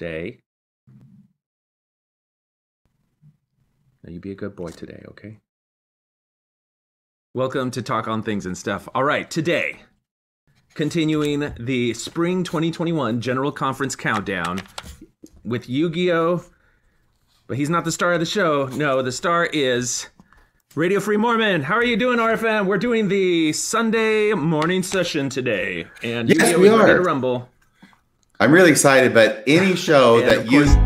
Stay. Now you be a good boy today, okay? Welcome to Thoughts on Things and Stuff. All right, today, continuing the Spring 2021 General Conference Countdown with Yu Gi Oh! But he's not the star of the show. No, the star is Radio Free Mormon. How are you doing, RFM? We're doing the Sunday morning session today. And yes, Yu-Gi-Oh! we is ready are. to Rumble. I'm really excited, but any show And that you course-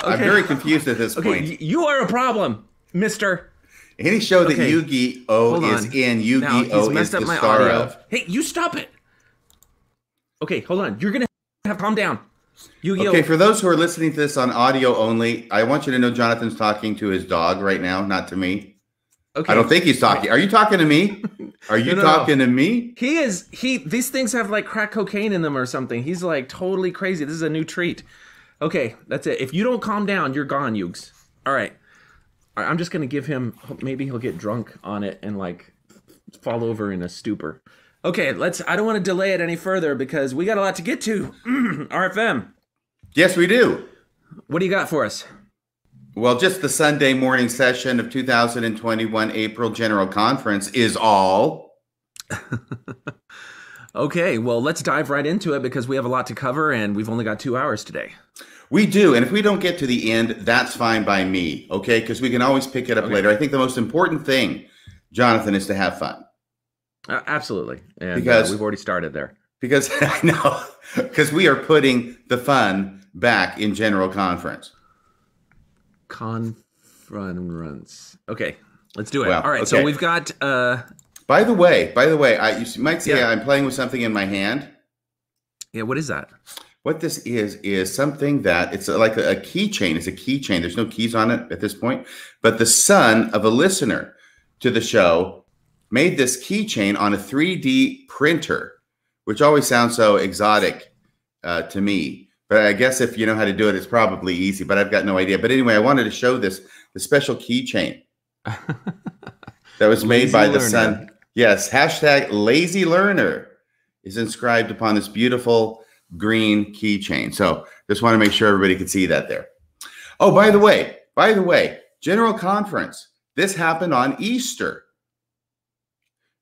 I'm very confused at this Okay, point. you are a problem, mister. Any show that Okay. Yu-Gi-Oh is in, Yu-Gi-Oh he's is messed the up my star audio. of. Hey, you stop it. Okay, hold on. You're gonna have calm down. Yu-Gi-Oh! Okay, for those who are listening to this on audio only, I want you to know Jonathan's talking to his dog right now, not to me. Okay. I don't think he's talking. Are you talking to me? Are you No, no, no. talking to me? He is he these things have like crack cocaine in them or something. He's like totally crazy. This is a new treat. Okay, that's it. If you don't calm down, you're gone, Yugs. All right. All right, I'm just gonna give him maybe he'll get drunk on it and like fall over in a stupor. Okay, let's I don't want to delay it any further because we got a lot to get to. RFM. Yes, we do. What do you got for us? Well, just the Sunday morning session of 2021 April General Conference is all. Okay, well, let's dive right into it because we have a lot to cover and we've only got two hours today. We do. And if we don't get to the end, that's fine by me. Okay. Because we can always pick it up Okay. later. I think the most important thing, Jonathan, is to have fun. Uh, absolutely. And Because- uh, we've already started there. Because I know, because we are putting the fun back in General Conference. Conference. Okay, let's do it. All right, so we've got. uh By the way, by the way, I, you might say Yeah. I'm playing with something in my hand. Yeah, what is that? What this is is something that it's like a, a keychain. It's a keychain. There's no keys on it at this point, but the son of a listener to the show made this keychain on a 3D printer, which always sounds so exotic uh, to me. But I guess if you know how to do it, it's probably easy. But I've got no idea. But anyway, I wanted to show this the special keychain that was made by the learner. son. Yes, hashtag lazy learner is inscribed upon this beautiful green keychain. So just want to make sure everybody can see that there. Oh, by the way, by the way, General Conference. This happened on Easter.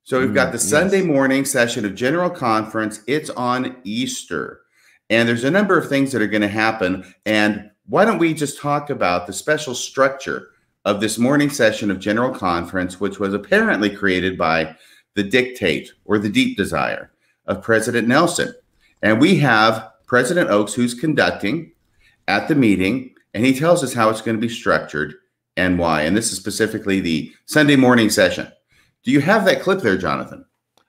So we've got Mm, the yes. Sunday morning session of General Conference. It's on Easter. And there's a number of things that are going to happen. And why don't we just talk about the special structure of this morning session of General Conference, which was apparently created by the dictate or the deep desire of President Nelson. And we have President Oaks who's conducting at the meeting, and he tells us how it's going to be structured and why. And this is specifically the Sunday morning session. Do you have that clip there, Jonathan?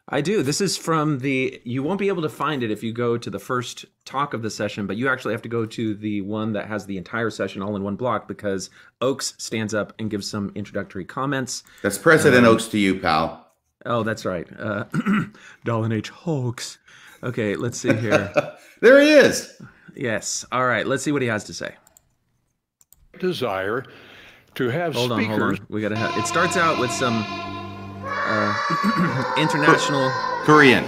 I do. This is from the. You won't be able to find it if you go to the first talk of the session, but you actually have to go to the one that has the entire session all in one block because Oaks stands up and gives some introductory comments. That's President Um, Oaks to you, pal. Oh, that's right. Uh, Dallin H. Hoax. Okay, let's see here. There he is. yes. All right. Let's see what he has to say. desire to have Hold on, hold on. We gotta have. It starts out with some uh, international. Korean.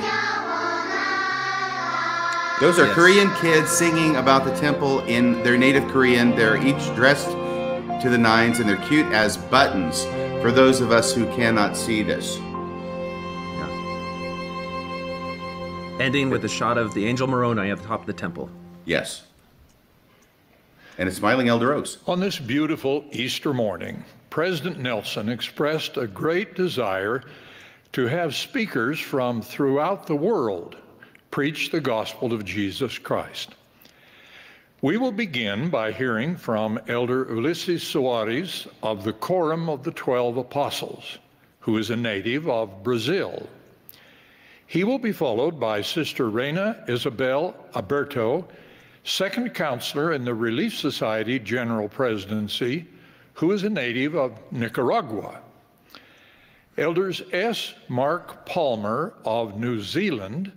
Those are Yes. Korean kids singing about the temple in their native Korean. They're each dressed to the nines and they're cute as buttons for those of us who cannot see this. Ending with a shot of the angel Moroni at the top of the temple. Yes. And a smiling Elder Oaks. on this beautiful Easter morning. President Nelson expressed a great desire to have speakers from throughout the world preach the gospel of Jesus Christ. We will begin by hearing from Elder Ulysses Soares of the Quorum of the Twelve Apostles, who is a native of Brazil. He will be followed by Sister Reyna Isabel Aburto, second counselor in the Relief Society General Presidency, who is a native of Nicaragua. Elders S. Mark Palmer of New Zealand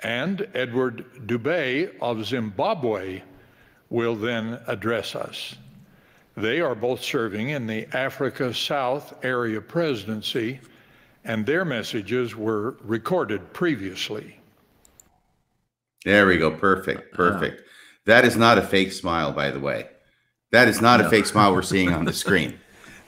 and Edward Dubé of Zimbabwe will then address us. They are both serving in the Africa South Area Presidency and their messages were recorded previously. There we go. Perfect. Perfect. That is not a fake smile, by the way. That is not a fake smile we're seeing on the screen.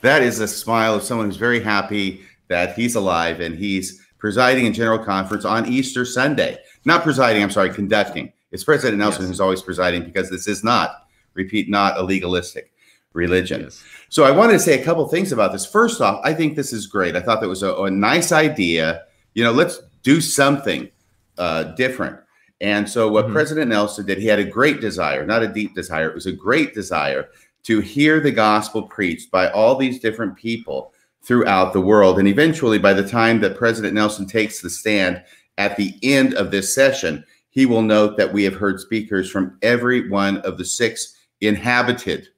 That is a smile of someone who's very happy that he's alive and he's presiding in General Conference on Easter Sunday. Not presiding, I'm sorry, conducting. It's President Nelson Yes. who's always presiding because this is not, repeat, not a legalistic religion. Yes. So I wanted to say a couple things about this. First off, I think this is great. I thought that was a, a nice idea. You know, let's do something uh, different. And so what Mhm. President Nelson did, he had a great desire, not a deep desire. It was a great desire to hear the gospel preached by all these different people throughout the world. And eventually, by the time that President Nelson takes the stand at the end of this session, he will note that we have heard speakers from every one of the six inhabited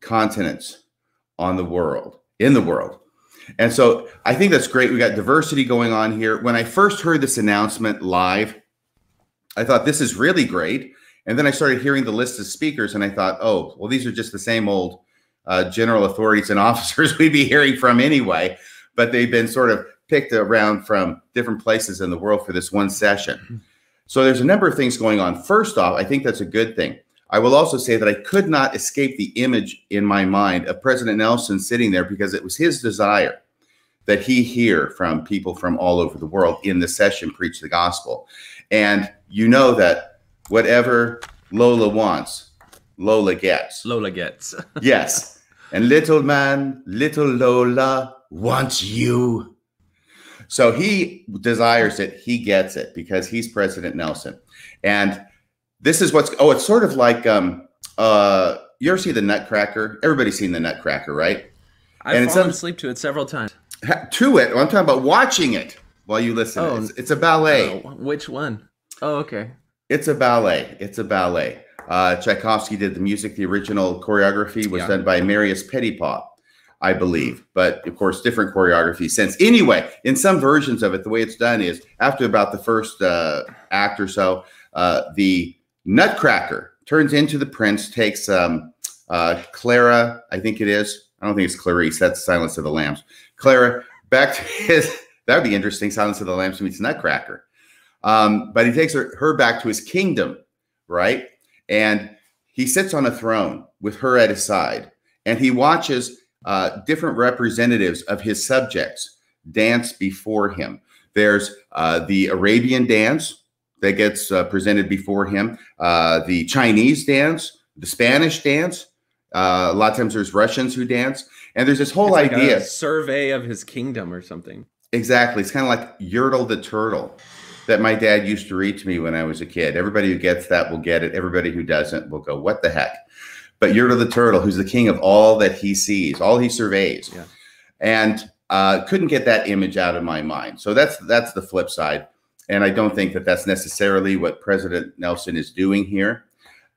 continents on the world, in the world. And so I think that's great. We got diversity going on here. When I first heard this announcement live, I thought this is really great. And then I started hearing the list of speakers and I thought, oh, well, these are just the same old uh, general authorities and officers we'd be hearing from anyway. But they've been sort of picked around from different places in the world for this one session. So there's a number of things going on. First off, I think that's a good thing. I will also say that I could not escape the image in my mind of President Nelson sitting there because it was his desire that he hear from people from all over the world in the session preach the gospel. And you know that whatever Lola wants, Lola gets. Lola gets. Yes. And little man, little Lola wants you. So he desires it, he gets it because he's President Nelson. And this is what's oh, it's sort of like um uh you ever see the Nutcracker? Everybody's seen the Nutcracker, right? And I've it's fallen asleep to it several times. To it. I'm talking about watching it while you listen. Oh. it's, it's a ballet. Oh, which one? Oh, okay. It's a ballet. It's a ballet. Uh, Tchaikovsky did the music. The original choreography was Yeah. done by Marius Petipa, I believe. But of course, different choreography since. Anyway, in some versions of it, the way it's done is after about the first uh, act or so, uh, the Nutcracker turns into the prince, takes um, uh, Clara, I think it is. I don't think it's Clarice. That's Silence of the Lambs. Clara back to his. That would be interesting. Silence of the Lambs meets Nutcracker. Um, but he takes her, her back to his kingdom, right? And he sits on a throne with her at his side, and he watches uh, different representatives of his subjects dance before him. There's uh, the Arabian dance that gets uh, presented before him, uh, the Chinese dance, the Spanish dance. Uh, a lot of times there's Russians who dance, and there's this whole like a idea. survey of his kingdom or something. Exactly. It's kind of like Yertle the Turtle that my dad used to read to me when I was a kid. Everybody who gets that will get it. Everybody who doesn't will go, what the heck? But Yertle the Turtle, who's the king of all that he sees, all he surveys. Yeah. And uh, couldn't get that image out of my mind. So that's that's the flip side. And I don't think that that's necessarily what President Nelson is doing here.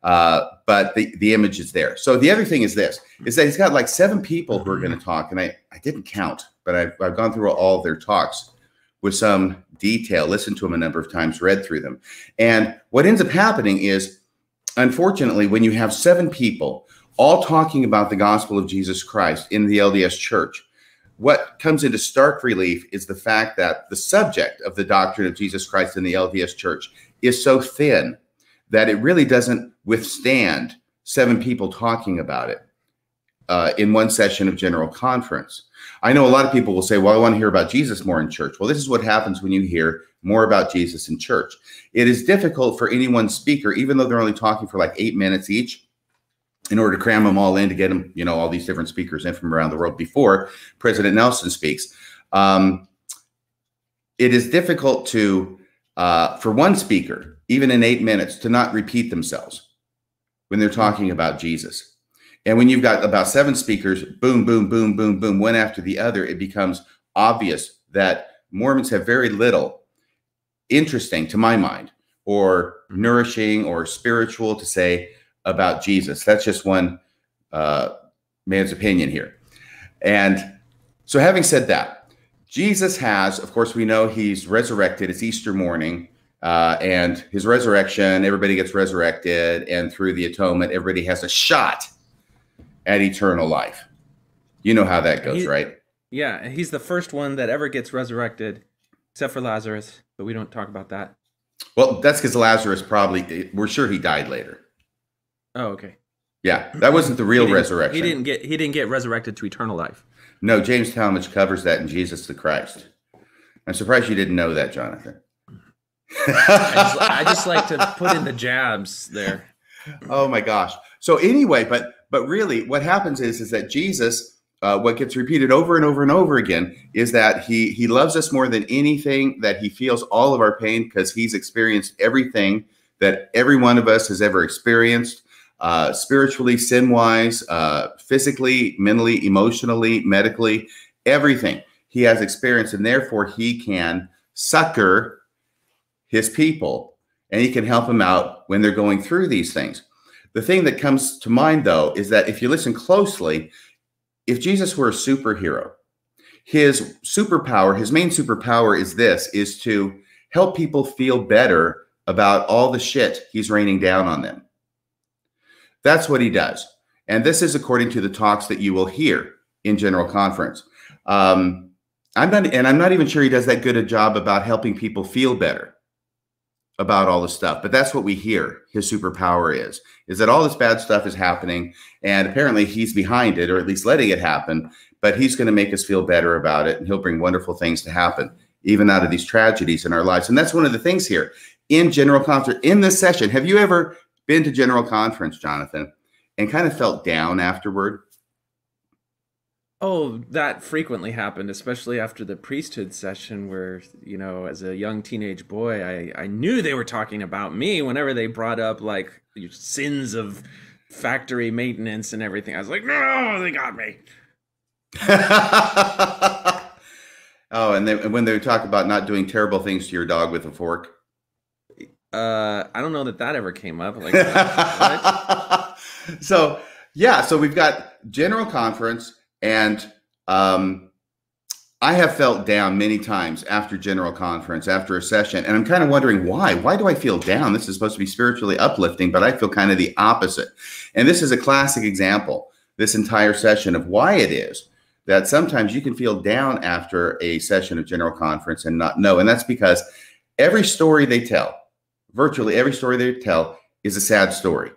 Uh, but the, the image is there. So the other thing is this, is that he's got like seven people who are going to talk. And I, I didn't count, but I've, I've gone through all their talks with some detail, listened to them a number of times, read through them. And what ends up happening is, unfortunately, when you have seven people all talking about the gospel of Jesus Christ in the LDS church, what comes into stark relief is the fact that the subject of the doctrine of Jesus Christ in the LDS church is so thin that it really doesn't withstand seven people talking about it uh, in one session of general conference. I know a lot of people will say, well, I want to hear about Jesus more in church. Well, this is what happens when you hear more about Jesus in church. It is difficult for any one speaker, even though they're only talking for like eight minutes each, in order to cram them all in to get them, you know, all these different speakers in from around the world before President Nelson speaks. Um, it is difficult to, uh, for one speaker, even in eight minutes, to not repeat themselves when they're talking about Jesus. And when you've got about seven speakers, boom, boom, boom, boom, boom, one after the other, it becomes obvious that Mormons have very little interesting, to my mind, or nourishing or spiritual to say about Jesus. That's just one uh, man's opinion here. And so, having said that, Jesus has, of course, we know he's resurrected. It's Easter morning. Uh, and his resurrection, everybody gets resurrected. And through the atonement, everybody has a shot at eternal life. You know how that goes, He- right? Yeah, he's the first one that ever gets resurrected, except for Lazarus, but we don't talk about that. Well, that's because Lazarus probably, we're sure he died later. Oh, okay. Yeah, that wasn't the real He resurrection. He didn't get he didn't get resurrected to eternal life. No, James Talmage covers that in Jesus the Christ. I'm surprised you didn't know that, Jonathan. I just, I just like to put in the jabs there. oh my gosh. So anyway, but but really, what happens is is that Jesus, uh, what gets repeated over and over and over again, is that he he loves us more than anything. That he feels all of our pain because he's experienced everything that every one of us has ever experienced. Uh, spiritually, sin wise, uh, physically, mentally, emotionally, medically, everything he has experienced, and therefore he can succor his people and he can help them out when they're going through these things. The thing that comes to mind, though, is that if you listen closely, if Jesus were a superhero, his superpower, his main superpower is this is to help people feel better about all the shit he's raining down on them. That's what he does. And this is according to the talks that you will hear in general conference. Um, I'm not, and I'm not even sure he does that good a job about helping people feel better about all the stuff. But that's what we hear his superpower is, is that all this bad stuff is happening. And apparently he's behind it, or at least letting it happen. But he's going to make us feel better about it. And he'll bring wonderful things to happen, even out of these tragedies in our lives. And that's one of the things here in general conference, in this session. Have you ever been to general conference, Jonathan, and kind of felt down afterward? Oh, that frequently happened, especially after the priesthood session, where you know, as a young teenage boy, I I knew they were talking about me whenever they brought up like your sins of factory maintenance and everything. I was like, no, they got me. oh, and then when they talk about not doing terrible things to your dog with a fork. Uh, I don't know that that ever came up. Like, so yeah, so we've got general conference, and um, I have felt down many times after general conference, after a session, and I'm kind of wondering why. Why do I feel down? This is supposed to be spiritually uplifting, but I feel kind of the opposite. And this is a classic example. This entire session of why it is that sometimes you can feel down after a session of general conference and not know, and that's because every story they tell virtually every story they tell is a sad story.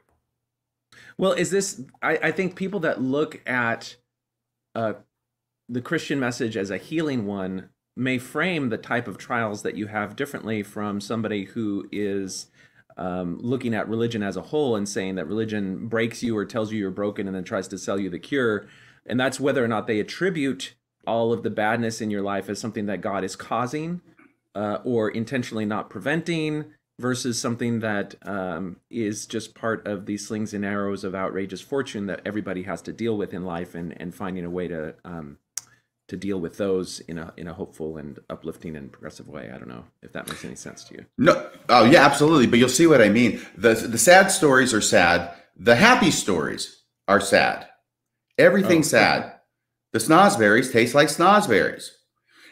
Well, is this? I, I think people that look at uh, the Christian message as a healing one may frame the type of trials that you have differently from somebody who is um, looking at religion as a whole and saying that religion breaks you or tells you you're broken and then tries to sell you the cure. And that's whether or not they attribute all of the badness in your life as something that God is causing uh, or intentionally not preventing versus something that um, is just part of the slings and arrows of outrageous fortune that everybody has to deal with in life and, and finding a way to um, to deal with those in a in a hopeful and uplifting and progressive way. I don't know if that makes any sense to you. No, oh yeah, absolutely. But you'll see what I mean. the The sad stories are sad. The happy stories are sad. Everything's Oh. sad. The snozberries taste like snozberries.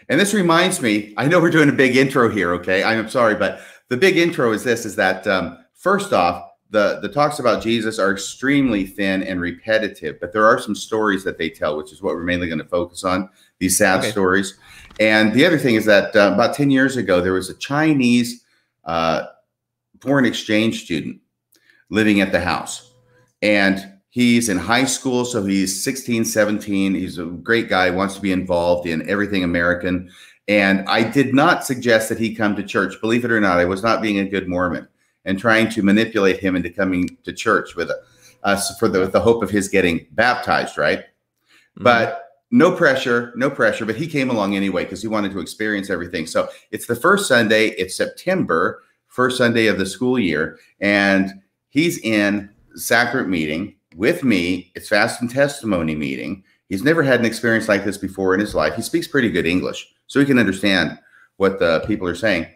And this reminds me. I know we're doing a big intro here. Okay, I'm sorry, but the big intro is this: is that um, first off, the the talks about Jesus are extremely thin and repetitive, but there are some stories that they tell, which is what we're mainly going to focus on. These sad Okay. stories. And the other thing is that uh, about ten years ago, there was a Chinese uh, foreign exchange student living at the house, and he's in high school, so he's 16, 17. He's a great guy, wants to be involved in everything American. And I did not suggest that he come to church. Believe it or not, I was not being a good Mormon and trying to manipulate him into coming to church with us for the, with the hope of his getting baptized, right? But no pressure, no pressure. But he came along anyway because he wanted to experience everything. So it's the first Sunday, it's September, first Sunday of the school year, and he's in sacrament meeting with me. It's fast and testimony meeting. He's never had an experience like this before in his life. He speaks pretty good English, so he can understand what the people are saying.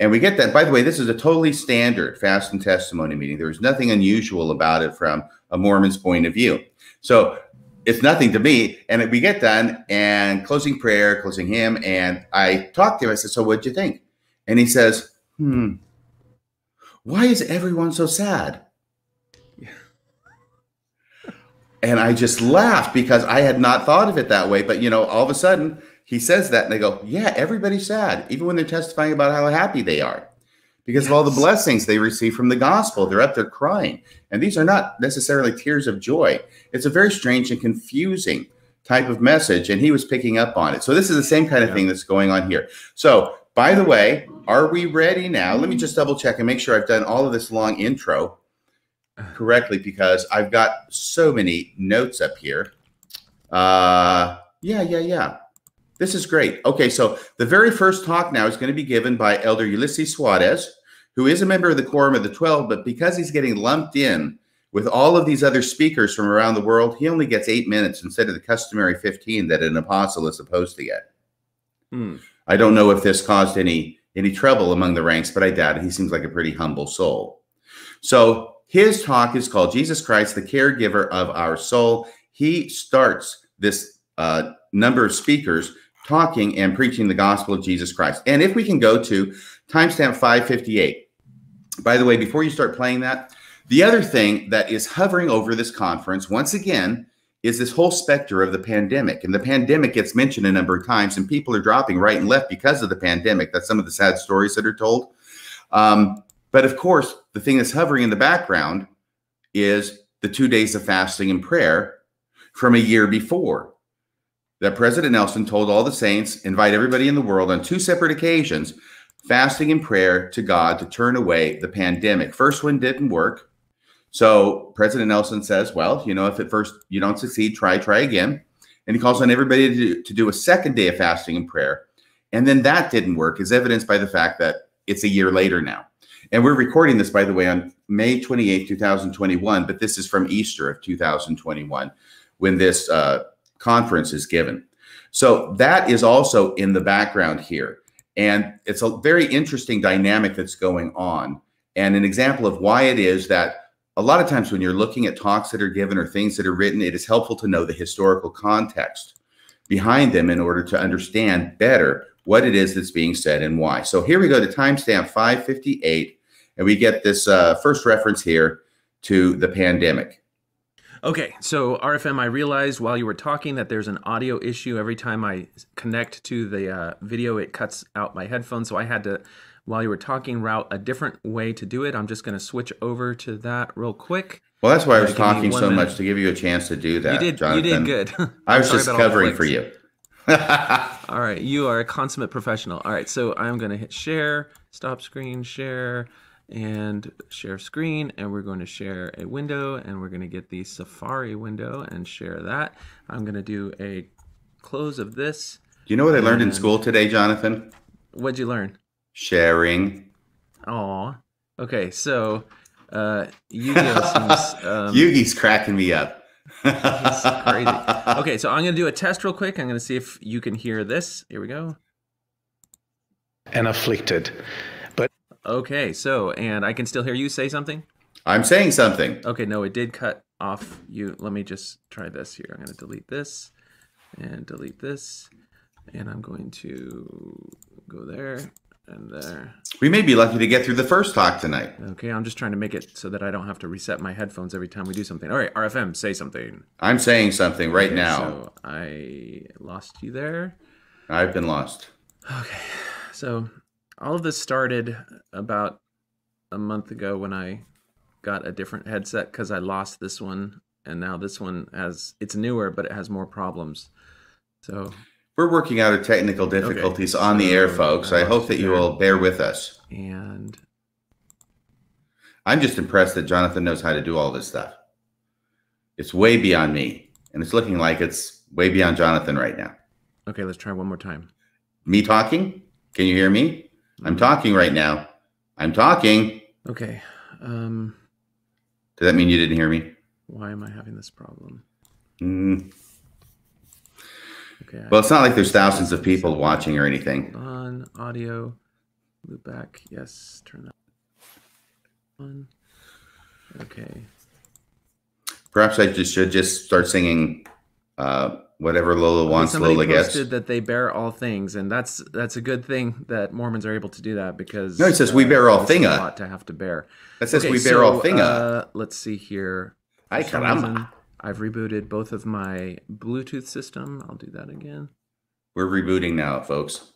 And we get that. By the way, this is a totally standard fast and testimony meeting. There was nothing unusual about it from a Mormon's point of view. So it's nothing to me. And we get done and closing prayer, closing hymn. And I talked to him. I said, So what'd you think? And he says, Hmm, why is everyone so sad? And I just laughed because I had not thought of it that way. But, you know, all of a sudden he says that and they go, yeah, everybody's sad, even when they're testifying about how happy they are because yes. of all the blessings they receive from the gospel. They're up there crying. And these are not necessarily tears of joy. It's a very strange and confusing type of message. And he was picking up on it. So this is the same kind of yeah. thing that's going on here. So, by the way, are we ready now? Let me just double check and make sure I've done all of this long intro correctly because I've got so many notes up here. Uh, yeah, yeah, yeah. This is great. Okay, so the very first talk now is going to be given by Elder Ulysses Soares, who is a member of the Quorum of the Twelve, but because he's getting lumped in with all of these other speakers from around the world, he only gets eight minutes instead of the customary 15 that an apostle is supposed to get. Hmm. I don't know if this caused any any trouble among the ranks, but I doubt it. He seems like a pretty humble soul. So his talk is called Jesus Christ, the caregiver of our soul. He starts this uh, number of speakers talking and preaching the gospel of Jesus Christ. And if we can go to timestamp 558. By the way, before you start playing that, the other thing that is hovering over this conference, once again, is this whole specter of the pandemic. And the pandemic gets mentioned a number of times, and people are dropping right and left because of the pandemic. That's some of the sad stories that are told. Um, but of course, the thing that's hovering in the background is the two days of fasting and prayer from a year before that President Nelson told all the saints, invite everybody in the world on two separate occasions, fasting and prayer to God to turn away the pandemic. First one didn't work. So President Nelson says, well, you know, if at first you don't succeed, try, try again. And he calls on everybody to do, to do a second day of fasting and prayer. And then that didn't work, as evidenced by the fact that it's a year later now. And we're recording this, by the way, on May 28, 2021, but this is from Easter of 2021 when this uh, conference is given. So that is also in the background here. And it's a very interesting dynamic that's going on. And an example of why it is that a lot of times when you're looking at talks that are given or things that are written, it is helpful to know the historical context behind them in order to understand better what it is that's being said and why. So here we go to timestamp 558, and we get this uh, first reference here to the pandemic. Okay, so RFM, I realized while you were talking that there's an audio issue. Every time I connect to the uh, video, it cuts out my headphones. So I had to, while you were talking, route a different way to do it. I'm just going to switch over to that real quick. Well, that's why I was talking so minute. much to give you a chance to do that. You did. Jonathan. You did good. I was just covering for you. all right, you are a consummate professional. All right, so I'm going to hit share, stop screen, share and share screen and we're going to share a window and we're going to get the Safari window and share that. I'm going to do a close of this. Do you know what I learned in school today, Jonathan? What'd you learn? Sharing. Aw. Okay, so uh, Yu-Gi-Oh seems... Um, Yugi's cracking me up. he's crazy. Okay, so I'm going to do a test real quick. I'm going to see if you can hear this. Here we go. And afflicted. Okay, so and I can still hear you say something. I'm saying something. Okay, no, it did cut off you. Let me just try this here. I'm going to delete this and delete this, and I'm going to go there and there. We may be lucky to get through the first talk tonight. Okay, I'm just trying to make it so that I don't have to reset my headphones every time we do something. All right, RFM, say something. I'm saying something right okay, now. So I lost you there. I've been lost. Okay, so all of this started about a month ago when I got a different headset because I lost this one, and now this one has it's newer, but it has more problems. So we're working out of technical difficulties okay. on the air, folks. I hope that you will bear with us. And I'm just impressed that Jonathan knows how to do all this stuff. It's way beyond me, and it's looking like it's way beyond Jonathan right now. Okay, let's try one more time. Me talking? Can you hear me? I'm talking right now. I'm talking. Okay. Um, Does that mean you didn't hear me? Why am I having this problem? Mm. Okay. Well, it's not like there's thousands of people watching or anything. On audio, loop back. Yes, turn that on. Okay. Perhaps I just should just start singing uh, whatever Lola wants, Somebody Lola posted gets. that they bear all things, and that's that's a good thing that Mormons are able to do that because no, it says uh, we bear all thinga. A lot to have to bear. That says okay, we bear so, all thinga. Uh, let's see here. I caramba. I've rebooted both of my Bluetooth system. I'll do that again. We're rebooting now, folks.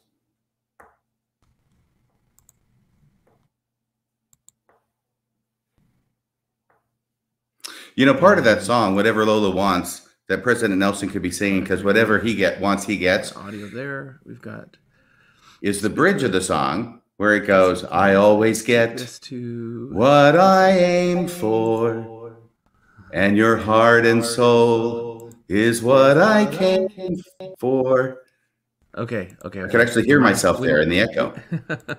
You know, part of that song, whatever Lola wants, that President Nelson could be singing, because whatever he get wants, he gets, Audio there. We've got is the bridge of the song where it goes, "I always get to what I aim for, and your heart and soul is what I came for." Okay, okay. I could actually hear myself there in the echo.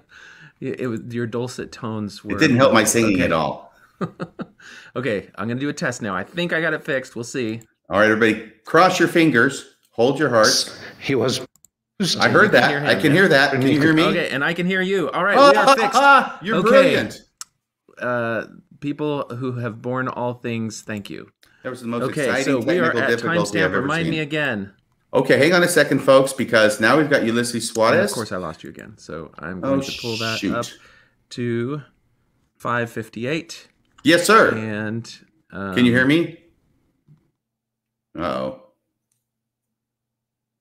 it was your dulcet tones were It didn't help my singing okay. at all. okay, I'm gonna do a test now. I think I got it fixed. We'll see. All right, everybody, cross your fingers, hold your heart. He was. I heard that. hear I can hear that. Can you hear me? Okay, and I can hear you. All right, we are fixed. You're Okay. brilliant. Uh, people who have borne all things, thank you. That was the most Okay, exciting so we are technical at difficulty I've timestamp. ever Remind seen. me again. Okay, hang on a second, folks, because now we've got Ulysses And of course, I lost you again. So I'm going Oh, to pull that shoot. up to 558. Yes, sir. And um, Can you hear me? Oh,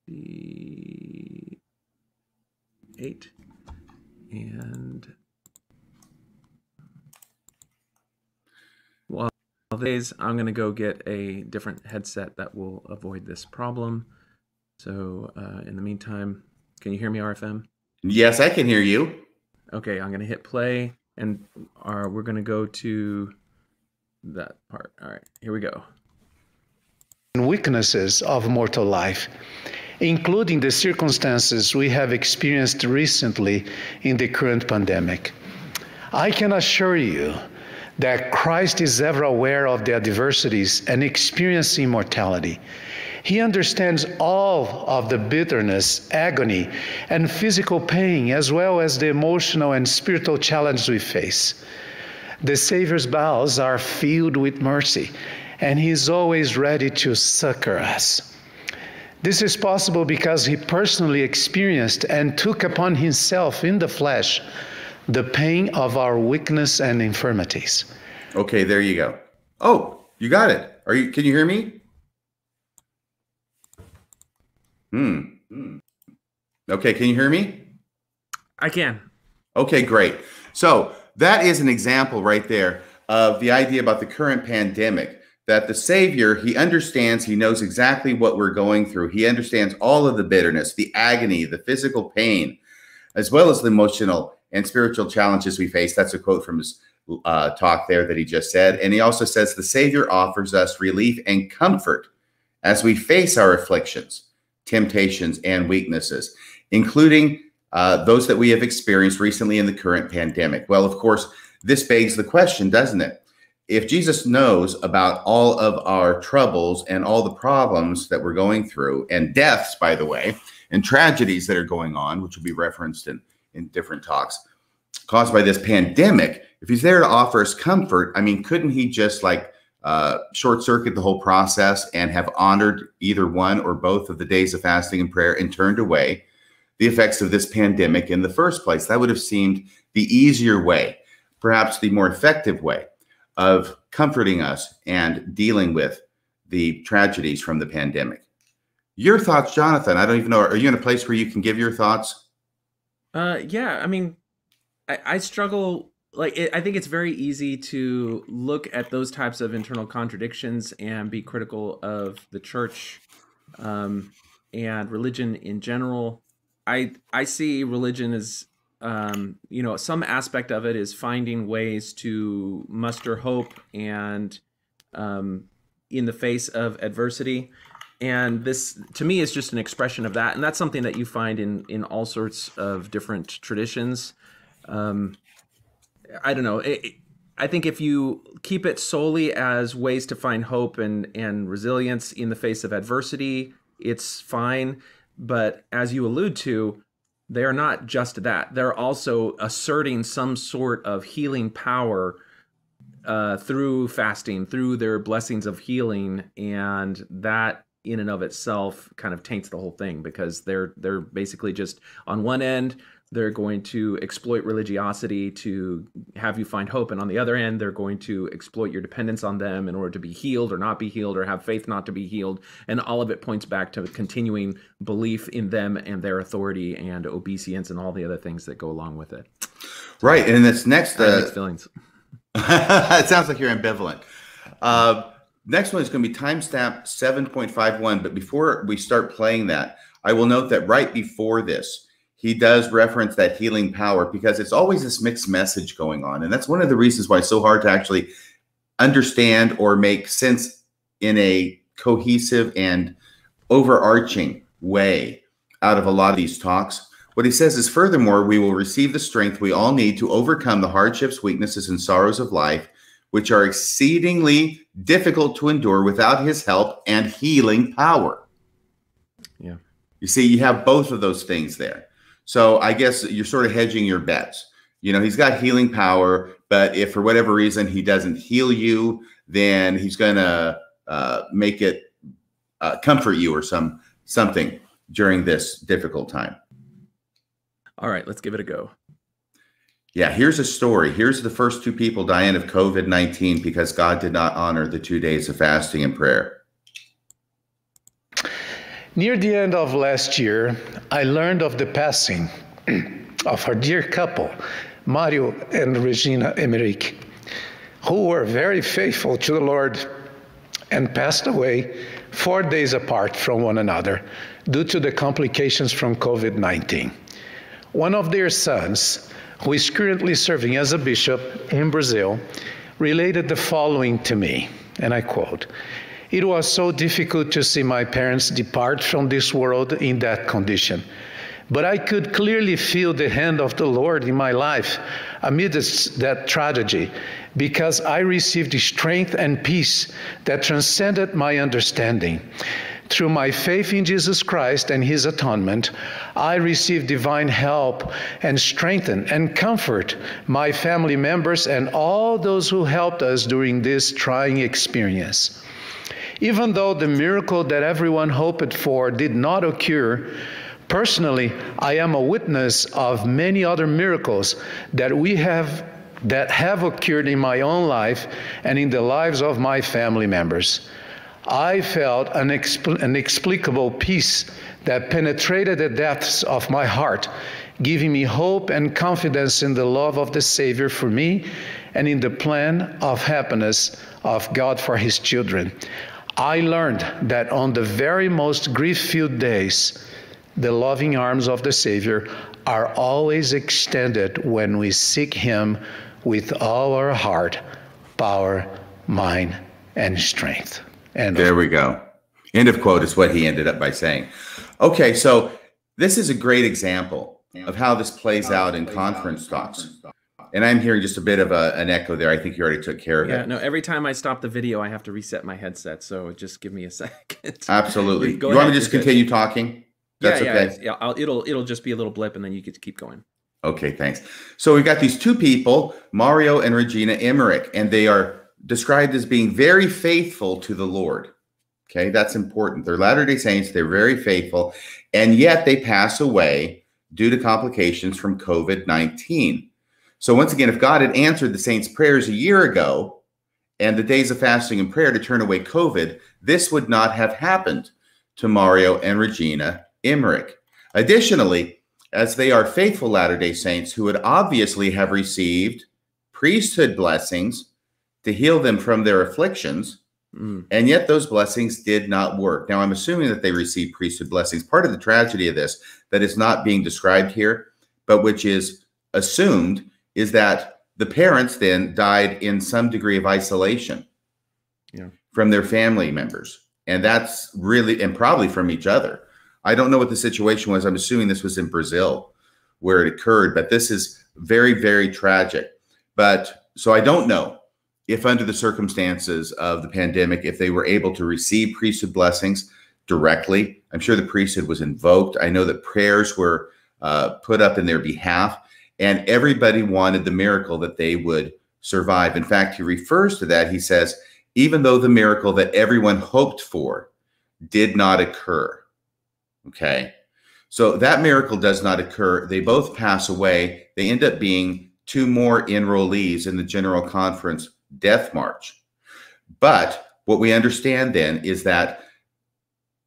the eight and well days i'm going to go get a different headset that will avoid this problem. So uh, in the meantime can you hear me rfm yes, I can hear you. okay i'm going to hit play and uh, we're going to go to that part. All right here we go weaknesses of mortal life, including the circumstances we have experienced recently in the current pandemic. I can assure you that Christ is ever aware of the adversities and experiencing mortality. He understands all of the bitterness, agony, and physical pain, as well as the emotional and spiritual challenges we face. The Savior's bowels are filled with mercy, and He is always ready to succor us. This is possible because He personally experienced and took upon Himself in the flesh the pain of our weakness and infirmities. Okay, there you go. Oh, you got it. Are you? Can you hear me? Hmm. Hmm. Okay, can you hear me? i can Okay, great. So that is an example right there of the idea about the current pandemic that the Savior, he understands, he knows exactly what we're going through. He understands all of the bitterness, the agony, the physical pain, as well as the emotional and spiritual challenges we face. That's a quote from his uh, talk there that he just said. And he also says the Savior offers us relief and comfort as we face our afflictions, temptations, and weaknesses, including uh, those that we have experienced recently in the current pandemic. Well, of course, this begs the question, doesn't it? If Jesus knows about all of our troubles and all the problems that we're going through, and deaths, by the way, and tragedies that are going on, which will be referenced in, in different talks, caused by this pandemic, if he's there to offer us comfort, I mean, couldn't he just like uh, short circuit the whole process and have honored either one or both of the days of fasting and prayer and turned away the effects of this pandemic in the first place? That would have seemed the easier way, perhaps the more effective way of comforting us and dealing with the tragedies from the pandemic. Your thoughts, Jonathan? I don't even know. Are you in a place where you can give your thoughts? Uh, yeah, I mean, I, I struggle. Like, it, I think it's very easy to look at those types of internal contradictions and be critical of the church um, and religion in general. I I see religion as um, you know some aspect of it is finding ways to muster hope and um, in the face of adversity. And this to me is just an expression of that. And that's something that you find in in all sorts of different traditions. Um i don't know. It, it- i think if you keep it solely as ways to find hope and and resilience in the face of adversity it's fine. But as you allude to they are not just that. They're also asserting some sort of healing power uh, through fasting, through their blessings of healing, and that in and of itself kind of taints the whole thing because they're they're basically just on one end they're going to exploit religiosity to have you find hope and on the other end they're going to exploit your dependence on them in order to be healed or not be healed or have faith not to be healed. And all of it points back to continuing belief in them and their authority and obedience and all the other things that go along with it. Right and this next uh, feelings. it sounds like you're ambivalent. Uh, next one is going to be timestamp 7.51 but before we start playing that i will note that right before this he does reference that healing power because it's always this mixed message going on. And that's one of the reasons why it's so hard to actually understand or make sense in a cohesive and overarching way out of a lot of these talks. What he says is, furthermore, we will receive the strength we all need to overcome the hardships, weaknesses, and sorrows of life, which are exceedingly difficult to endure without his help and healing power. Yeah. You see, you have both of those things there. So I guess you're sort of hedging your bets. You know, he's got healing power, but if for whatever reason he doesn't heal you, then he's going to uh, make it uh, comfort you or some something during this difficult time. All right, let's give it a go. Yeah, here's a story. Here's the first two people dying of COVID 19 because God did not honor the two days of fasting and prayer. Near the end of last year, I learned of the passing of our dear couple, Mario and Regina Emmerich, who were very faithful to the Lord and passed away four days apart from one another due to the complications from COVID 19. One of their sons, who is currently serving as a bishop in Brazil, related the following to me, and I quote it was so difficult to see my parents depart from this world in that condition. But I could clearly feel the hand of the Lord in my life amidst that tragedy because I received strength and peace that transcended my understanding. Through my faith in Jesus Christ and his atonement, I received divine help and strengthen and comfort my family members and all those who helped us during this trying experience. Even though the miracle that everyone hoped for did not occur, personally, I am a witness of many other miracles that we have that have occurred in my own life and in the lives of my family members. I felt an inexplicable peace that penetrated the depths of my heart, giving me hope and confidence in the love of the Savior for me and in the plan of happiness of God for His children. I learned that on the very most grief filled days, the loving arms of the Savior are always extended when we seek Him with all our heart, power, mind, and strength. And there we go. End of quote is what he ended up by saying. Okay, so this is a great example of how this plays out in conference talks and I'm hearing just a bit of a, an echo there. I think you already took care of yeah, it. Yeah, no. Every time I stop the video, I have to reset my headset. So just give me a second. Absolutely. you, want me to just continue talking? That's yeah, okay. Yeah, I'll, it'll it'll just be a little blip, and then you get to keep going. Okay, thanks. So we've got these two people, Mario and Regina Emmerich, and they are described as being very faithful to the Lord. Okay, that's important. They're Latter day Saints, they're very faithful, and yet they pass away due to complications from COVID 19. So, once again, if God had answered the saints' prayers a year ago and the days of fasting and prayer to turn away COVID, this would not have happened to Mario and Regina Emmerich. Additionally, as they are faithful Latter day Saints who would obviously have received priesthood blessings to heal them from their afflictions, mm. and yet those blessings did not work. Now, I'm assuming that they received priesthood blessings. Part of the tragedy of this that is not being described here, but which is assumed is that the parents then died in some degree of isolation yeah. from their family members. And that's really, and probably from each other. I don't know what the situation was. I'm assuming this was in Brazil where it occurred, but this is very, very tragic. But so I don't know if, under the circumstances of the pandemic, if they were able to receive priesthood blessings directly. I'm sure the priesthood was invoked. I know that prayers were uh, put up in their behalf and everybody wanted the miracle that they would survive. In fact, he refers to that. He says, even though the miracle that everyone hoped for did not occur. Okay. So that miracle does not occur. They both pass away. They end up being two more enrollees in the General Conference death march. But what we understand then is that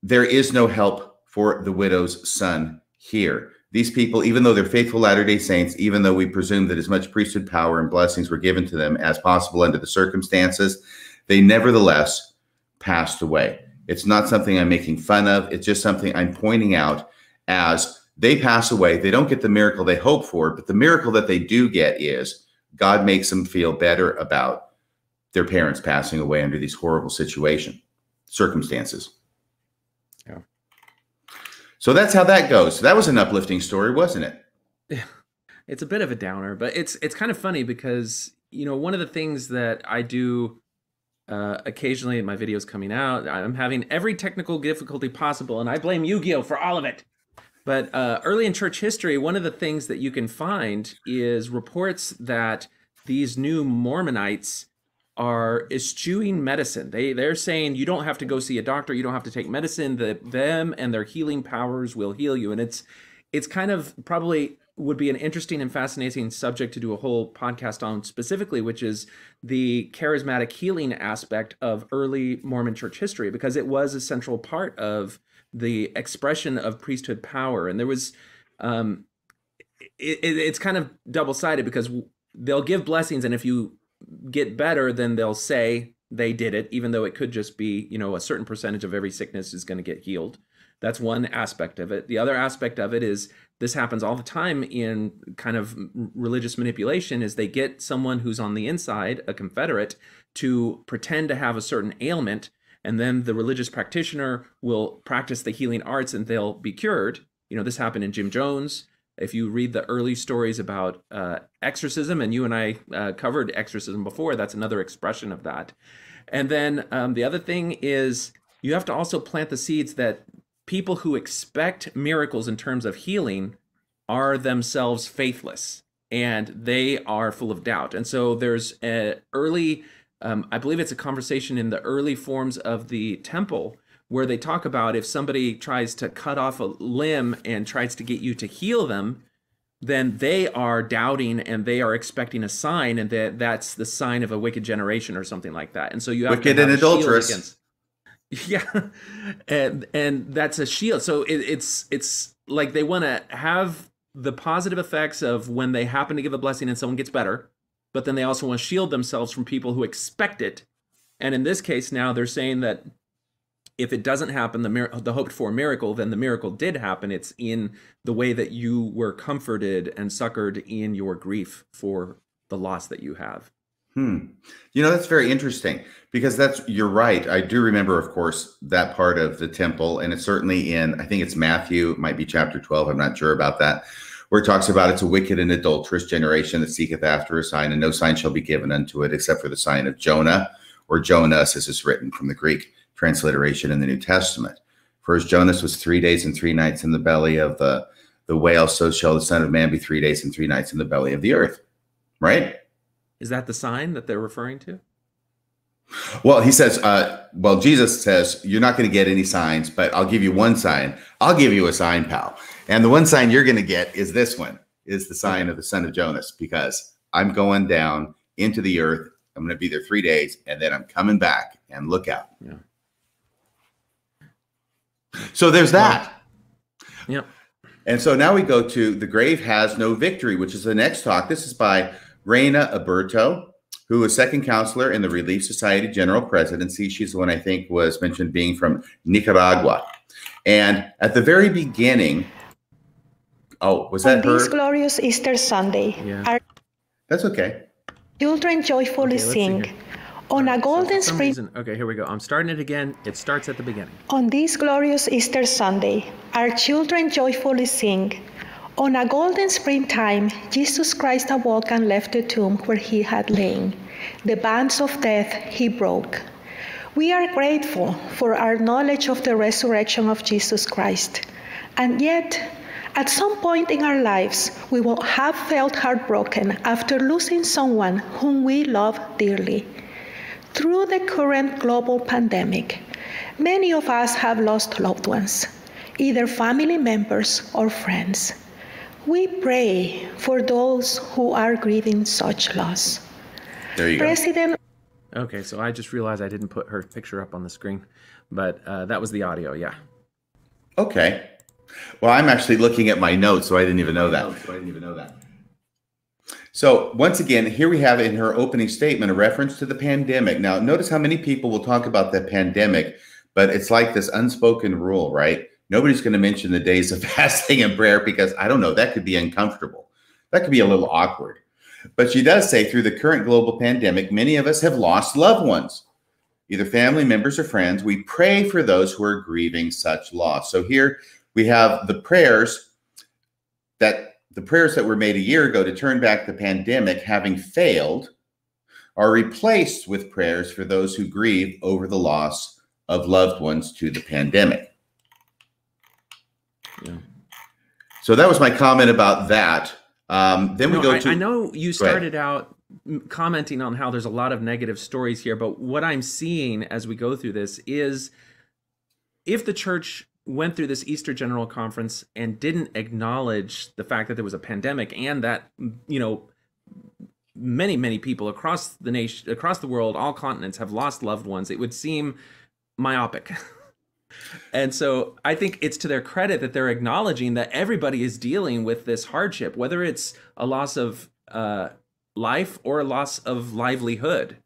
there is no help for the widow's son here. These people, even though they're faithful Latter day Saints, even though we presume that as much priesthood power and blessings were given to them as possible under the circumstances, they nevertheless passed away. It's not something I'm making fun of. It's just something I'm pointing out as they pass away. They don't get the miracle they hope for, but the miracle that they do get is God makes them feel better about their parents passing away under these horrible situation circumstances. Yeah. So that's how that goes. That was an uplifting story, wasn't it? It's a bit of a downer, but it's it's kind of funny because you know one of the things that I do uh, occasionally in my videos coming out, I'm having every technical difficulty possible, and I blame Yu-Gi-Oh for all of it. But uh, early in church history, one of the things that you can find is reports that these new Mormonites are eschewing medicine. They they're saying you don't have to go see a doctor, you don't have to take medicine. That them and their healing powers will heal you. And it's it's kind of probably would be an interesting and fascinating subject to do a whole podcast on specifically, which is the charismatic healing aspect of early Mormon church history, because it was a central part of the expression of priesthood power. And there was, um, it, it, it's kind of double sided because they'll give blessings, and if you get better, then they'll say they did it, even though it could just be, you know, a certain percentage of every sickness is going to get healed. That's one aspect of it. The other aspect of it is this happens all the time in kind of religious manipulation is they get someone who's on the inside, a confederate, to pretend to have a certain ailment and then the religious practitioner will practice the healing arts and they'll be cured. You know, this happened in Jim Jones if you read the early stories about uh, exorcism, and you and I uh, covered exorcism before, that's another expression of that. And then um, the other thing is you have to also plant the seeds that people who expect miracles in terms of healing are themselves faithless and they are full of doubt. And so there's an early, um, I believe it's a conversation in the early forms of the temple where they talk about if somebody tries to cut off a limb and tries to get you to heal them, then they are doubting and they are expecting a sign, and that that's the sign of a wicked generation or something like that. And so you have wicked to have and adulterous. Against, yeah, and and that's a shield. So it, it's it's like they want to have the positive effects of when they happen to give a blessing and someone gets better, but then they also want to shield themselves from people who expect it. And in this case, now they're saying that if it doesn't happen, the mir- the hoped for miracle, then the miracle did happen. It's in the way that you were comforted and succored in your grief for the loss that you have. Hmm. You know, that's very interesting because that's, you're right. I do remember, of course, that part of the temple, and it's certainly in, I think it's Matthew, it might be chapter 12. I'm not sure about that, where it talks about it's a wicked and adulterous generation that seeketh after a sign, and no sign shall be given unto it except for the sign of Jonah or Jonas, as is written from the Greek transliteration in the New Testament. As Jonas was three days and three nights in the belly of the, the whale, so shall the Son of Man be three days and three nights in the belly of the earth. Right? Is that the sign that they're referring to? Well, he says, uh, well, Jesus says, you're not going to get any signs, but I'll give you one sign. I'll give you a sign, pal. And the one sign you're going to get is this one, is the sign of the son of Jonas, because I'm going down into the earth. I'm going to be there three days, and then I'm coming back, and look out. Yeah. So there's that. Yep. And so now we go to The Grave Has No Victory, which is the next talk. This is by Reyna Aburto, who is second counselor in the Relief Society General Presidency. She's the one I think was mentioned being from Nicaragua. And at the very beginning, oh, was that On her? this glorious Easter Sunday, yeah. our That's okay. children joyfully Okay, sing. On a golden some spring reason, okay, here we go. I'm starting it again. It starts at the beginning. On this glorious Easter Sunday, our children joyfully sing. On a golden springtime, Jesus Christ awoke and left the tomb where he had lain. The bands of death he broke. We are grateful for our knowledge of the resurrection of Jesus Christ. And yet, at some point in our lives, we will have felt heartbroken after losing someone whom we love dearly. Through the current global pandemic, many of us have lost loved ones. either family members or friends. We pray for those who are grieving such loss. There you President go. Okay, so I just realized I didn't put her picture up on the screen, but uh, that was the audio. Yeah. Okay. Well, I'm actually looking at my notes, so I didn't even know that. So I didn't even know that. So once again, here we have in her opening statement a reference to the pandemic. Now, notice how many people will talk about the pandemic, but it's like this unspoken rule, right? Nobody's going to mention the days of fasting and prayer because I don't know, that could be uncomfortable. That could be a little awkward. But she does say through the current global pandemic, many of us have lost loved ones, either family members or friends. We pray for those who are grieving such loss. So here we have the prayers that the prayers that were made a year ago to turn back the pandemic having failed are replaced with prayers for those who grieve over the loss of loved ones to the pandemic. Yeah. So that was my comment about that. Um, then we No, go I, to. I know you started out commenting on how there's a lot of negative stories here, but what I'm seeing as we go through this is if the church went through this Easter General Conference and didn't acknowledge the fact that there was a pandemic and that you know many many people across the nation across the world all continents have lost loved ones. It would seem myopic. And so i think it's to their credit that they're acknowledging that everybody is dealing with this hardship whether it's a loss of uh, life or a loss of livelihood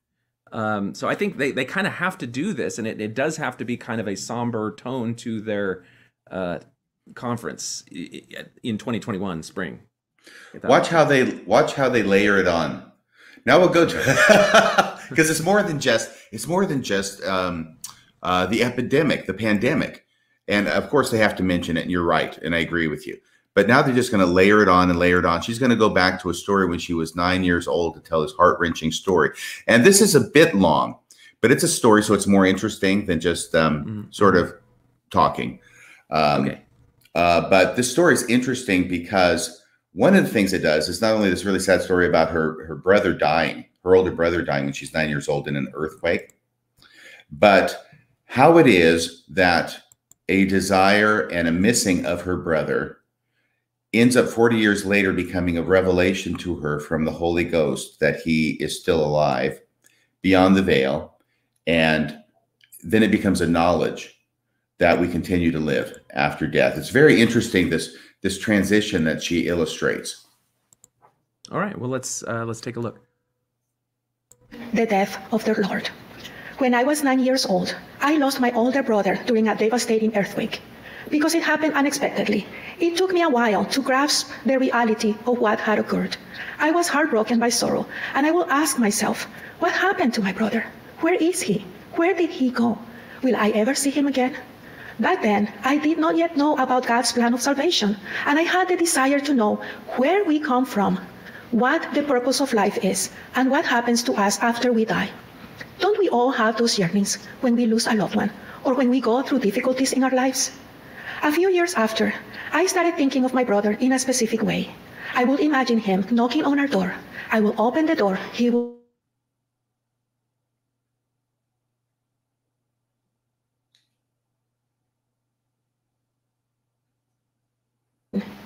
um, so i think they, they kind of have to do this and it, it does have to be kind of a somber tone to their uh, conference in 2021 spring Watch how they watch how they layer it on. Now we'll go to because it's more than just it's more than just um, uh, the epidemic, the pandemic, and of course they have to mention it. And you're right, and I agree with you. But now they're just going to layer it on and layer it on. She's going to go back to a story when she was nine years old to tell this heart wrenching story. And this is a bit long, but it's a story, so it's more interesting than just um, Mhm. sort of talking. Um, okay uh, but this story is interesting because one of the things it does is not only this really sad story about her her brother dying, her older brother dying when she's nine years old in an earthquake, but how it is that a desire and a missing of her brother ends up 40 years later becoming a revelation to her from the Holy Ghost that he is still alive beyond the veil. And then it becomes a knowledge that we continue to live after death. It's very interesting this this transition that she illustrates. all right well let's uh, let's take a look the death of the Lord. When I was nine years old, I lost my older brother during a devastating earthquake. Because it happened unexpectedly, it took me a while to grasp the reality of what had occurred. I was heartbroken by sorrow, and I will ask myself, what happened to my brother? Where is he? Where did he go? Will I ever see him again? Back then, I did not yet know about God's plan of salvation, and I had the desire to know where we come from, what the purpose of life is, and what happens to us after we die. Don't we all have those yearnings when we lose a loved one or when we go through difficulties in our lives? A few years after, I started thinking of my brother in a specific way. I would imagine him knocking on our door. I will open the door. He will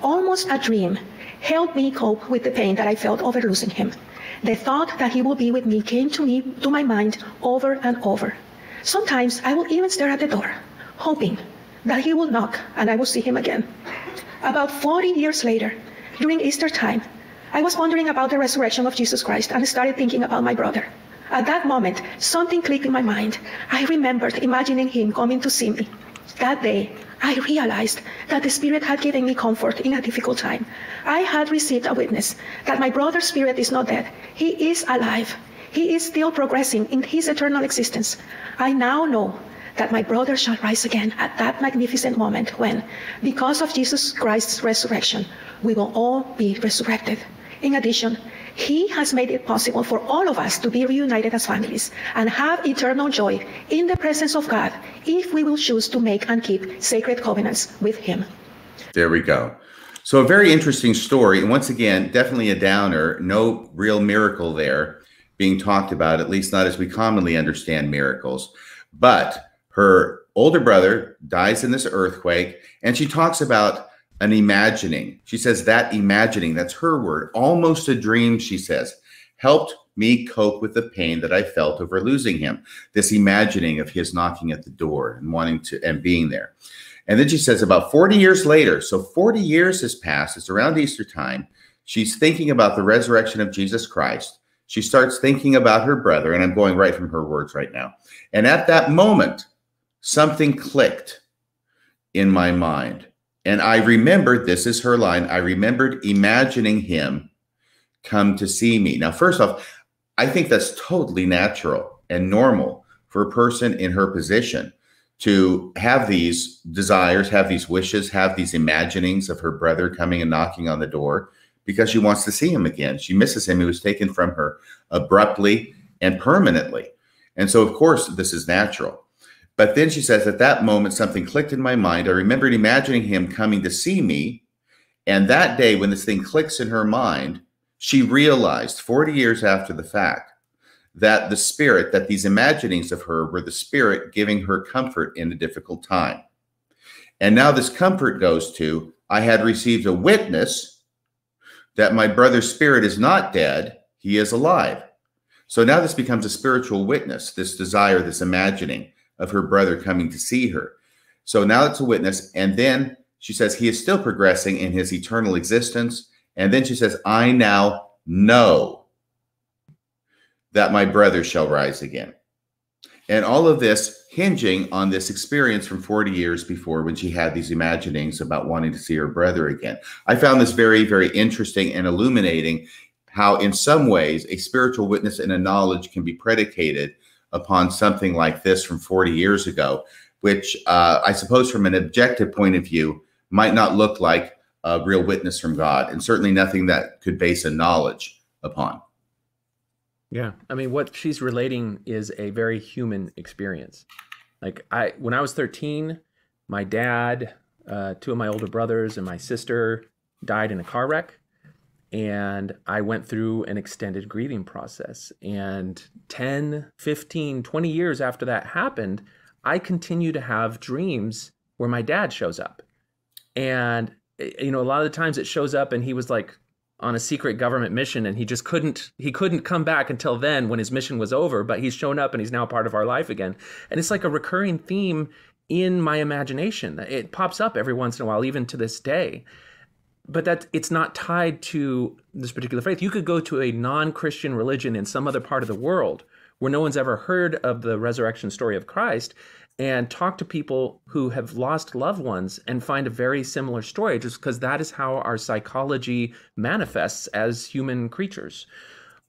almost a dream, helped me cope with the pain that I felt over losing him. The thought that he would be with me came to me to my mind over and over. Sometimes I would even stare at the door, hoping that he will knock and I will see him again. About 40 years later, during Easter time, I was wondering about the resurrection of Jesus Christ and started thinking about my brother. At that moment, something clicked in my mind. I remembered imagining him coming to see me. That day, I realized that the Spirit had given me comfort in a difficult time. I had received a witness that my brother's spirit is not dead. He is alive. He is still progressing in his eternal existence. I now know that my brother shall rise again at that magnificent moment when, because of Jesus Christ's resurrection, we will all be resurrected. In addition, he has made it possible for all of us to be reunited as families and have eternal joy in the presence of God if we will choose to make and keep sacred covenants with him. There we go. So a very interesting story, and once again, definitely a downer. No real miracle there being talked about, at least not as we commonly understand miracles. But her older brother dies in this earthquake, and she talks about an imagining. She says that imagining, that's her word, almost a dream, she says, helped me cope with the pain that I felt over losing him. This imagining of his knocking at the door and wanting to and being there. And then she says, about 40 years later, so 40 years has passed, it's around Easter time. She's thinking about the resurrection of Jesus Christ. She starts thinking about her brother, and I'm going right from her words right now. And at that moment, something clicked in my mind. And I remembered this is her line I remembered imagining him come to see me. Now, first off, I think that's totally natural and normal for a person in her position to have these desires, have these wishes, have these imaginings of her brother coming and knocking on the door because she wants to see him again. She misses him. He was taken from her abruptly and permanently. And so, of course, this is natural. But then she says, at that moment, something clicked in my mind. I remembered imagining him coming to see me. And that day, when this thing clicks in her mind, she realized 40 years after the fact that the spirit, that these imaginings of her were the spirit giving her comfort in a difficult time. And now this comfort goes to I had received a witness that my brother's spirit is not dead, he is alive. So now this becomes a spiritual witness, this desire, this imagining of her brother coming to see her. So now it's a witness. And then she says, he is still progressing in his eternal existence. And then she says, I now know that my brother shall rise again. And all of this hinging on this experience from 40 years before when she had these imaginings about wanting to see her brother again. I found this very, very interesting and illuminating how, in some ways, a spiritual witness and a knowledge can be predicated upon something like this from 40 years ago, which uh, I suppose, from an objective point of view, might not look like a real witness from God, and certainly nothing that could base a knowledge upon. Yeah, I mean, what she's relating is a very human experience. Like I, when I was 13, my dad, uh, two of my older brothers, and my sister died in a car wreck, and I went through an extended grieving process. And 10, 15, 20 years after that happened, I continue to have dreams where my dad shows up. And eh, you know, a lot of the times it shows up and he was like on a secret government mission and he just couldn't he couldn't come back until then when his mission was over but he's shown up and he's now part of our life again and it's like a recurring theme in my imagination it pops up every once in a while even to this day but that it's not tied to this particular faith you could go to a non-christian religion in some other part of the world where no one's ever heard of the resurrection story of christ and talk to people who have lost loved ones and find a very similar story just because that is how our psychology manifests as human creatures.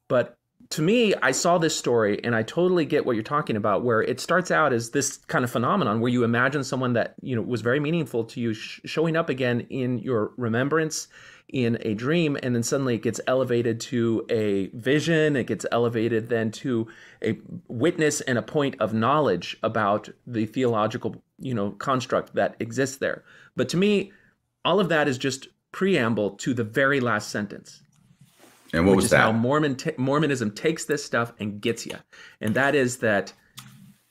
But to me, I saw this story and I totally get what you're talking about, where it starts out as this kind of phenomenon where you imagine someone that you know was very meaningful to you sh- showing up again in your remembrance in a dream and then suddenly it gets elevated to a vision it gets elevated then to a witness and a point of knowledge about the theological you know construct that exists there. But to me all of that is just preamble to the very last sentence and what which was is that how mormon t- mormonism takes this stuff and gets you and that is that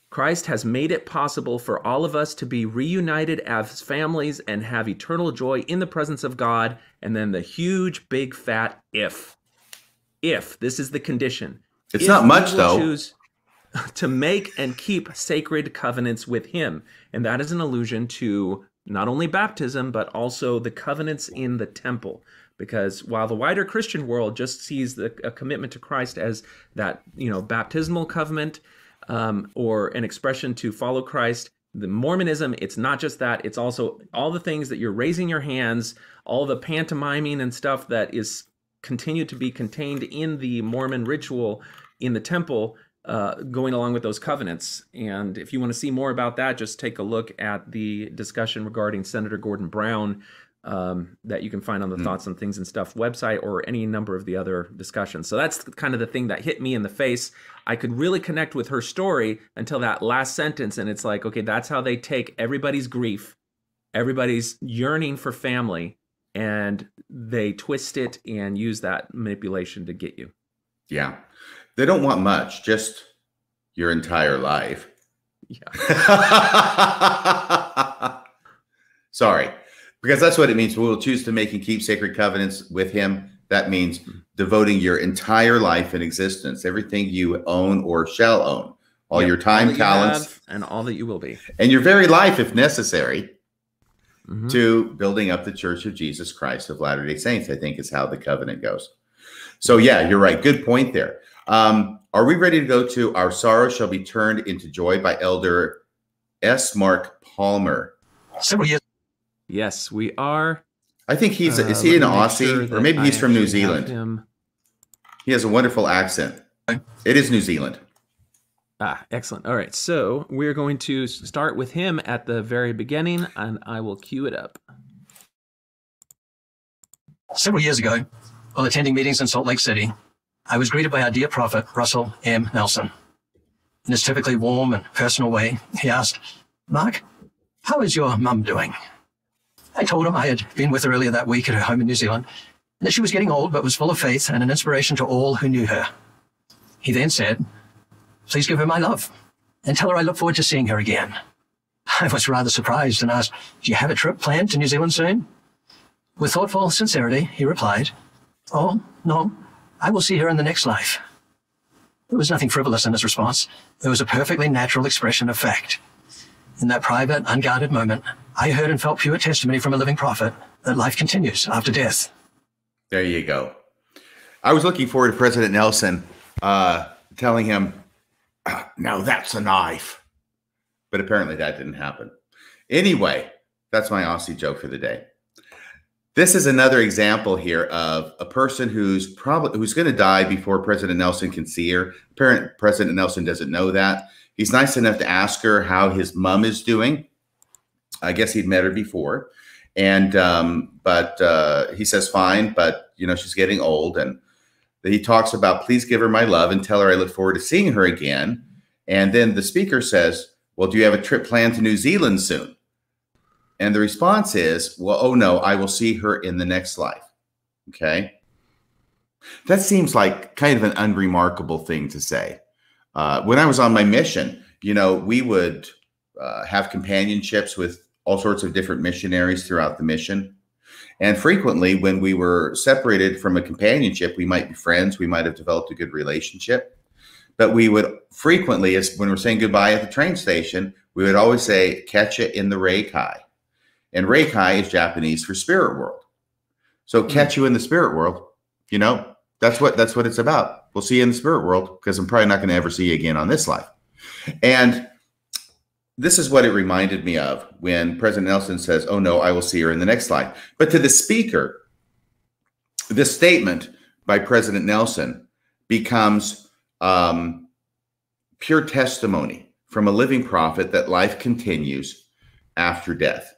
Christ has made it possible for all of us to be reunited as families and have eternal joy in the presence of God. And then the huge, big, fat if. If this is the condition. It's If not much, though. Choose to make and keep sacred covenants with Him. And that is an allusion to not only baptism, but also the covenants in the temple. Because while the wider Christian world just sees the, a commitment to Christ as that, you know, baptismal covenant, um, or an expression to follow Christ. The Mormonism, it's not just that, it's also all the things that you're raising your hands, all the pantomiming and stuff that is continued to be contained in the Mormon ritual in the temple, uh, going along with those covenants. And if you want to see more about that, just take a look at the discussion regarding Senator Gordon Brown um, that you can find on the Thoughts on Things and Stuff website or any number of the other discussions. So that's kind of the thing that hit me in the face. I could really connect with her story until that last sentence. And it's like, okay, that's how they take everybody's grief, everybody's yearning for family, and they twist it and use that manipulation to get you. Yeah. They don't want much, just your entire life. Yeah. Sorry, because that's what it means. We will choose to make and keep sacred covenants with Him. That means devoting your entire life and existence, everything you own or shall own, all Yep, your time, that you talents, have and all that you will be. and your very life, if necessary, Mhm. to building up the Church of Jesus Christ of Latter day Saints, I think is how the covenant goes. So, yeah, you're right. Good point there. Um, are we ready to go to Our Sorrow Shall Be Turned into Joy by Elder S. Mark Palmer? Several years Yes, we are. I think he's, Uh, is he an Aussie? sure or that maybe I he's from New Zealand. him- He has a wonderful accent. It is New Zealand. Ah, excellent. All right, so we're going to start with him at the very beginning, and I will cue it up. several years ago, while attending meetings in Salt Lake City, I was greeted by our dear prophet, Russell M. Nelson. In his typically warm and personal way, he asked, Mark, how is your mum doing? I told him I had been with her earlier that week at her home in New Zealand, and that she was getting old but was full of faith and an inspiration to all who knew her. He then said, Please give her my love and tell her I look forward to seeing her again. I was rather surprised and asked, Do you have a trip planned to New Zealand soon? With thoughtful sincerity, he replied, Oh, no, I will see her in the next life. There was nothing frivolous in his response. It was a perfectly natural expression of fact. In that private, unguarded moment, I heard and felt pure testimony from a living prophet that life continues after death. There you go. I was looking forward to President Nelson uh, telling him, "Ah, "Now that's a knife," but apparently that didn't happen. Anyway, that's my Aussie joke for the day. This is another example here of a person who's probably who's going to die before President Nelson can see her. Apparently, President Nelson doesn't know that. He's nice enough to ask her how his mom is doing. I guess he'd met her before, and um, but uh, he says fine, but you know she's getting old, and he talks about please give her my love and tell her I look forward to seeing her again. And then the speaker says, "Well, do you have a trip planned to New Zealand soon?" And the response is, "Well, oh no, I will see her in the next life." Okay, that seems like kind of an unremarkable thing to say. Uh, when I was on my mission, you know, we would uh, have companionships with all sorts of different missionaries throughout the mission. And frequently, when we were separated from a companionship, we might be friends, we might have developed a good relationship. But we would frequently, as when we're saying goodbye at the train station, we would always say, catch it in the Reikai. And Reikai is Japanese for spirit world. So hmm. catch you in the spirit world, you know, that's what that's what it's about. We'll see you in the spirit world because I'm probably not going to ever see you again on this life. And this is what it reminded me of when President Nelson says, Oh no, I will see her in the next life. But to the speaker, this statement by President Nelson becomes um, pure testimony from a living prophet that life continues after death.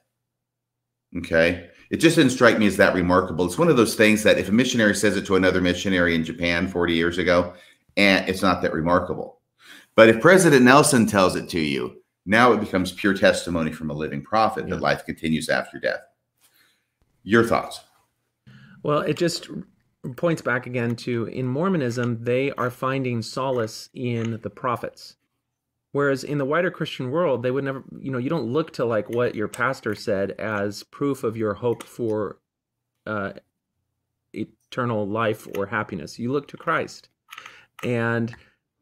Okay. It just didn't strike me as that remarkable. It's one of those things that if a missionary says it to another missionary in Japan 40 years ago, and it's not that remarkable. But if President Nelson tells it to you, now it becomes pure testimony from a living prophet Yeah. that life continues after death. Your thoughts? Well, it just points back again to in Mormonism, they are finding solace in the prophets. Whereas in the wider Christian world, they would never, you know, you don't look to like what your pastor said as proof of your hope for uh, eternal life or happiness. You look to Christ. And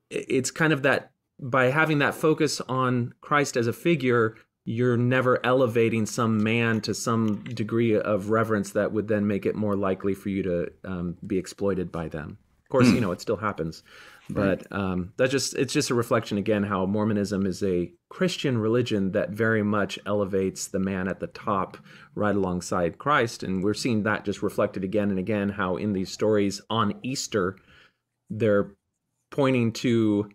it's kind of that by having that focus on Christ as a figure, you're never elevating some man to some degree of reverence that would then make it more likely for you to um, be exploited by them. Of course, you know it still happens, but um, that's just it's just a reflection again how Mormonism is a Christian religion that very much elevates the man at the top right alongside Christ, and we're seeing that just reflected again and again. How in these stories on Easter, they're pointing to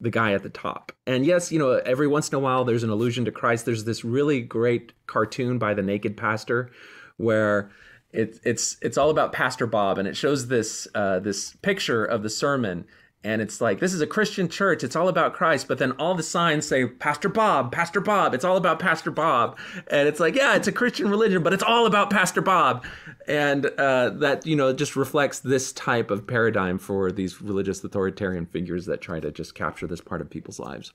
the guy at the top. And yes, you know, every once in a while there's an allusion to Christ. There's this really great cartoon by the Naked Pastor where it, it's it's all about Pastor Bob, and it shows this uh, this picture of the sermon, and it's like this is a Christian church. It's all about Christ, but then all the signs say Pastor Bob, Pastor Bob. It's all about Pastor Bob, and it's like yeah, it's a Christian religion, but it's all about Pastor Bob, and uh, that you know just reflects this type of paradigm for these religious authoritarian figures that try to just capture this part of people's lives.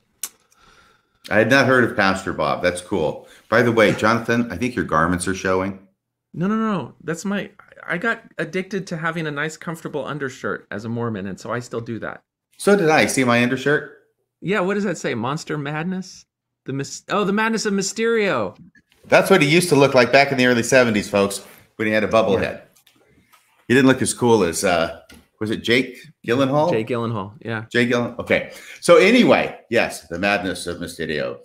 I had not heard of Pastor Bob. That's cool. By the way, Jonathan, I think your garments are showing. No, no, no. That's my. I got addicted to having a nice, comfortable undershirt as a Mormon, and so I still do that. So did I. See my undershirt? Yeah. What does that say? Monster Madness. The mis- Oh, the madness of Mysterio. That's what he used to look like back in the early 70s, folks, when he had a bubble Yeah. head. He didn't look as cool as, uh, was it Jake Gyllenhaal? Jake Gyllenhaal. Yeah. Jake Gyllenhaal. Okay. So anyway, yes, the madness of Mysterio.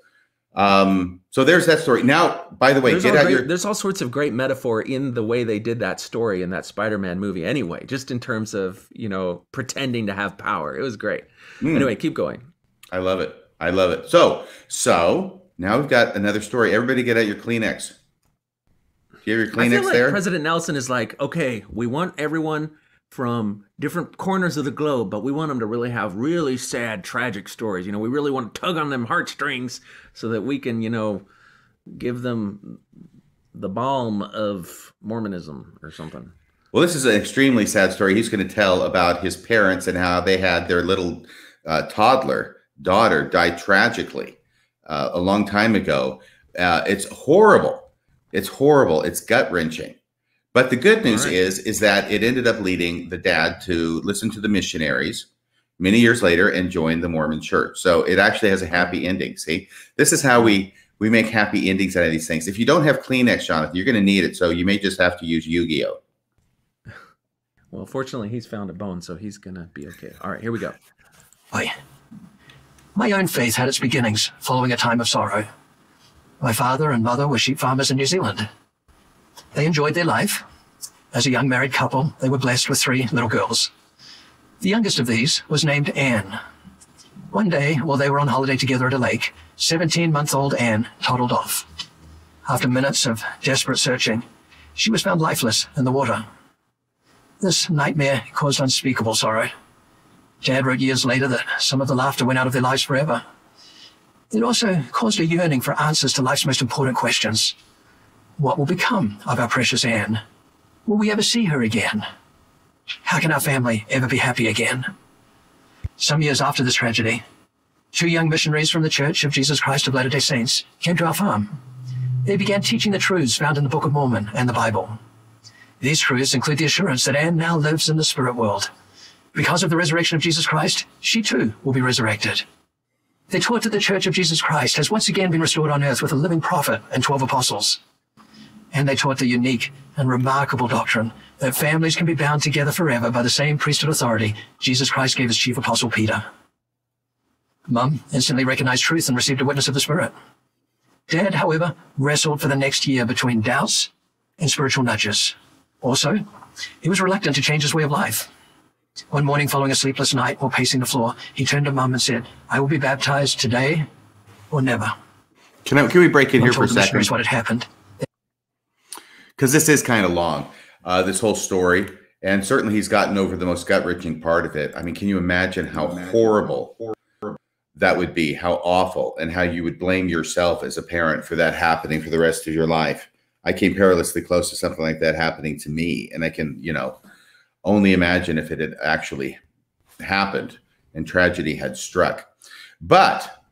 Um, so there's that story. Now, by the way, there's, get all out great- your there's all sorts of great metaphor in the way they did that story in that Spider-Man movie. Anyway, just in terms of you know pretending to have power, it was great. Mm. Anyway, keep going. I love it. I love it. So, so now we've got another story. Everybody get out your Kleenex. Do you have your Kleenex like there? President Nelson is like, okay, we want everyone from different corners of the globe, but we want them to really have really sad, tragic stories. You know, we really want to tug on them heartstrings so that we can, you know, give them the balm of Mormonism or something. Well, this is an extremely sad story. He's going to tell about his parents and how they had their little uh, toddler daughter die tragically uh, a long time ago. Uh, it's horrible. It's horrible. It's gut wrenching. But the good news All right. is is that it ended up leading the dad to listen to the missionaries many years later and join the Mormon Church. So it actually has a happy ending. See, this is how we we make happy endings out of these things. If you don't have Kleenex, Jonathan, you're going to need it. So you may just have to use Yu-Gi-Oh. Well, fortunately, he's found a bone, so he's gonna be okay. All right, here we go. Oh, I, my own faith had its beginnings following a time of sorrow. My father and mother were sheep farmers in New Zealand. They enjoyed their life. As a young married couple, they were blessed with three little girls. The youngest of these was named Anne. One day, while they were on holiday together at a lake, 17 month old Anne toddled off. After minutes of desperate searching, she was found lifeless in the water. This nightmare caused unspeakable sorrow. Dad wrote years later that some of the laughter went out of their lives forever. It also caused a yearning for answers to life's most important questions. What will become of our precious Anne? Will we ever see her again? How can our family ever be happy again? Some years after this tragedy, two young missionaries from the Church of Jesus Christ of Latter-day Saints came to our farm. They began teaching the truths found in the Book of Mormon and the Bible. These truths include the assurance that Anne now lives in the spirit world. Because of the resurrection of Jesus Christ, she too will be resurrected. They taught that the Church of Jesus Christ has once again been restored on earth with a living prophet and 12 apostles. And they taught the unique and remarkable doctrine that families can be bound together forever by the same priesthood authority Jesus Christ gave his chief apostle Peter. Mum instantly recognized truth and received a witness of the Spirit. Dad, however, wrestled for the next year between doubts and spiritual nudges. Also, he was reluctant to change his way of life. One morning following a sleepless night while pacing the floor, he turned to Mum and said, I will be baptized today or never. Can, I, can we break in Mum here for a second? missionaries what had happened. Because this is kind of long, uh, this whole story. And certainly he's gotten over the most gut wrenching part of it. I mean, can you imagine how horrible that would be? How awful, and how you would blame yourself as a parent for that happening for the rest of your life. I came perilously close to something like that happening to me. And I can, you know, only imagine if it had actually happened and tragedy had struck. But,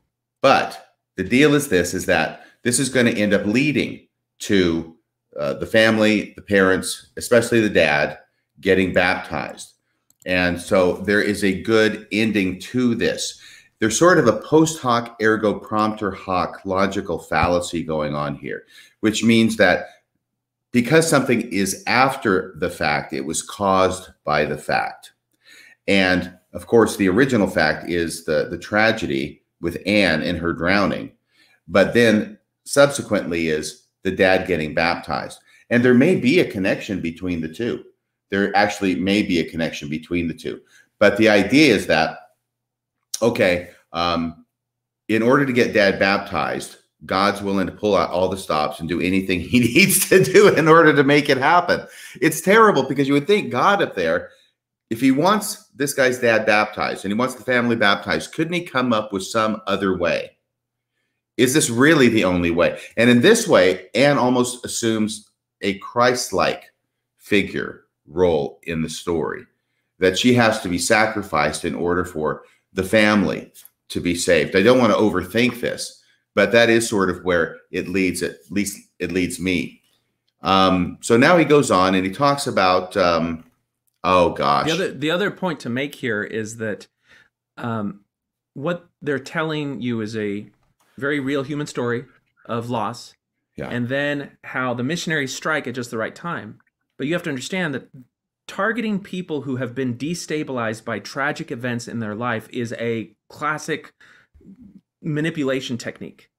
but the deal is this is that this is going to end up leading to uh, the family, the parents, especially the dad, getting baptized. And so there is a good ending to this. There's sort of a post hoc ergo propter hoc logical fallacy going on here, which means that because something is after the fact, it was caused by the fact. And of course, the original fact is the, the tragedy with Anne and her drowning. But then subsequently is the dad getting baptized. And there may be a connection between the two. There actually may be a connection between the two. But the idea is that, okay, um, in order to get dad baptized, God's willing to pull out all the stops and do anything he needs to do in order to make it happen. It's terrible because you would think God up there, if he wants this guy's dad baptized and he wants the family baptized, couldn't he come up with some other way? Is this really the only way? And in this way, Anne almost assumes a Christ like figure role in the story that she has to be sacrificed in order for the family to be saved. I don't want to overthink this, but that is sort of where it leads. At least it leads me. Um, so now he goes on and he talks about. Um, oh gosh. The other the other point to make here is that um, what they're telling you is a very real human story of loss, Yeah. and then how the missionaries strike at just the right time. But you have to understand that targeting people who have been destabilized by tragic events in their life is a classic manipulation technique.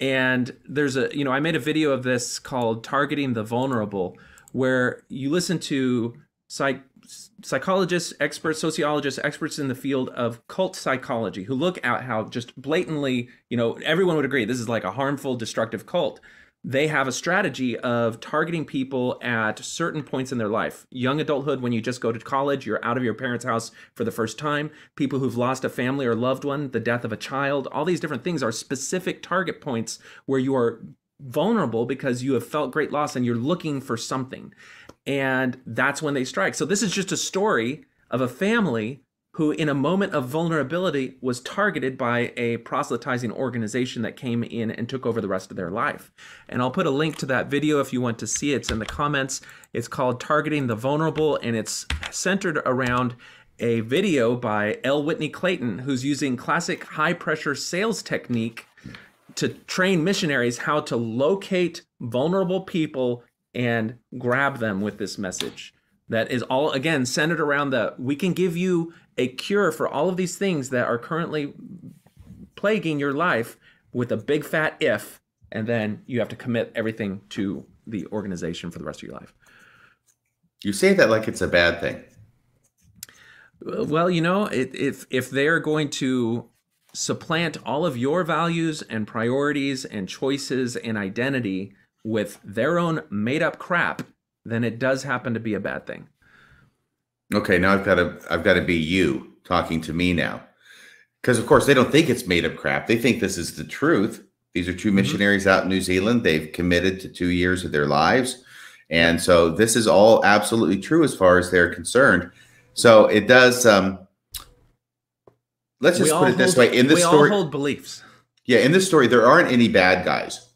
And there's a, you know, I made a video of this called Targeting the Vulnerable, where you listen to psych, psychologists, experts, sociologists, experts in the field of cult psychology who look at how just blatantly, you know, everyone would agree this is like a harmful, destructive cult they have a strategy of targeting people at certain points in their life. Young adulthood, when you just go to college, you're out of your parents' house for the first time. People who've lost a family or loved one, the death of a child, all these different things are specific target points where you are vulnerable because you have felt great loss and you're looking for something. And that's when they strike. So, this is just a story of a family who, in a moment of vulnerability, was targeted by a proselytizing organization that came in and took over the rest of their life. And I'll put a link to that video if you want to see it. It's in the comments. It's called Targeting the Vulnerable, and it's centered around a video by L. Whitney Clayton, who's using classic high pressure sales technique to train missionaries how to locate vulnerable people and grab them with this message that is all again centered around the we can give you a cure for all of these things that are currently plaguing your life with a big fat if and then you have to commit everything to the organization for the rest of your life You say that like it's a bad thing. well you know it, if if they're going to supplant all of your values and priorities and choices and identity with their own made up crap then it does happen to be a bad thing Okay, now I've got to I've got to be you talking to me now. Because of course they don't think it's made up crap. They think this is the truth. These are 2 Mhm. missionaries out in New Zealand. They've committed to 2 years of their lives. And so this is all absolutely true as far as they're concerned. So it does um let's just all put it this hold- way in this we story all hold beliefs Yeah, in this story, there aren't any bad guys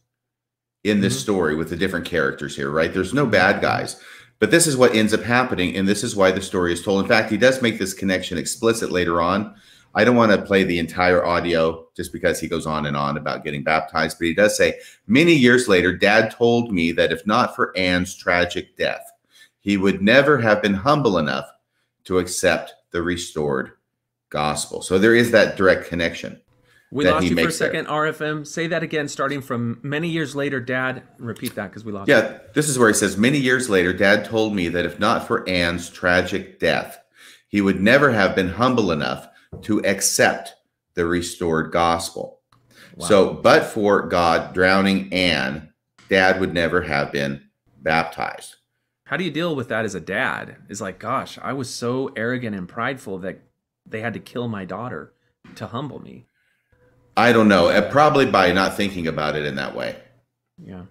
in this Mhm. story with the different characters here, right? There's no bad guys. But this is what ends up happening, and this is why the story is told. In fact, he does make this connection explicit later on. I don't want to play the entire audio just because he goes on and on about getting baptized, but he does say, Many years later, dad told me that if not for Anne's tragic death, he would never have been humble enough to accept the restored gospel. So there is that direct connection. We lost you for a makes there. second, RFM. Say that again, starting from many years later, Dad. Repeat that because we lost. Yeah, this is where he says, Many years later, dad told me that if not for Anne's tragic death, he would never have been humble enough to accept the restored gospel. Wow. So, but for God drowning Anne, dad would never have been baptized. How do you deal with that as a dad? Is like, gosh, I was so arrogant and prideful that they had to kill my daughter to humble me. I don't know, uh, probably by not thinking about it in that way. Yeah.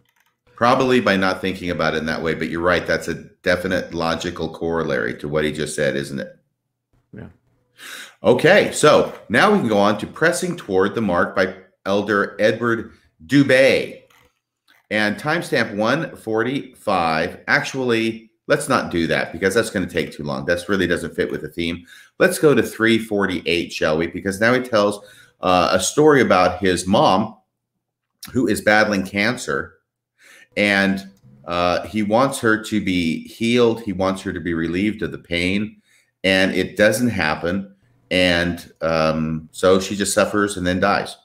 Probably by not thinking about it in that way, but you're right. That's a definite logical corollary to what he just said, isn't it? Yeah. Okay, so now we can go on to Pressing Toward the Mark by Elder Edward Dube. And timestamp 145. Actually, let's not do that because that's going to take too long. That's really doesn't fit with the theme. Let's go to 348, shall we? Because now he tells uh, a story about his mom who is battling cancer and uh, he wants her to be healed. He wants her to be relieved of the pain, and it doesn't happen. And um, so she just suffers and then dies.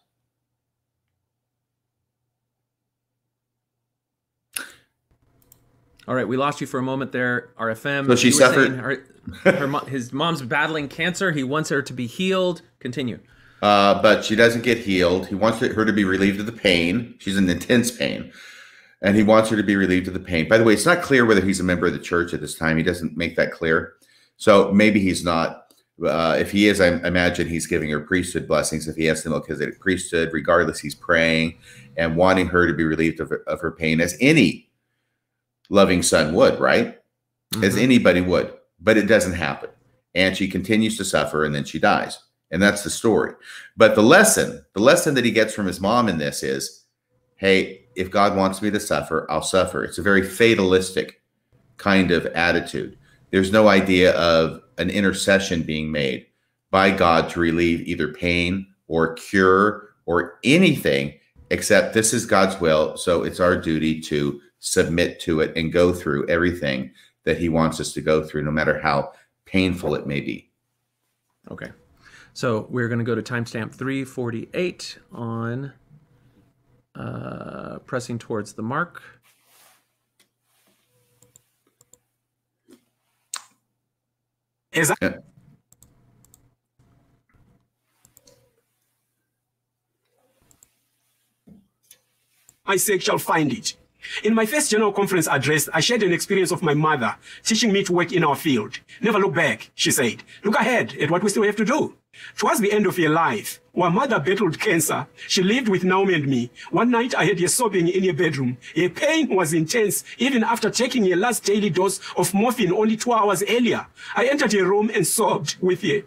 All right, we lost you for a moment there, RFM. So she suffered- Her, her his mom's battling cancer. He wants her to be healed. Continue. Uh, but she doesn't get healed. He wants her to be relieved of the pain. She's in intense pain. And he wants her to be relieved of the pain. By the way, it's not clear whether he's a member of the church at this time. He doesn't make that clear. So maybe he's not. Uh, if he is, I imagine he's giving her priesthood blessings. If he has the Melchizedek priesthood, regardless, he's praying and wanting her to be relieved of, of her pain, as any loving son would, right? As Mhm. anybody would. But it doesn't happen. And she continues to suffer and then she dies. And that's the story. But the lesson, the lesson that he gets from his mom in this is hey, if God wants me to suffer, I'll suffer. It's a very fatalistic kind of attitude. There's no idea of an intercession being made by God to relieve either pain or cure or anything except this is God's will. So it's our duty to submit to it and go through everything that He wants us to go through, no matter how painful it may be. Okay. So we're going to go to timestamp 348 on uh, pressing towards the mark. Is that? Yeah. my sake shall find it. In my first general conference address, I shared an experience of my mother teaching me to work in our field. Never look back, she said. Look ahead at what we still have to do. Towards the end of her life, while mother battled cancer, she lived with Naomi and me. One night I had her sobbing in her bedroom. Her pain was intense, even after taking her last daily dose of morphine only two hours earlier. I entered her room and sobbed with her.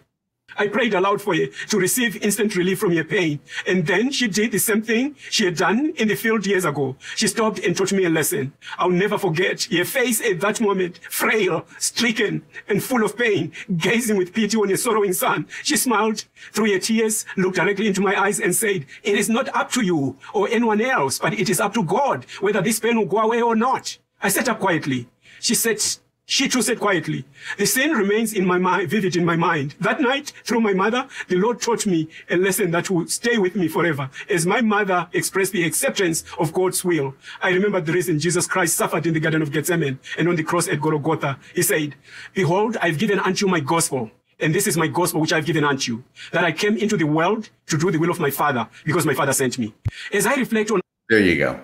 I prayed aloud for her to receive instant relief from her pain. And then she did the same thing she had done in the field years ago. She stopped and taught me a lesson. I'll never forget her face at that moment, frail, stricken, and full of pain, gazing with pity on her sorrowing son. She smiled through her tears, looked directly into my eyes and said, it is not up to you or anyone else, but it is up to God whether this pain will go away or not. I sat up quietly. She said, she too said quietly, the scene remains in my mind, vivid in my mind. That night, through my mother, the Lord taught me a lesson that will stay with me forever. As my mother expressed the acceptance of God's will, I remember the reason Jesus Christ suffered in the Garden of Gethsemane and on the cross at Golgotha. He said, Behold, I've given unto you my gospel. And this is my gospel which I've given unto you, that I came into the world to do the will of my Father, because my Father sent me. As I reflect on There you go.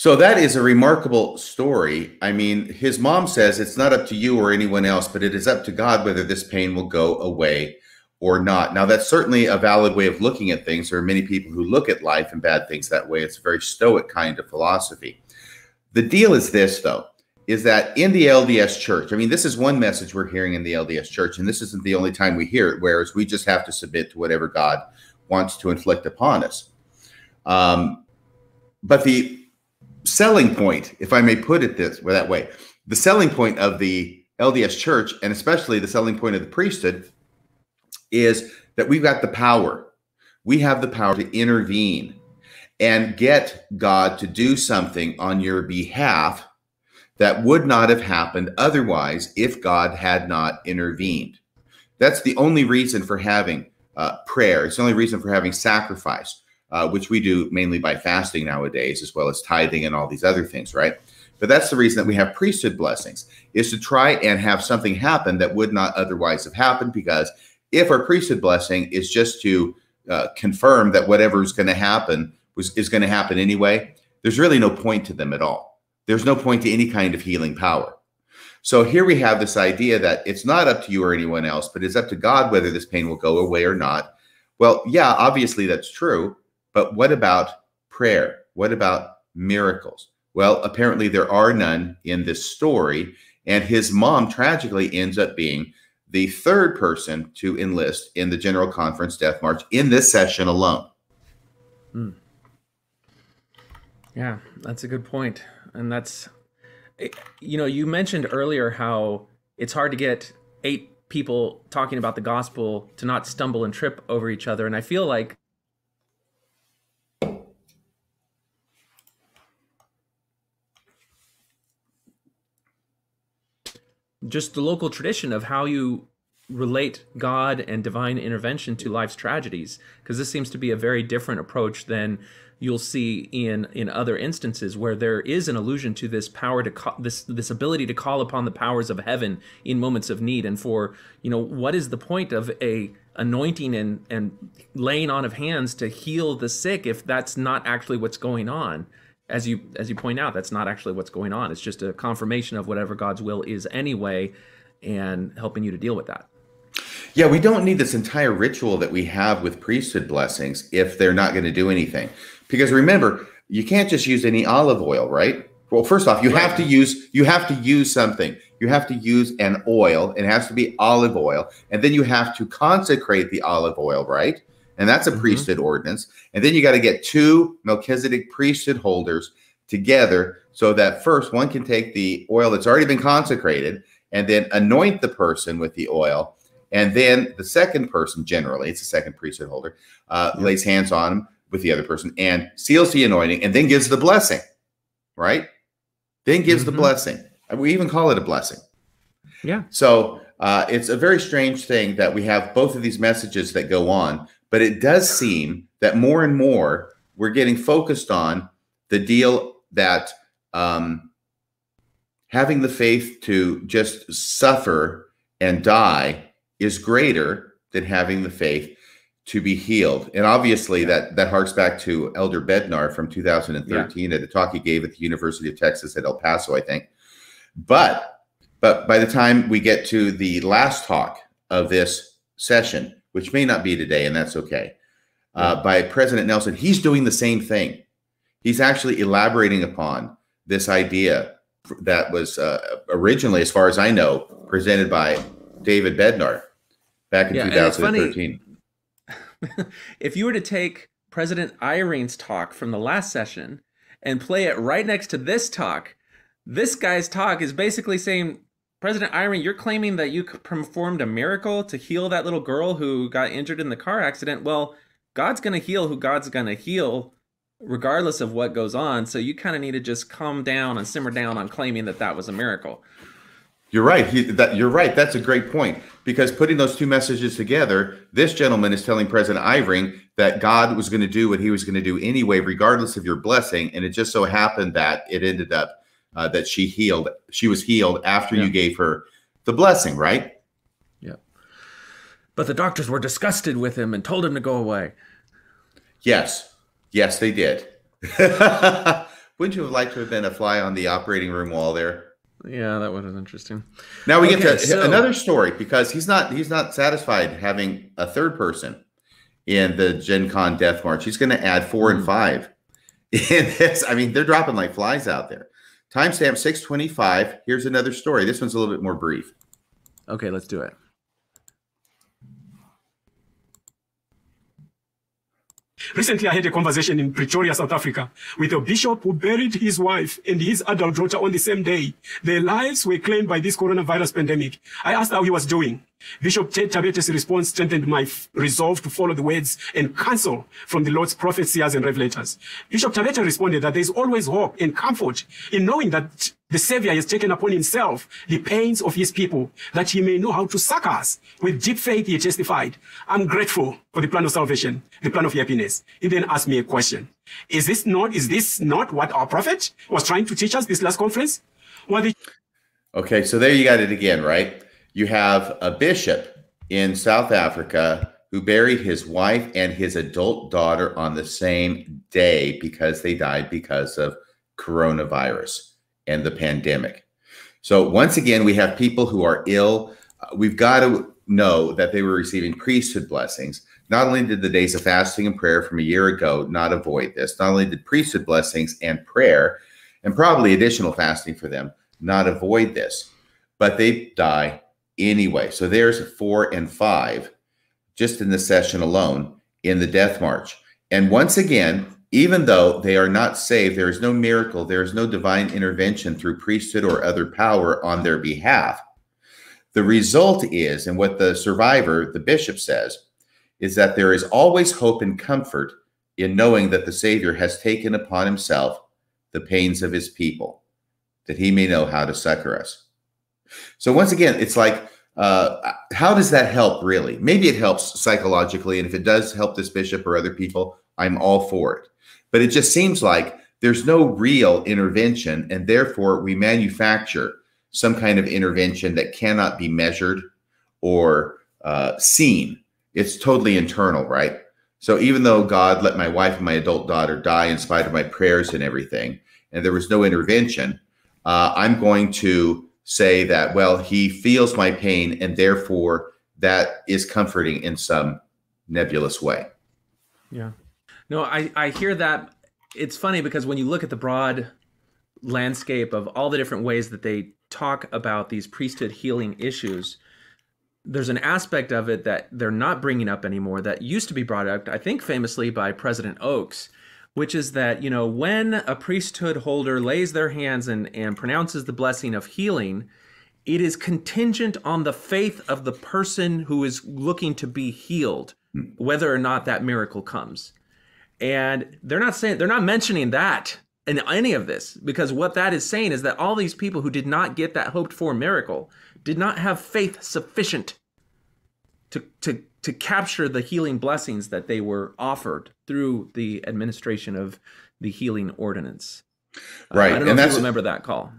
So that is a remarkable story. I mean, his mom says it's not up to you or anyone else, but it is up to God whether this pain will go away or not. Now, that's certainly a valid way of looking at things. There are many people who look at life and bad things that way. It's a very stoic kind of philosophy. The deal is this, though, is that in the LDS church, I mean, this is one message we're hearing in the LDS church, and this isn't the only time we hear it, whereas we just have to submit to whatever God wants to inflict upon us. Um, but the selling point, if I may put it this way, that way, the selling point of the LDS church, and especially the selling point of the priesthood, is that we've got the power. We have the power to intervene and get God to do something on your behalf that would not have happened otherwise if God had not intervened. That's the only reason for having uh, prayer. It's the only reason for having sacrifice uh, which we do mainly by fasting nowadays, as well as tithing and all these other things, right? But that's the reason that we have priesthood blessings, is to try and have something happen that would not otherwise have happened. Because if our priesthood blessing is just to uh, confirm that whatever is going to happen was is going to happen anyway, there's really no point to them at all. There's no point to any kind of healing power. So here we have this idea that it's not up to you or anyone else, but it's up to God whether this pain will go away or not. Well, yeah, obviously that's true. But what about prayer? What about miracles? Well, apparently there are none in this story. And his mom tragically ends up being the third person to enlist in the General Conference Death March in this session alone. Hmm. Yeah, that's a good point. And that's, eh, you know, you mentioned earlier how it's hard to get eight people talking about the gospel to not stumble and trip over each other. And I feel like just the local tradition of how you relate God and divine intervention to life's tragedies, because this seems to be a very different approach than you'll see in in other instances where there is an allusion to this power to call, this this ability to call upon the powers of heaven in moments of need. And for you know what is the point of a anointing and and laying on of hands to heal the sick if that's not actually what's going on as you as you point out, that's not actually what's going on. It's just a confirmation of whatever God's will is anyway, and helping you to deal with that. Yeah, we don't need this entire ritual that we have with priesthood blessings if they're not going to do anything. Because remember, you can't just use any olive oil, right? Well, first off, you have to use you have to use something. You have to use an oil. It has to be olive oil, and then you have to consecrate the olive oil, right? And that's a Mhm. priesthood ordinance. And then you got to get two Melchizedek priesthood holders together, so that first one can take the oil that's already been consecrated and then anoint the person with the oil, and then the second person, generally, it's the second priesthood holder, uh, Yeah. lays hands on him with the other person and seals the anointing, and then gives the blessing, right? Then gives the Mhm. blessing. We even call it a blessing. Yeah. So uh, it's a very strange thing that we have both of these messages that go on, but it does seem that more and more we're getting focused on the deal that um, having the faith to just suffer and die is greater than having the faith to be healed. And obviously that that harks back to Elder Bednar from 2013 at a talk he gave at the University of Texas at El Paso, I think. But but by the time we get to the last talk of this session, which may not be today, and that's okay, uh, by President Nelson, he's doing the same thing. He's actually elaborating upon this idea that was uh, originally, as far as I know, presented by David Bednar back in Yeah, and it's funny- 2013. if you were to take President Eyring's talk from the last session and play it right next to this talk, this guy's talk is basically saying, President Eyring, you're claiming that you performed a miracle to heal that little girl who got injured in the car accident. Well, God's going to heal who God's going to heal, regardless of what goes on. So you kind of need to just calm down and simmer down on claiming that that was a miracle. You're right. He, that, you're right. That's a great point because putting those two messages together, this gentleman is telling President Eyring that God was going to do what he was going to do anyway, regardless of your blessing. And it just so happened that it ended up uh, that she healed. She was healed after Yeah. you gave her the blessing, right? Yeah. But the doctors were disgusted with him and told him to go away. Yes. Yes, they did. Wouldn't you have liked to have been a fly on the operating room wall there? Yeah, that was interesting. Now we Okay, get to so- another story because he's not he's not satisfied having a third person in the Gen Con Death March. He's going to add four and Hmm. five in this. I mean, they're dropping like flies out there. Timestamp six twenty five. Here's another story. This one's a little bit more brief. Okay, let's do it. Recently, I had a conversation in Pretoria, South Africa, with a bishop who buried his wife and his adult daughter on the same day. Their lives were claimed by this coronavirus pandemic. I asked how he was doing. Bishop Ted Tabete's response strengthened my resolve to follow the words and counsel from the Lord's prophets, seers, and revelators. Bishop Tabete responded that there is always hope and comfort in knowing that the Savior has taken upon himself the pains of his people, that he may know how to succor us. With deep faith, he testified, I'm grateful for the plan of salvation, the plan of happiness. He then asked me a question. Is this not, is this not what our prophet was trying to teach us this last conference? Well, Okay, so there you got it again, right? You have a bishop in South Africa who buried his wife and his adult daughter on the same day because they died because of coronavirus and the pandemic. So, once again, we have people who are ill. Uh, We've got to know that they were receiving priesthood blessings. Not only did the days of fasting and prayer from a year ago not avoid this, not only did priesthood blessings and prayer, and probably additional fasting for them, not avoid this, but they die anyway. So there's four and five just in the session alone in the death march. And once again, even though they are not saved, there is no miracle, there is no divine intervention through priesthood or other power on their behalf. The result is, and what the survivor, the bishop says, is that there is always hope and comfort in knowing that the Savior has taken upon himself the pains of his people, that he may know how to succor us. So once again, it's like, uh, how does that help really? Maybe it helps psychologically, and if it does help this bishop or other people, I'm all for it. But it just seems like there's no real intervention, and therefore we manufacture some kind of intervention that cannot be measured or uh, seen. It's totally internal, right? So even though God let my wife and my adult daughter die in spite of my prayers and everything, and there was no intervention, uh, I'm going to say that, well, he feels my pain, and therefore that is comforting in some nebulous way. Yeah. No, I I hear that. It's funny because when you look at the broad landscape of all the different ways that they talk about these priesthood healing issues, there's an aspect of it that they're not bringing up anymore that used to be brought up, I think, famously by President Oaks, which is that, you know, when a priesthood holder lays their hands and, and pronounces the blessing of healing, it is contingent on the faith of the person who is looking to be healed, hmm. whether or not that miracle comes. And they're not saying, they're not mentioning that in any of this because what that is saying is that all these people who did not get that hoped for miracle did not have faith sufficient to, to, to capture the healing blessings that they were offered through the administration of the healing ordinance. Uh, Right, I don't know and if you remember that call.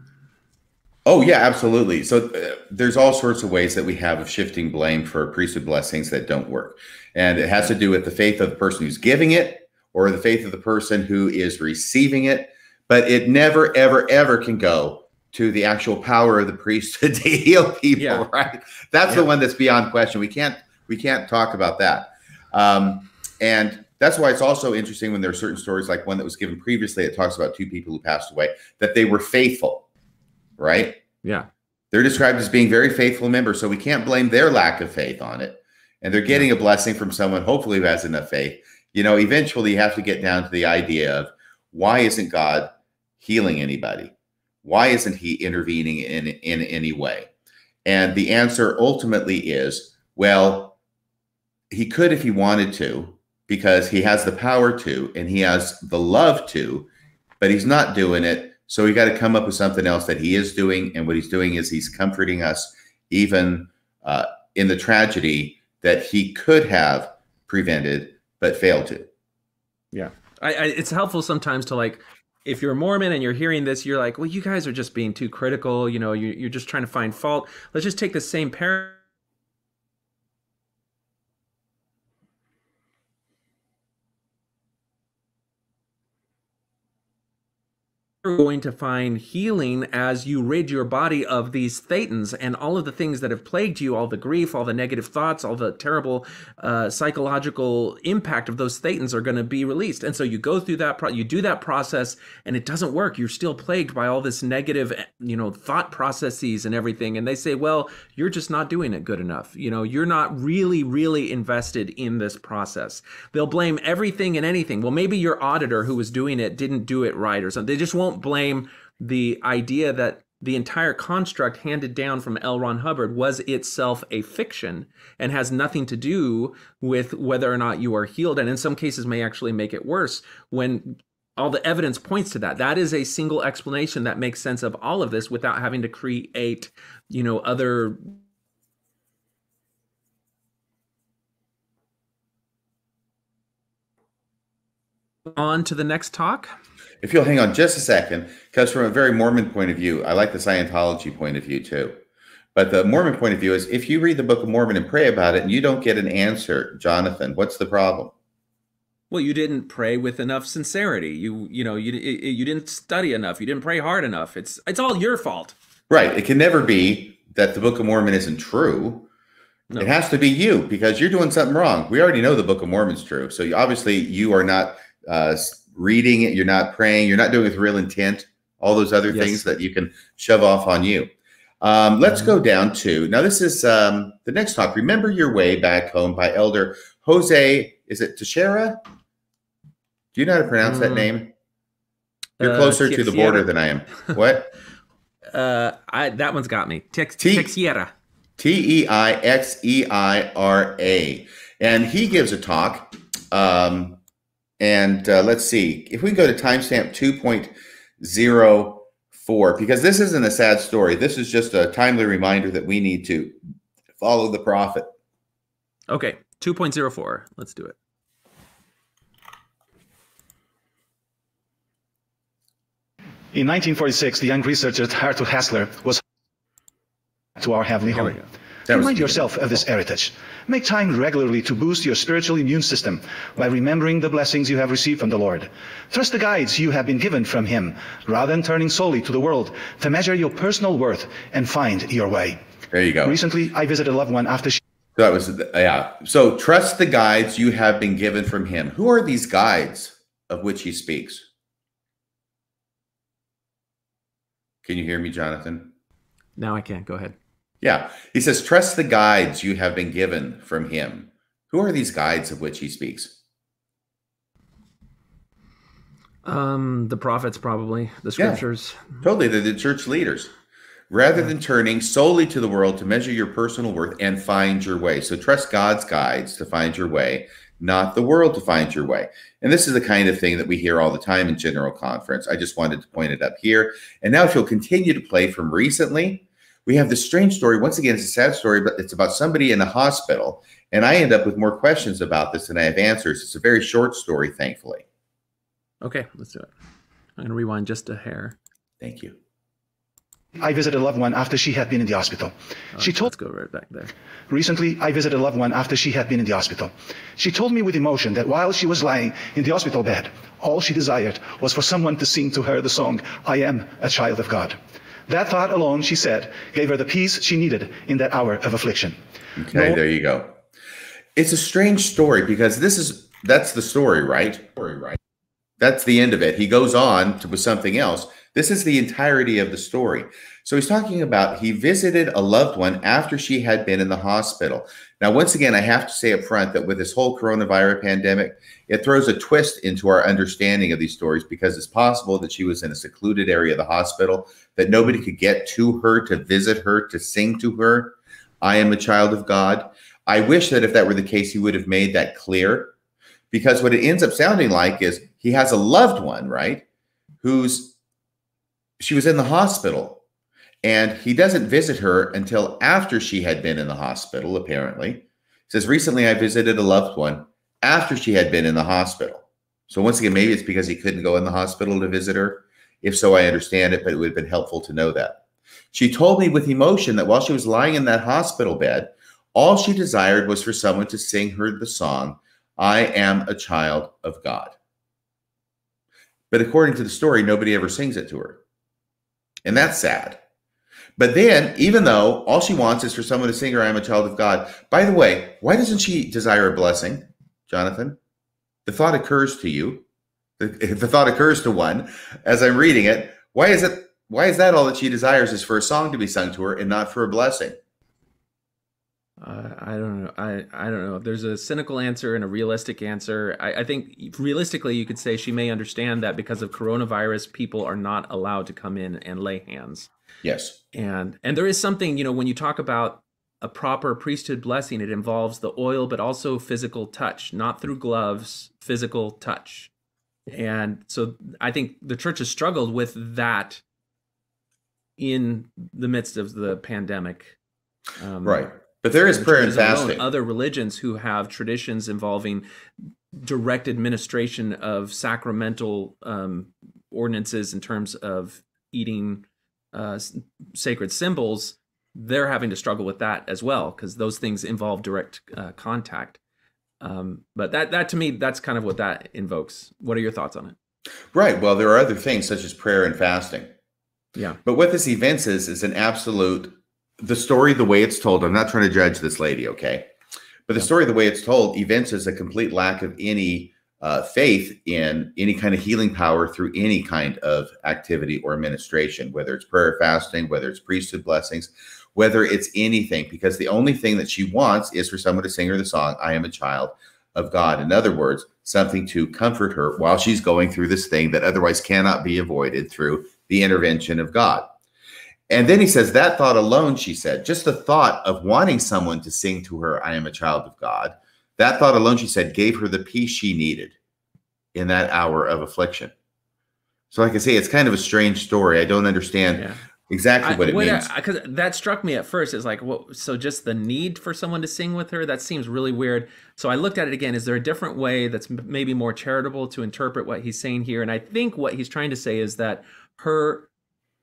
Oh yeah, absolutely. So uh, there's all sorts of ways that we have of shifting blame for priesthood blessings that don't work, and it has to do with the faith of the person who's giving it or the faith of the person who is receiving it. But it never, ever, ever can go to the actual power of the priesthood to heal people. Yeah. Right? That's the one that's beyond question. We can't we can't talk about that. Um, and that's why it's also interesting when there are certain stories like one that was given previously. It talks about two people who passed away that they were faithful right? Yeah. They're described as being very faithful members, so we can't blame their lack of faith on it. And they're getting a blessing from someone, hopefully, who has enough faith. You know, eventually you have to get down to the idea of why isn't God healing anybody? Why isn't he intervening in, in any way? And the answer ultimately is well, he could if he wanted to, because he has the power to and he has the love to, but he's not doing it. So we got to come up with something else that he is doing. And what he's doing is he's comforting us even uh, in the tragedy that he could have prevented but failed to. Yeah. I, I, it's helpful sometimes to like, if you're a Mormon and you're hearing this, you're like, well, you guys are just being too critical. You know, you, you're just trying to find fault. Let's just take the same parent. You're going to find healing as you rid your body of these thetans and all of the things that have plagued you all the grief all the negative thoughts all the terrible uh, psychological impact of those thetans are going to be released. And so you go through that pro- you do that process and it doesn't work. You're still plagued by all this negative you know thought processes and everything. And they say well you're just not doing it good enough. You know you're not really really invested in this process. They'll blame everything and anything. Well maybe your auditor who was doing it didn't do it right or something. They just won't blame the idea that the entire construct handed down from L. Ron Hubbard was itself a fiction and has nothing to do with whether or not you are healed, and in some cases may actually make it worse when all the evidence points to that. That is a single explanation that makes sense of all of this without having to create, you know, other on to the next talk. If you'll hang on just a second, because from a very Mormon point of view, I like the Scientology point of view too. But the Mormon point of view is if you read the Book of Mormon and pray about it and you don't get an answer, Jonathan, what's the problem? Well, you didn't pray with enough sincerity. You you know you you didn't study enough. You didn't pray hard enough. It's it's all your fault. Right. It can never be that the Book of Mormon isn't true. No. It has to be you because you're doing something wrong. We already know the Book of Mormon's true. So you, obviously you are not uh, reading it. You're not praying. You're not doing it with real intent. All those other Yes. things that you can shove off on you. Um, let's go down to now. This is um, the next talk. Remember your way back home by Elder Jose. Is it Teixeira? Do you know how to pronounce that Mm. name? You're Uh, closer to the border than I am. What? Uh, I that one's got me. Tex T- Texiera. T E I X E I R A. And he gives a talk. Um, and uh, let's see if we can go to timestamp 2.04, because this isn't a sad story. This is just a timely reminder that we need to follow the prophet. Okay, two point zero four. Let's do it. In 1946, the young researcher Arthur Hasler was to our heavenly home. Go. That Remind yourself of this heritage. Make time regularly to boost your spiritual immune system by remembering the blessings you have received from the Lord. Trust the guides you have been given from Him, rather than turning solely to the world to measure your personal worth and find your way. There you go. Recently, I visited a loved one after she That was, yeah. So trust the guides you have been given from him. Who are these guides of which he speaks? Can you hear me, Jonathan? Now I can. Go ahead. Yeah. He says, Trust the guides you have been given from him. Who are these guides of which he speaks? Um, the prophets, probably the scriptures. Yeah, totally, they're the church leaders. Rather than turning solely to the world to measure your personal worth and find your way. So trust God's guides to find your way, not the world to find your way. And this is the kind of thing that we hear all the time in General Conference. I just wanted to point it up here. And now, if you'll continue to play from recently, we have this strange story. Once again, it's a sad story, but it's about somebody in the hospital. And I end up with more questions about this than I have answers. It's a very short story, thankfully. Okay, let's do it. I'm going to rewind just a hair. Thank you. I visited a loved one after she had been in the hospital. Right, she told let's go right back there. Recently, I visited a loved one after she had been in the hospital. She told me with emotion that while she was lying in the hospital bed, all she desired was for someone to sing to her the song, I am a child of God. That thought alone, she said, gave her the peace she needed in that hour of affliction. Okay, no- there you go. It's a strange story because this is that's the story, right? Story, right? That's the end of it. He goes on to with something else. This is the entirety of the story. So he's talking about he visited a loved one after she had been in the hospital. Now, once again, I have to say up front that with this whole coronavirus pandemic, it throws a twist into our understanding of these stories because it's possible that she was in a secluded area of the hospital, that nobody could get to her to visit her, to sing to her. I am a child of God. I wish that if that were the case, he would have made that clear because what it ends up sounding like is he has a loved one, right? Who's she was in the hospital and he doesn't visit her until after she had been in the hospital, apparently. He says, Recently I visited a loved one after she had been in the hospital. So once again, maybe it's because he couldn't go in the hospital to visit her. If so, I understand it, but it would have been helpful to know that. She told me with emotion that while she was lying in that hospital bed, all she desired was for someone to sing her the song, I am a child of God. But according to the story, nobody ever sings it to her. And that's sad. But then, even though all she wants is for someone to sing her, I am a child of God. By the way, why doesn't she desire a blessing, Jonathan? The thought occurs to you. If the thought occurs to one as I'm reading it, why is it why is that all that she desires is for a song to be sung to her and not for a blessing? Uh, I don't know. I, I don't know. There's a cynical answer and a realistic answer. I, I think realistically, you could say she may understand that because of coronavirus, people are not allowed to come in and lay hands. Yes. And and there is something, you know, when you talk about a proper priesthood blessing, it involves the oil, but also physical touch, not through gloves, physical touch. And so I think the church has struggled with that in the midst of the pandemic. Um, right. But there is prayer and fasting. Other religions who have traditions involving direct administration of sacramental um, ordinances in terms of eating uh, sacred symbols, they're having to struggle with that as well because those things involve direct uh, contact. Um, but that that to me, that's kind of what that invokes. What are your thoughts on it? Right. Well, there are other things such as prayer and fasting. Yeah. But what this event is is an absolute the story, the way it's told, I'm not trying to judge this lady, okay? But the story, the way it's told, events is a complete lack of any uh, faith in any kind of healing power through any kind of activity or administration, whether it's prayer, fasting, whether it's priesthood blessings, whether it's anything, because the only thing that she wants is for someone to sing her the song, I am a child of God. In other words, something to comfort her while she's going through this thing that otherwise cannot be avoided through the intervention of God. And then he says, That thought alone, she said, just the thought of wanting someone to sing to her, I am a child of God, that thought alone, she said, gave her the peace she needed in that hour of affliction. So, like I say, it's kind of a strange story. I don't understand yeah. Exactly what I, it means. Because that struck me at first. It's like, well, so just the need for someone to sing with her, that seems really weird. So I looked at it again. Is there a different way that's maybe more charitable to interpret what he's saying here? And I think what he's trying to say is that her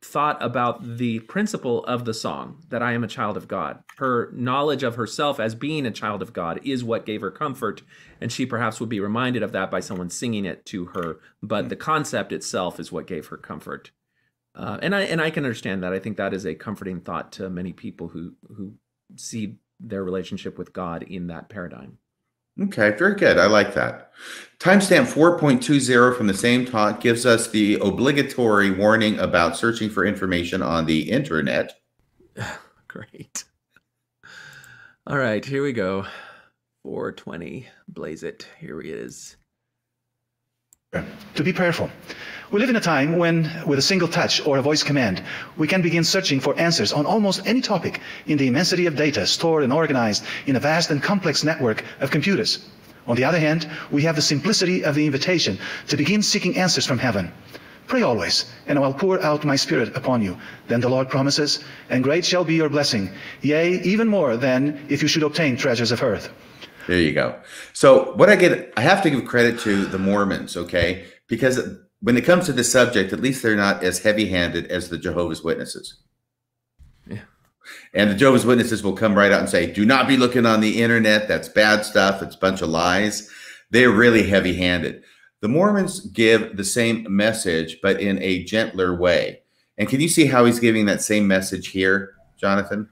thought about the principle of the song that I am a child of God. Her knowledge of herself as being a child of God is what gave her comfort, and she perhaps would be reminded of that by someone singing it to her. But hmm. the concept itself is what gave her comfort. Uh, and I and I can understand that. I think that is a comforting thought to many people who who see their relationship with God in that paradigm. Okay, very good. I like that. Timestamp 4.20 from the same talk gives us the obligatory warning about searching for information on the internet. Great. All right, here we go. 420. Blaze it. Here he is. To be prayerful. We live in a time when, with a single touch or a voice command, we can begin searching for answers on almost any topic in the immensity of data stored and organized in a vast and complex network of computers. On the other hand, we have the simplicity of the invitation to begin seeking answers from heaven. Pray always, and I will pour out my spirit upon you. Then the Lord promises, and great shall be your blessing, yea, even more than if you should obtain treasures of earth. There you go. So what I get, I have to give credit to the Mormons, okay? Because when it comes to this subject, at least they're not as heavy-handed as the Jehovah's Witnesses. Yeah. And the Jehovah's Witnesses will come right out and say, "Do not be looking on the internet. That's bad stuff. It's a bunch of lies." They're really heavy-handed. The Mormons give the same message, but in a gentler way. And can you see how he's giving that same message here, Jonathan?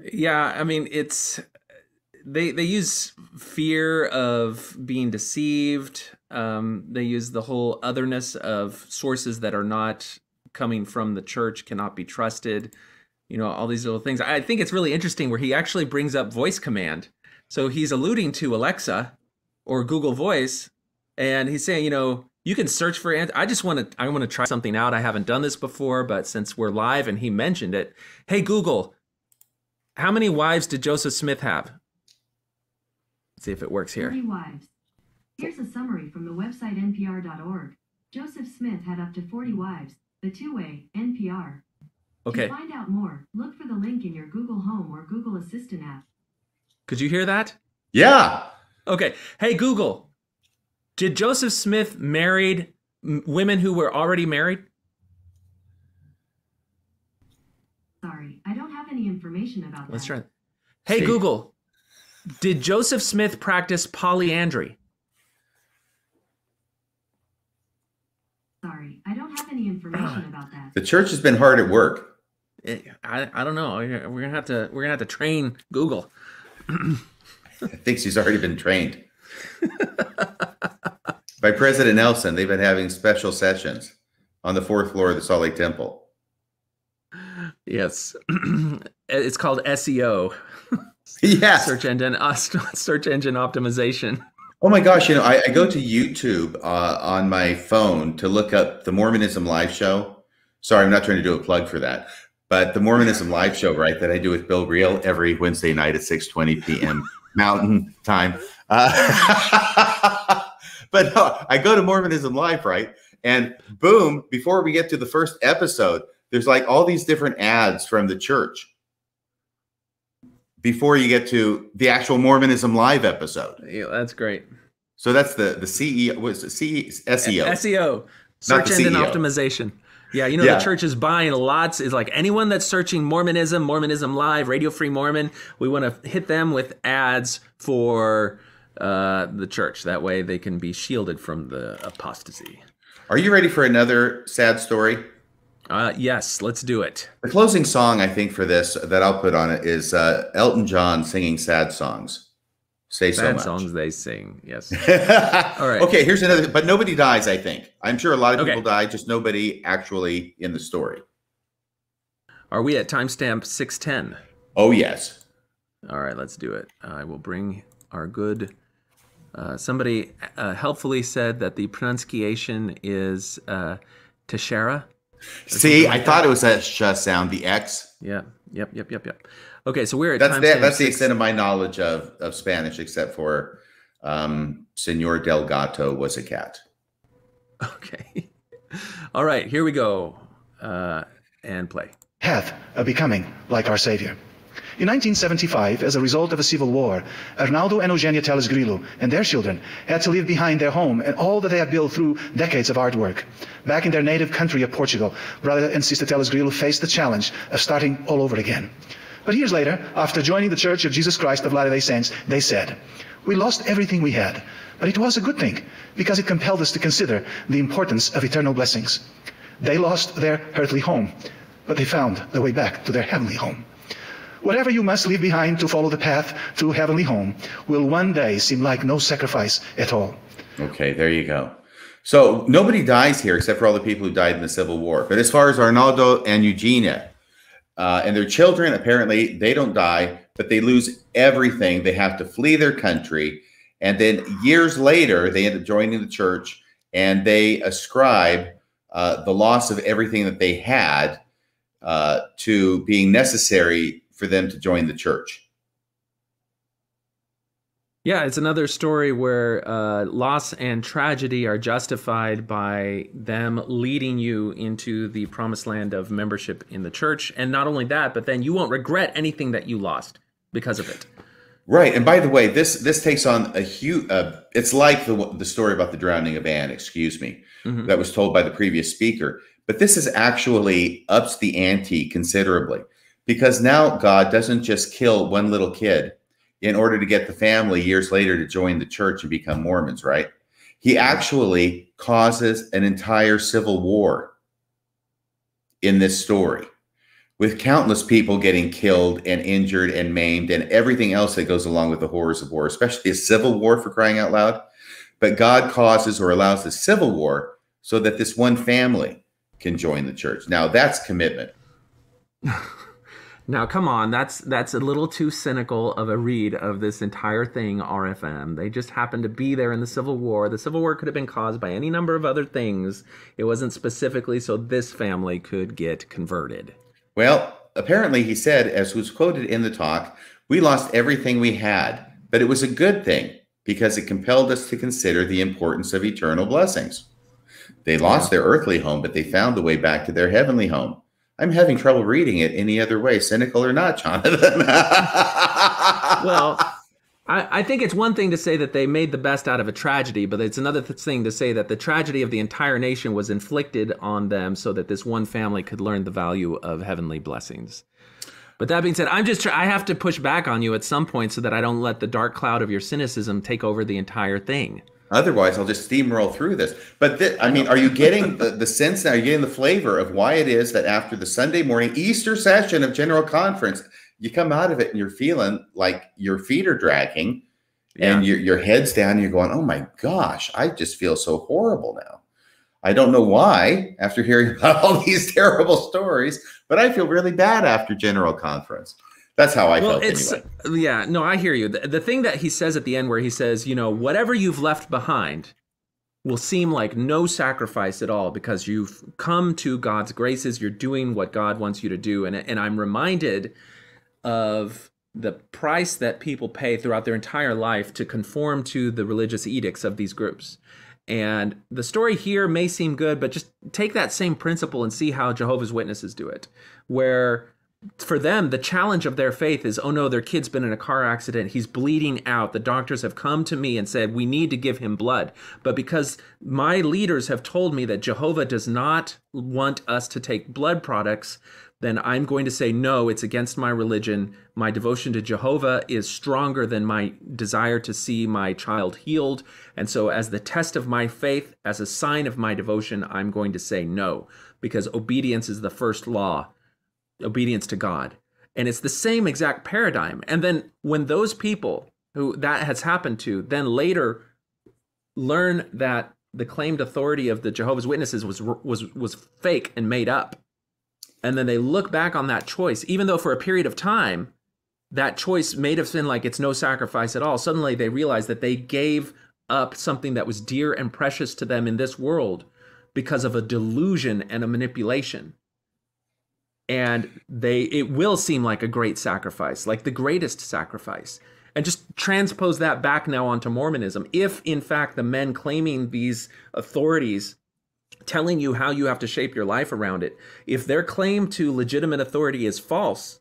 Yeah, I mean it's they they use fear of being deceived. Um, they use the whole otherness of sources that are not coming from the church cannot be trusted. You know, all these little things. I think it's really interesting where he actually brings up voice command. So he's alluding to Alexa or Google Voice, and he's saying, you know, you can search for. Ant- I just want to. I want to try something out. I haven't done this before, but since we're live and he mentioned it, hey Google, how many wives did Joseph Smith have? Let's see if it works here. 40 wives. Here's a summary from the website npr.org. Joseph Smith had up to 40 wives. The two-way, NPR. Okay. To find out more, look for the link in your Google Home or Google Assistant app. Could you hear that? Yeah. Okay. Hey Google, did Joseph Smith married m- women who were already married? Sorry, I don't have any information about Let's that. try. it. Hey See. Google, did Joseph Smith practice polyandry? Sorry, I don't have any information about that. The church has been hard at work. Eh, I, I don't know. We're gonna have to we're gonna have to train Google. I think she's already been trained. By President Nelson, they've been having special sessions on the fourth floor of the Salt Lake Temple. Yes, it's called SEO, Yes. search engine uh, search engine optimization. Oh my gosh, you know, I, I go to YouTube uh, on my phone to look up the Mormonism live show. Sorry, I'm not trying to do a plug for that, but the Mormonism live show, right, that I do with Bill Reel every Wednesday night at 6:20 p.m. Mountain Time. Uh, but no, I go to Mormonism live, right, and boom, before we get to the first episode, there's like all these different ads from the church before you get to the actual Mormonism live episode. Yeah, that's great. So that's the the CEO was SEO. SEO, search engine optimization. Yeah, you know Yeah. the church is buying lots. Is like anyone that's searching Mormonism, Mormonism Live, Radio Free Mormon. We want to hit them with ads for uh, the church. That way they can be shielded from the apostasy. Are you ready for another sad story? Uh, yes, let's do it. The closing song I think for this that I'll put on it is uh, Elton John singing sad songs. Say so Sad much. songs they sing. Yes. All right. Okay, here's another. But nobody dies. I think. I'm sure a lot of Okay. people die. Just nobody actually in the story. Are we at timestamp six ten? Oh yes. All right, let's do it. I will bring our good. Uh, somebody uh, helpfully said that the pronunciation is uh, Teixeira. See, I thought it was that sh sound. The X. Yeah. Yep. Yep. Yep. Yep. Okay, so we're at That's timestamp that, that's the extent of my knowledge of of Spanish, except for um, Senor Del Gato was a cat. Okay. All right, here we go. Uh, and play. Hath a becoming like our Savior. In 1975, as a result of a civil war, Arnaldo and Eugenia Teles Grilo and their children had to leave behind their home and all that they had built through decades of artwork. Back in their native country of Portugal, brother and sister Teles Grilo faced the challenge of starting all over again. But years later, after joining the Church of Jesus Christ of Latter-day Saints, they said, We lost everything we had, but it was a good thing because it compelled us to consider the importance of eternal blessings. They lost their earthly home, but they found the way back to their heavenly home. Whatever you must leave behind to follow the path to heavenly home will one day seem like no sacrifice at all. Okay, there you go. So nobody dies here except for all the people who died in the Civil War. But as far as Arnaldo and Eugenia uh, and their children, apparently they don't die, but they lose everything. They have to flee their country. And then years later, they end up joining the church and they ascribe uh, the loss of everything that they had uh, to being necessary for them to join the church. Yeah, it's another story where uh, loss and tragedy are justified by them leading you into the promised land of membership in the church. And not only that, but then you won't regret anything that you lost because of it. Right, and by the way, this this takes on a huge. Uh, it's like the the story about the drowning of Anne. Excuse me, mm-hmm. that was told by the previous speaker. But this is actually ups the ante considerably because now God doesn't just kill one little kid in order to get the family years later to join the church and become Mormons. Right? He actually causes an entire civil war in this story with countless people getting killed and injured and maimed and everything else that goes along with the horrors of war, especially a civil war for crying out loud. But God causes or allows the civil war so that this one family can join the church. Now that's commitment. now come on, that's that's a little too cynical of a read of this entire thing, RFM. They just happened to be there in the Civil War. The Civil War could have been caused by any number of other things. It wasn't specifically so this family could get converted. Well, apparently he said, as was quoted in the talk, we lost everything we had, but it was a good thing because it compelled us to consider the importance of eternal blessings. They lost yeah. their earthly home, but they found the way back to their heavenly home. I'm having trouble reading it any other way, cynical or not, Jonathan. well, I, I, think it's one thing to say that they made the best out of a tragedy, but it's another thing to say that the tragedy of the entire nation was inflicted on them so that this one family could learn the value of heavenly blessings. But that being said, I'm just I have to push back on you at some point so that I don't let the dark cloud of your cynicism take over the entire thing. Otherwise, I'll just steamroll through this. But th- I mean, are you getting the, the sense now? Are you getting the flavor of why it is that after the Sunday morning Easter session of General Conference, you come out of it and you're feeling like your feet are dragging yeah. and your, your head's down and you're going, oh my gosh, I just feel so horrible now. I don't know why after hearing about all these terrible stories, but I feel really bad after General Conference. That's how I well, felt it's, anyway. Yeah, no, I hear you. The, the thing that he says at the end where he says, you know, whatever you've left behind will seem like no sacrifice at all because you've come to God's graces, you're doing what God wants you to do. And, and I'm reminded of the price that people pay throughout their entire life to conform to the religious edicts of these groups. And the story here may seem good, but just take that same principle and see how Jehovah's Witnesses do it, where for them, the challenge of their faith is oh no, their kid's been in a car accident. He's bleeding out. The doctors have come to me and said, we need to give him blood. But because my leaders have told me that Jehovah does not want us to take blood products, then I'm going to say, no, it's against my religion. My devotion to Jehovah is stronger than my desire to see my child healed. And so, as the test of my faith, as a sign of my devotion, I'm going to say no, because obedience is the first law obedience to God. And it's the same exact paradigm. And then, when those people who that has happened to then later learn that the claimed authority of the Jehovah's Witnesses was was was fake and made up and then they look back on that choice, even though for a period of time, that choice may have been like it's no sacrifice at all. Suddenly they realize that they gave up something that was dear and precious to them in this world because of a delusion and a manipulation. And they it will seem like a great sacrifice, like the greatest sacrifice. And just transpose that back now onto Mormonism. If in fact the men claiming these authorities telling you how you have to shape your life around it, if their claim to legitimate authority is false,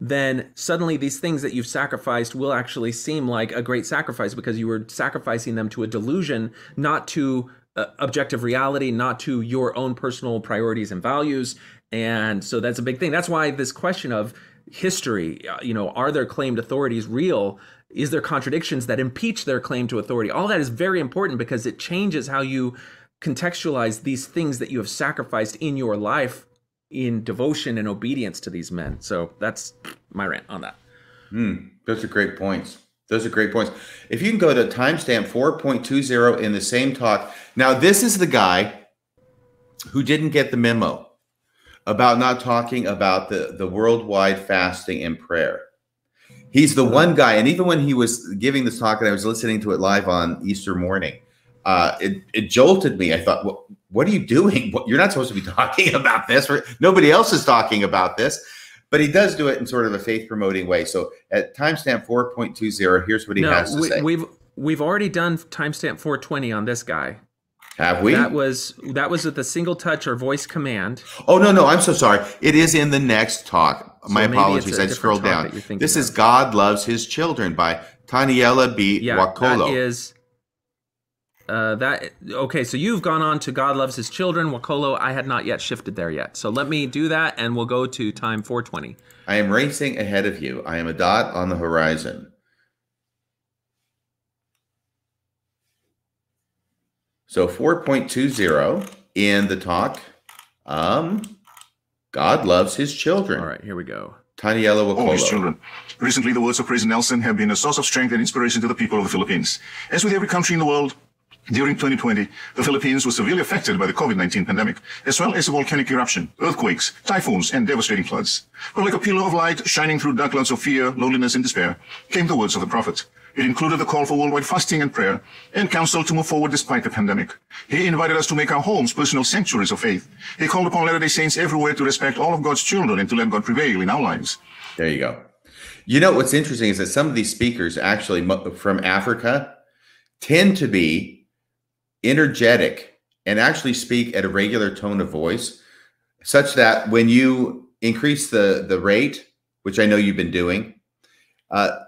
then suddenly these things that you've sacrificed will actually seem like a great sacrifice because you were sacrificing them to a delusion, not to uh, objective reality, not to your own personal priorities and values. And so that's a big thing. That's why this question of history, uh, you know, are their claimed authorities real? Is there contradictions that impeach their claim to authority? All that is very important because it changes how you contextualize these things that you have sacrificed in your life in devotion and obedience to these men. So that's my rant on that. Hmm, those are great points. Those are great points. If you can go to timestamp 4.20 in the same talk. Now, this is the guy who didn't get the memo about not talking about the, the worldwide fasting and prayer. He's the one guy, and even when he was giving this talk and I was listening to it live on Easter morning, uh, it, it jolted me. I thought, what, what are you doing? What, you're not supposed to be talking about this. Nobody else is talking about this. But he does do it in sort of a faith promoting way. So at timestamp 4.20, here's what he no, has to we, say. We've we've already done timestamp 420 on this guy. Have we? That was that was with the single touch or voice command. Oh no, no, I'm so sorry. It is in the next talk. So My apologies. I a scrolled down. This of. is God Loves His Children by Taniela B. Yeah, Wakolo. that is. Uh, that okay. So you've gone on to God loves His children, Wakolo. I had not yet shifted there yet. So let me do that, and we'll go to time 420. I am racing ahead of you. I am a dot on the horizon. So 4.20 in the talk. Um, God loves his children. All right, here we go. Taniela All his children. Recently, the words of President Nelson have been a source of strength and inspiration to the people of the Philippines. As with every country in the world, during 2020, the Philippines was severely affected by the COVID-19 pandemic, as well as a volcanic eruption, earthquakes, typhoons, and devastating floods. But like a pillar of light shining through dark clouds of fear, loneliness, and despair, came the words of the prophet. It included the call for worldwide fasting and prayer, and counsel to move forward despite the pandemic. He invited us to make our homes personal sanctuaries of faith. He called upon Latter-day Saints everywhere to respect all of God's children and to let God prevail in our lives. There you go. You know what's interesting is that some of these speakers actually from Africa tend to be energetic and actually speak at a regular tone of voice, such that when you increase the the rate, which I know you've been doing, uh,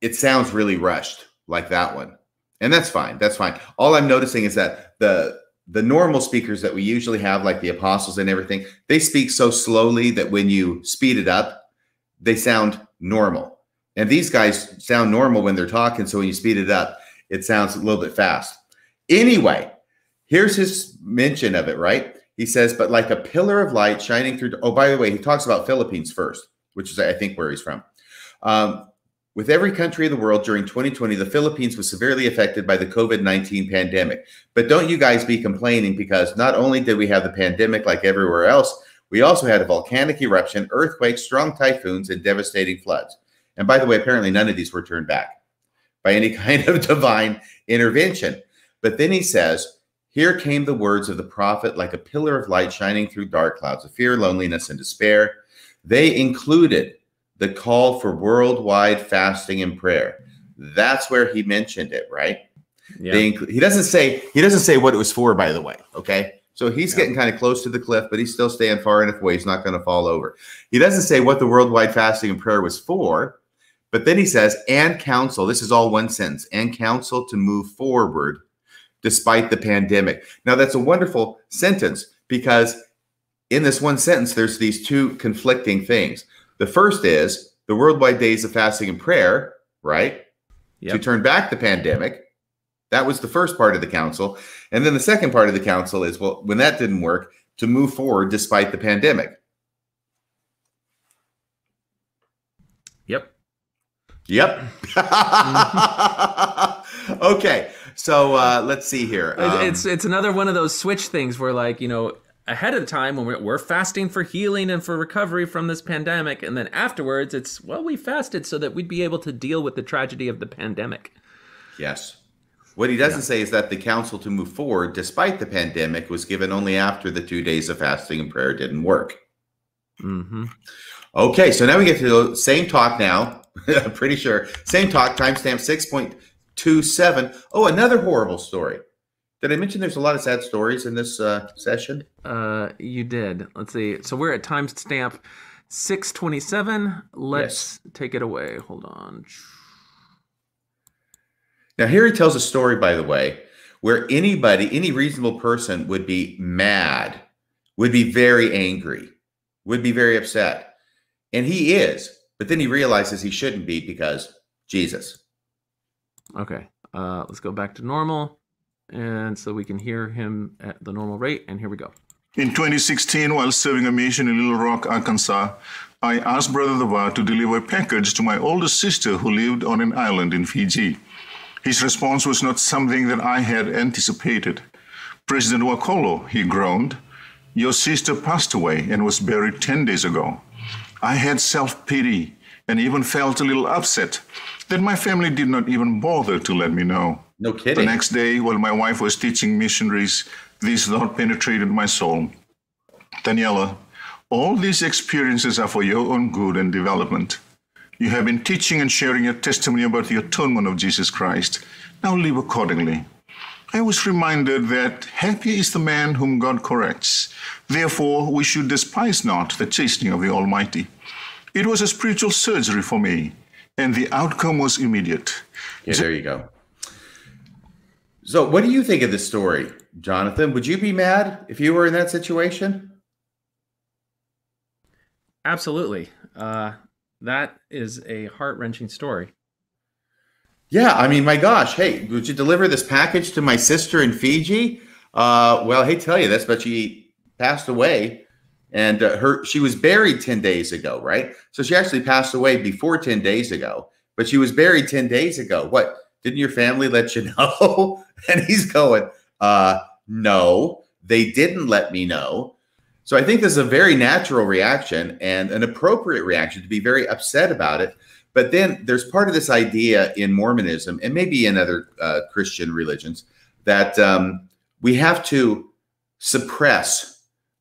it sounds really rushed like that one, and that's fine. That's fine. All I'm noticing is that the the normal speakers that we usually have, like the apostles and everything, they speak so slowly that when you speed it up, they sound normal. And these guys sound normal when they're talking. So when you speed it up, it sounds a little bit fast. Anyway, here's his mention of it, right? He says, but like a pillar of light shining through. Oh, by the way, he talks about Philippines first, which is, I think, where he's from. Um, with every country in the world during 2020, the Philippines was severely affected by the COVID 19 pandemic. But don't you guys be complaining because not only did we have the pandemic like everywhere else, we also had a volcanic eruption, earthquakes, strong typhoons, and devastating floods. And by the way, apparently none of these were turned back by any kind of divine intervention. But then he says, Here came the words of the prophet like a pillar of light shining through dark clouds of fear, loneliness, and despair. They included the call for worldwide fasting and prayer. That's where he mentioned it, right? Yeah. Inclu- he doesn't say he doesn't say what it was for, by the way. Okay. So he's getting kind of close to the cliff, but he's still staying far enough away. He's not going to fall over. He doesn't say what the worldwide fasting and prayer was for, but then he says, and counsel. This is all one sentence, and counsel to move forward despite the pandemic. Now, that's a wonderful sentence because in this one sentence, there's these two conflicting things. The first is the worldwide days of fasting and prayer, right? To turn back the pandemic. That was the first part of the counsel. And then the second part of the counsel is well, when that didn't work, to move forward despite the pandemic. Yep. Yep. Mm-hmm. okay. So uh, let's see here. Um, it's it's another one of those switch things where like you know ahead of time when we're, we're fasting for healing and for recovery from this pandemic and then afterwards it's well we fasted so that we'd be able to deal with the tragedy of the pandemic Yes. What he doesn't say is that the counsel to move forward despite the pandemic was given only after the two days of fasting and prayer didn't work. mm-hmm. Okay, so now we get to the same talk now. I'm pretty sure. Same talk, timestamp 6.27. Oh, another horrible story. Did I mention there's a lot of sad stories in this uh, session? uh you did let's see so we're at timestamp 627 let's take it away hold on Now, here he tells a story, by the way, where anybody, any reasonable person would be mad, would be very angry, would be very upset. And he is, but then he realizes he shouldn't be because Jesus. Okay uh let's go back to normal and so we can hear him at the normal rate and here we go In 2016, while serving a mission in Little Rock, Arkansas, I asked Brother Dava to deliver a package to my older sister who lived on an island in Fiji. His response was not something that I had anticipated. President Wakolo, he groaned, your sister passed away and was buried 10 days ago. I had self pity and even felt a little upset that my family did not even bother to let me know. No kidding. The next day, while my wife was teaching missionaries, this thought penetrated my soul. Taniela, all these experiences are for your own good and development. You have been teaching and sharing your testimony about the atonement of Jesus Christ. Now live accordingly. I was reminded that happy is the man whom God corrects. Therefore, we should despise not the chastening of the Almighty. It was a spiritual surgery for me, and the outcome was immediate. Yeah, there you go. So, what do you think of this story, Jonathan? Would you be mad if you were in that situation? Absolutely. Uh, that is a heart wrenching story. Yeah, I mean, my gosh, hey, would you deliver this package to my sister in Fiji? Uh, well, hey, tell you this, but she passed away, and uh, her she was buried ten days ago, right? So she actually passed away before ten days ago, but she was buried ten days ago. What didn't your family let you know? and he's going, uh, no, they didn't let me know. So I think this is a very natural reaction and an appropriate reaction to be very upset about it. But then there's part of this idea in Mormonism and maybe in other uh, Christian religions that um, we have to suppress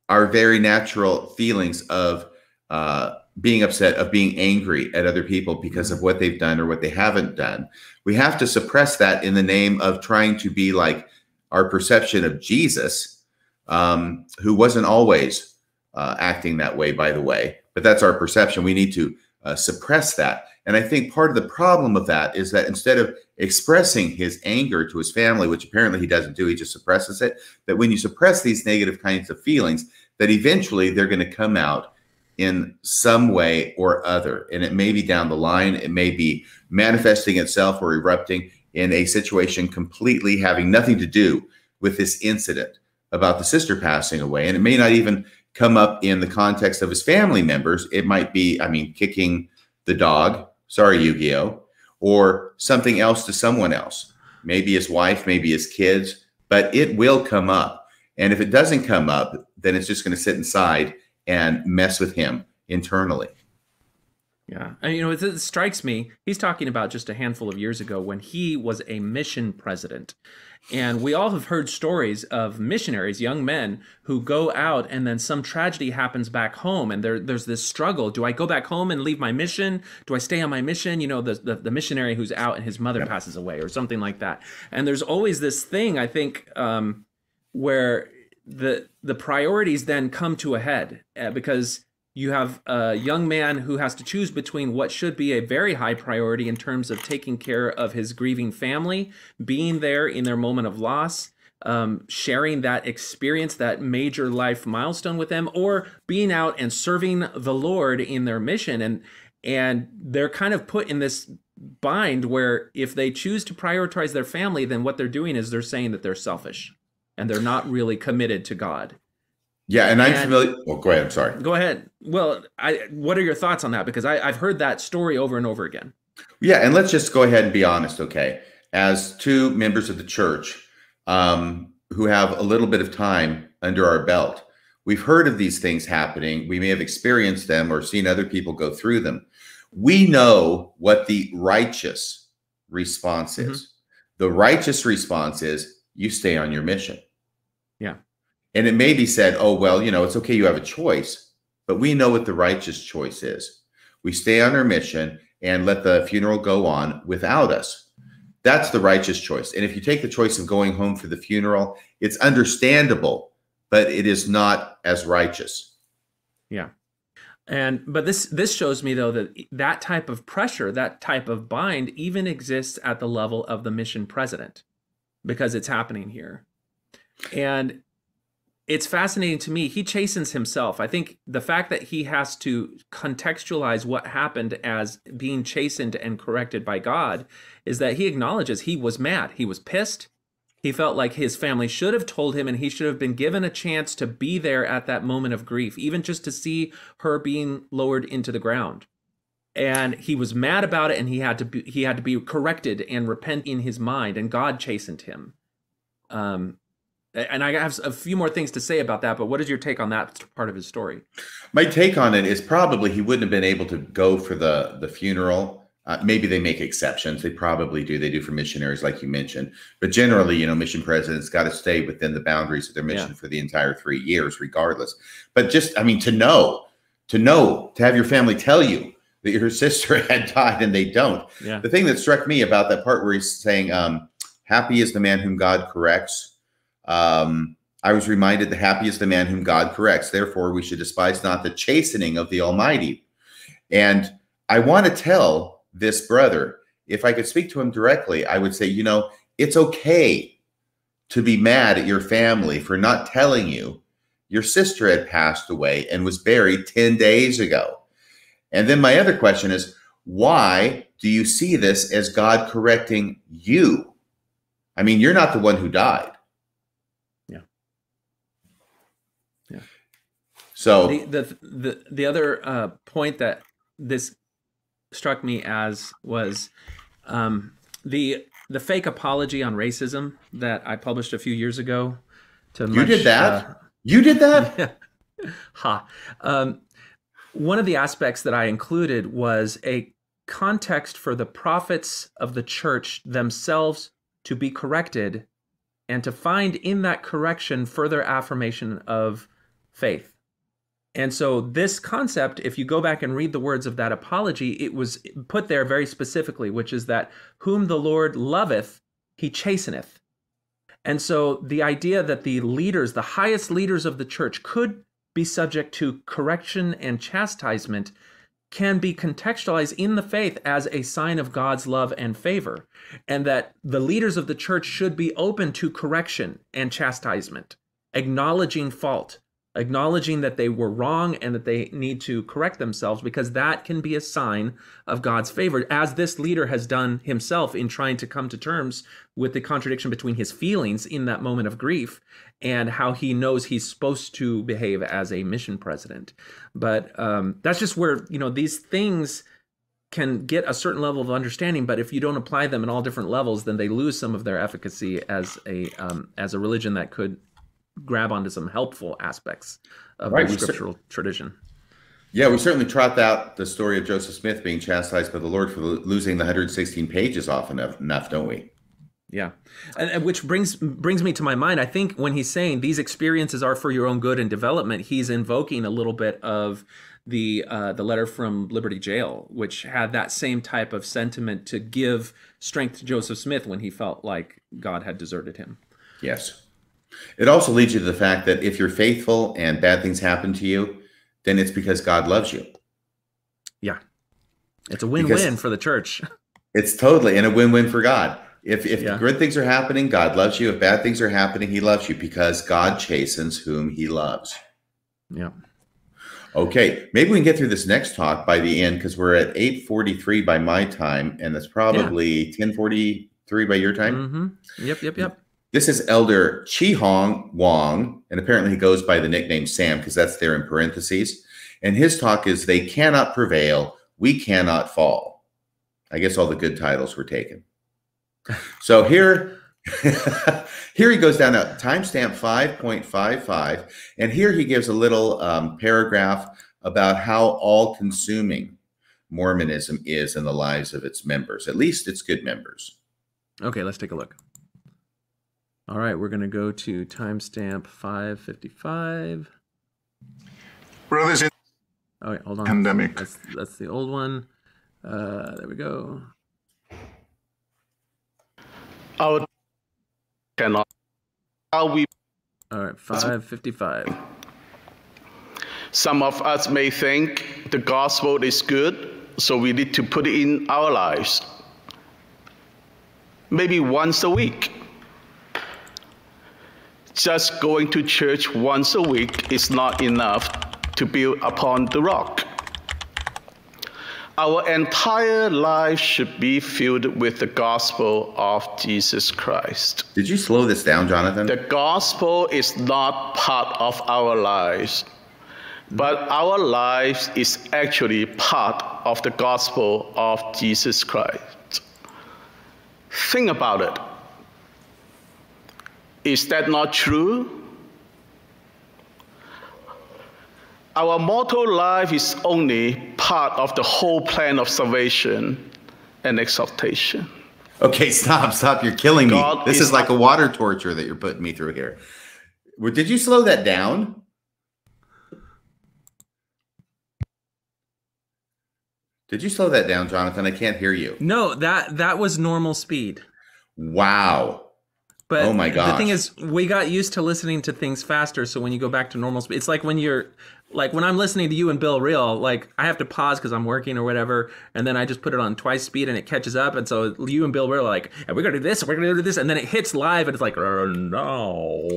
our very natural feelings of uh, being upset, of being angry at other people because of what they've done or what they haven't done. We have to suppress that in the name of trying to be like our perception of Jesus um, who wasn't always uh, acting that way, by the way. But that's our perception. We need to uh, suppress that. And I think part of the problem of that is that instead of expressing his anger to his family, which apparently he doesn't do, he just suppresses it. That when you suppress these negative kinds of feelings, that eventually they're going to come out in some way or other. And it may be down the line, it may be manifesting itself or erupting in a situation completely having nothing to do with this incident about the sister passing away. And it may not even come up in the context of his family members. It might be, I mean, kicking the dog, sorry, Yu Gi Oh, or something else to someone else, maybe his wife, maybe his kids, but it will come up. And if it doesn't come up, then it's just going to sit inside and mess with him internally. Yeah. And, you know, it, it, strikes me, he's talking about just a handful of years ago when he was a mission president. And we all have heard stories of missionaries, young men, who go out and then some tragedy happens back home. And there, there's this struggle. Do I go back home and leave my mission? Do I stay on my mission? You know, the, the, the missionary who's out and his mother passes away or something like that. And there's always this thing, I think, um, where the the priorities then come to a head uh, because you have a young man who has to choose between what should be a very high priority in terms of taking care of his grieving family, being there in their moment of loss, um, sharing that experience, that major life milestone with them, or being out and serving the Lord in their mission. And and they're kind of put in this bind where if they choose to prioritize their family, then what they're doing is they're saying that they're selfish and they're not really committed to God. Yeah, and I'm and, familiar. Well, go ahead. I'm sorry. Go ahead. Well, I, what are your thoughts on that? Because I, I've heard that story over and over again. Yeah, and let's just go ahead and be honest, okay? As two members of the church um, who have a little bit of time under our belt, we've heard of these things happening. We may have experienced them or seen other people go through them. We know what the righteous response is. Mm-hmm. The righteous response is you stay on your mission. Yeah. And it may be said, oh, well, you know, it's okay, you have a choice, but we know what the righteous choice is. We stay on our mission and let the funeral go on without us. That's the righteous choice. And if you take the choice of going home for the funeral, it's understandable, but it is not as righteous. Yeah. And but this this shows me though that that type of pressure, that type of bind even exists at the level of the mission president because it's happening here. And it's fascinating to me. He chastens himself. I think the fact that he has to contextualize what happened as being chastened and corrected by God is that he acknowledges he was mad. He was pissed. He felt like his family should have told him and he should have been given a chance to be there at that moment of grief, even just to see her being lowered into the ground. And he was mad about it and he had to be he had to be corrected and repent in his mind and God chastened him. Um and I have a few more things to say about that, but what is your take on that part of his story? My take on it is probably he wouldn't have been able to go for the the funeral. Uh, maybe they make exceptions. They probably do. They do for missionaries, like you mentioned. But generally, you know, mission presidents got to stay within the boundaries of their mission yeah. for the entire three years, regardless. But just, I mean, to know, to know, to have your family tell you that your sister had died and they don't. Yeah. The thing that struck me about that part where he's saying, um, "Happy is the man whom God corrects." Um, I was reminded, "The happy is the man whom God corrects." Therefore, we should despise not the chastening of the Almighty. And I want to tell this brother, if I could speak to him directly, I would say, you know, it's okay to be mad at your family for not telling you your sister had passed away and was buried 10 days ago. And then my other question is, why do you see this as God correcting you? I mean, you're not the one who died. Yeah. Yeah. So the the the, the other uh, point that this struck me as was um, the the fake apology on racism that I published a few years ago. To you much, did that. Uh, you did that. ha. Um, one of the aspects that I included was a context for the prophets of the church themselves to be corrected and to find in that correction further affirmation of faith. And so, this concept, if you go back and read the words of that apology, it was put there very specifically, which is that whom the Lord loveth, he chasteneth. And so, the idea that the leaders, the highest leaders of the church, could be subject to correction and chastisement can be contextualized in the faith as a sign of God's love and favor, and that the leaders of the church should be open to correction and chastisement, acknowledging fault acknowledging that they were wrong and that they need to correct themselves because that can be a sign of God's favor, as this leader has done himself in trying to come to terms with the contradiction between his feelings in that moment of grief and how he knows he's supposed to behave as a mission president. But um, that's just where, you know, these things can get a certain level of understanding, but if you don't apply them in all different levels, then they lose some of their efficacy as a um, as a religion that could grab onto some helpful aspects of right, the scriptural cer- tradition. Yeah, we certainly trot out the story of Joseph Smith being chastised by the Lord for losing the 116 pages often enough, enough don't we? Yeah, and, and, which brings brings me to my mind. I think when he's saying these experiences are for your own good and development, he's invoking a little bit of the uh, the letter from Liberty Jail, which had that same type of sentiment to give strength to Joseph Smith when he felt like God had deserted him. Yes. It also leads you to the fact that if you're faithful and bad things happen to you, then it's because God loves you. Yeah. It's a win-win for the church. It's totally and a win-win for God. If if yeah. good things are happening, God loves you. If bad things are happening, he loves you because God chastens whom he loves. Yeah. Okay, maybe we can get through this next talk by the end because we're at 8:43 by my time and that's probably yeah. 10:43 by your time. Mm-hmm. Yep, yep, yep. This is Elder Chi Hong Wong, and apparently he goes by the nickname Sam because that's there in parentheses. And his talk is They Cannot Prevail, We Cannot Fall. I guess all the good titles were taken. So here, here he goes down to timestamp 5.55, and here he gives a little um, paragraph about how all consuming Mormonism is in the lives of its members, at least its good members. Okay, let's take a look. All right, we're going to go to timestamp 555. Brothers in oh, wait, hold on. Pandemic. That's, that's the old one. Uh, there we go. Our cannot. How we. All right, 555. Some of us may think the gospel is good, so we need to put it in our lives. Maybe once a week just going to church once a week is not enough to build upon the rock. our entire life should be filled with the gospel of Jesus Christ. Did you slow this down, Jonathan? The gospel is not part of our lives, but our lives is actually part of the gospel of Jesus Christ. Think about it. Is that not true? Our mortal life is only part of the whole plan of salvation and exaltation. Okay, stop, stop. You're killing me. This is is like a water torture that you're putting me through here. Did you slow that down? Did you slow that down, Jonathan? I can't hear you. No, that that was normal speed. Wow. But Oh my god! the thing is, we got used to listening to things faster. So when you go back to normal speed, it's like when you're like when I'm listening to you and Bill Reel, like I have to pause because I'm working or whatever, and then I just put it on twice speed and it catches up. And so you and Bill Reel are like, and we're gonna do this, we're gonna do this, and then it hits live and it's like, oh, no.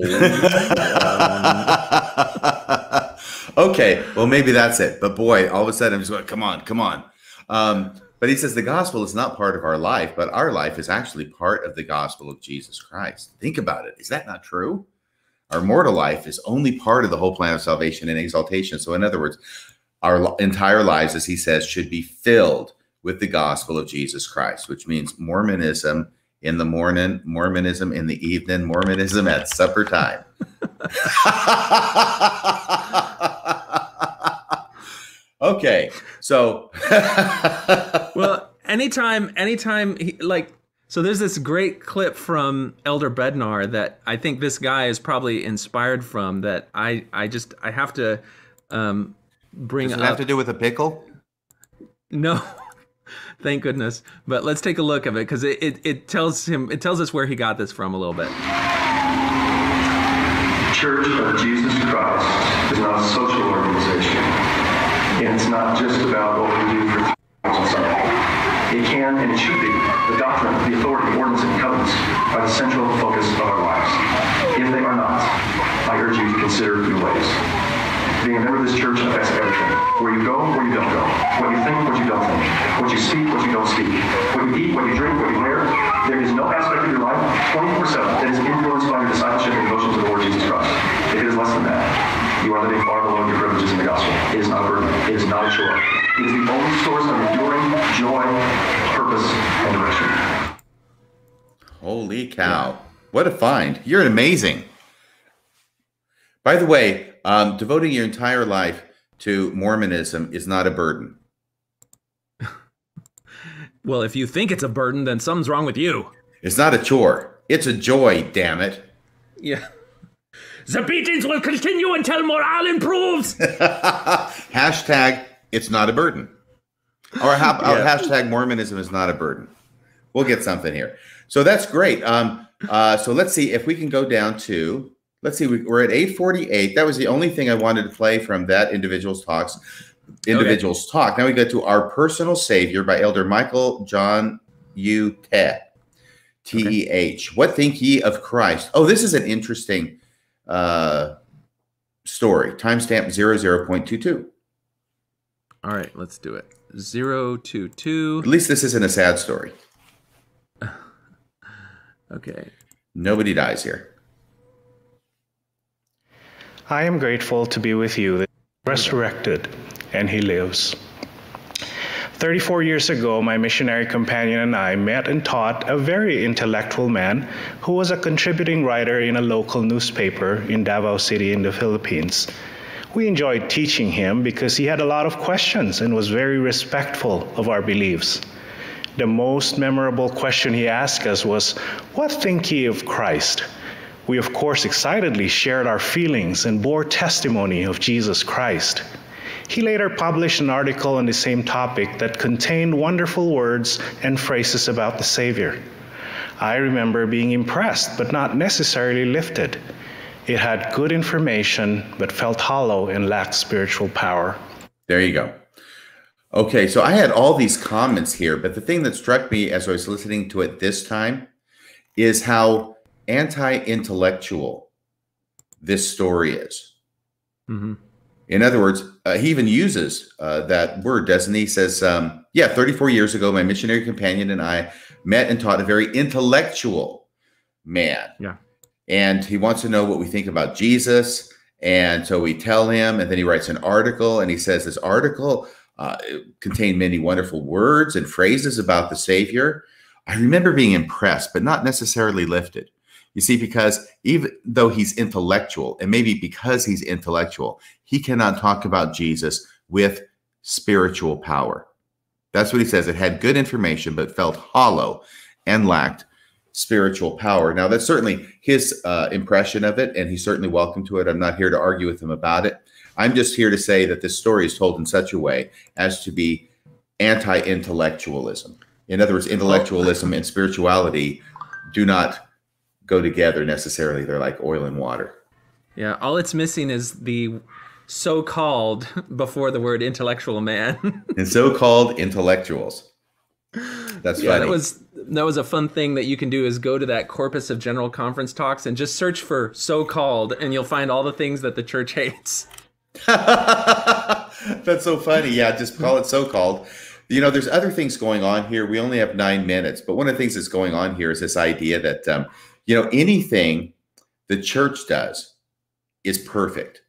okay, well maybe that's it. But boy, all of a sudden I'm just like, come on, come on. Um, but he says the gospel is not part of our life, but our life is actually part of the gospel of Jesus Christ. Think about it. Is that not true? Our mortal life is only part of the whole plan of salvation and exaltation. So, in other words, our entire lives, as he says, should be filled with the gospel of Jesus Christ, which means Mormonism in the morning, Mormonism in the evening, Mormonism at supper time. okay, so well, anytime, anytime, he, like, so there's this great clip from Elder Bednar that I think this guy is probably inspired from. That I, I just, I have to um, bring does it up. have to do with a pickle? No, thank goodness. But let's take a look of it because it, it, it tells him, it tells us where he got this from a little bit. Church of Jesus Christ is not a social organization. And it's not just about what we do for Sunday. It can and it should be. The doctrine, the authority, ordinance, and covenants are the central focus of our lives. If they are not, I urge you to consider your ways. Being a member of this church affects everything. Where you go, where you don't go. What you think, what you don't think. What you speak, what you don't speak. What you eat, what you drink, what you wear. There is no aspect of your life, 24-7, that is influenced by your discipleship and devotion to the Lord Jesus Christ. It is less than that, you are living far below your privileges in the gospel. It is not a burden. It is not a chore. It is the only source of enduring joy, purpose, and direction. Holy cow. What a find. You're amazing. By the way, um, devoting your entire life to Mormonism is not a burden. Well, if you think it's a burden, then something's wrong with you. It's not a chore. It's a joy, damn it. Yeah. The beatings will continue until morale improves. hashtag it's not a burden. Or, ha- or Yeah. hashtag Mormonism is not a burden. We'll get something here. So that's great. Um, uh, so let's see if we can go down to, let's see, we, we're at 848. That was the only thing I wanted to play from that individual's talks. Individual's talk. Now we go to Our Personal Savior by Elder Michael John U. Teh. T E H. What think ye of Christ? Oh, this is an interesting uh, story. Timestamp 00.22. All right, let's do it. Zero two two. At least this isn't a sad story. Okay. Nobody dies here. I am grateful to be with you, resurrected, and he lives. 34 years ago, my missionary companion and I met and taught a very intellectual man who was a contributing writer in a local newspaper in Davao City in the Philippines. We enjoyed teaching him because he had a lot of questions and was very respectful of our beliefs. The most memorable question he asked us was, What think ye of Christ? We, of course, excitedly shared our feelings and bore testimony of Jesus Christ. He later published an article on the same topic that contained wonderful words and phrases about the Savior. I remember being impressed, but not necessarily lifted. It had good information, but felt hollow and lacked spiritual power. There you go. Okay, so I had all these comments here, but the thing that struck me as I was listening to it this time is how anti intellectual this story is. Mm-hmm. In other words, uh, he even uses uh, that word, doesn't he? He says, um, yeah, 34 years ago, my missionary companion and I met and taught a very intellectual man. Yeah. And he wants to know what we think about Jesus. And so we tell him, and then he writes an article, and he says this article uh, contained many wonderful words and phrases about the Savior. I remember being impressed, but not necessarily lifted. You see, because even though he's intellectual, and maybe because he's intellectual, he cannot talk about Jesus with spiritual power. That's what he says. It had good information, but felt hollow and lacked spiritual power. Now, that's certainly his uh, impression of it, and he's certainly welcome to it. I'm not here to argue with him about it. I'm just here to say that this story is told in such a way as to be anti intellectualism. In other words, intellectualism and spirituality do not go together necessarily. They're like oil and water. Yeah, all it's missing is the so-called before the word intellectual man. and so-called intellectuals. That's yeah, funny. that was that was a fun thing that you can do is go to that corpus of general conference talks and just search for so-called and you'll find all the things that the church hates. That's so funny. Yeah, just call it so-called. You know, there's other things going on here. We only have nine minutes, but one of the things that's going on here is this idea that um, you know anything the church does is perfect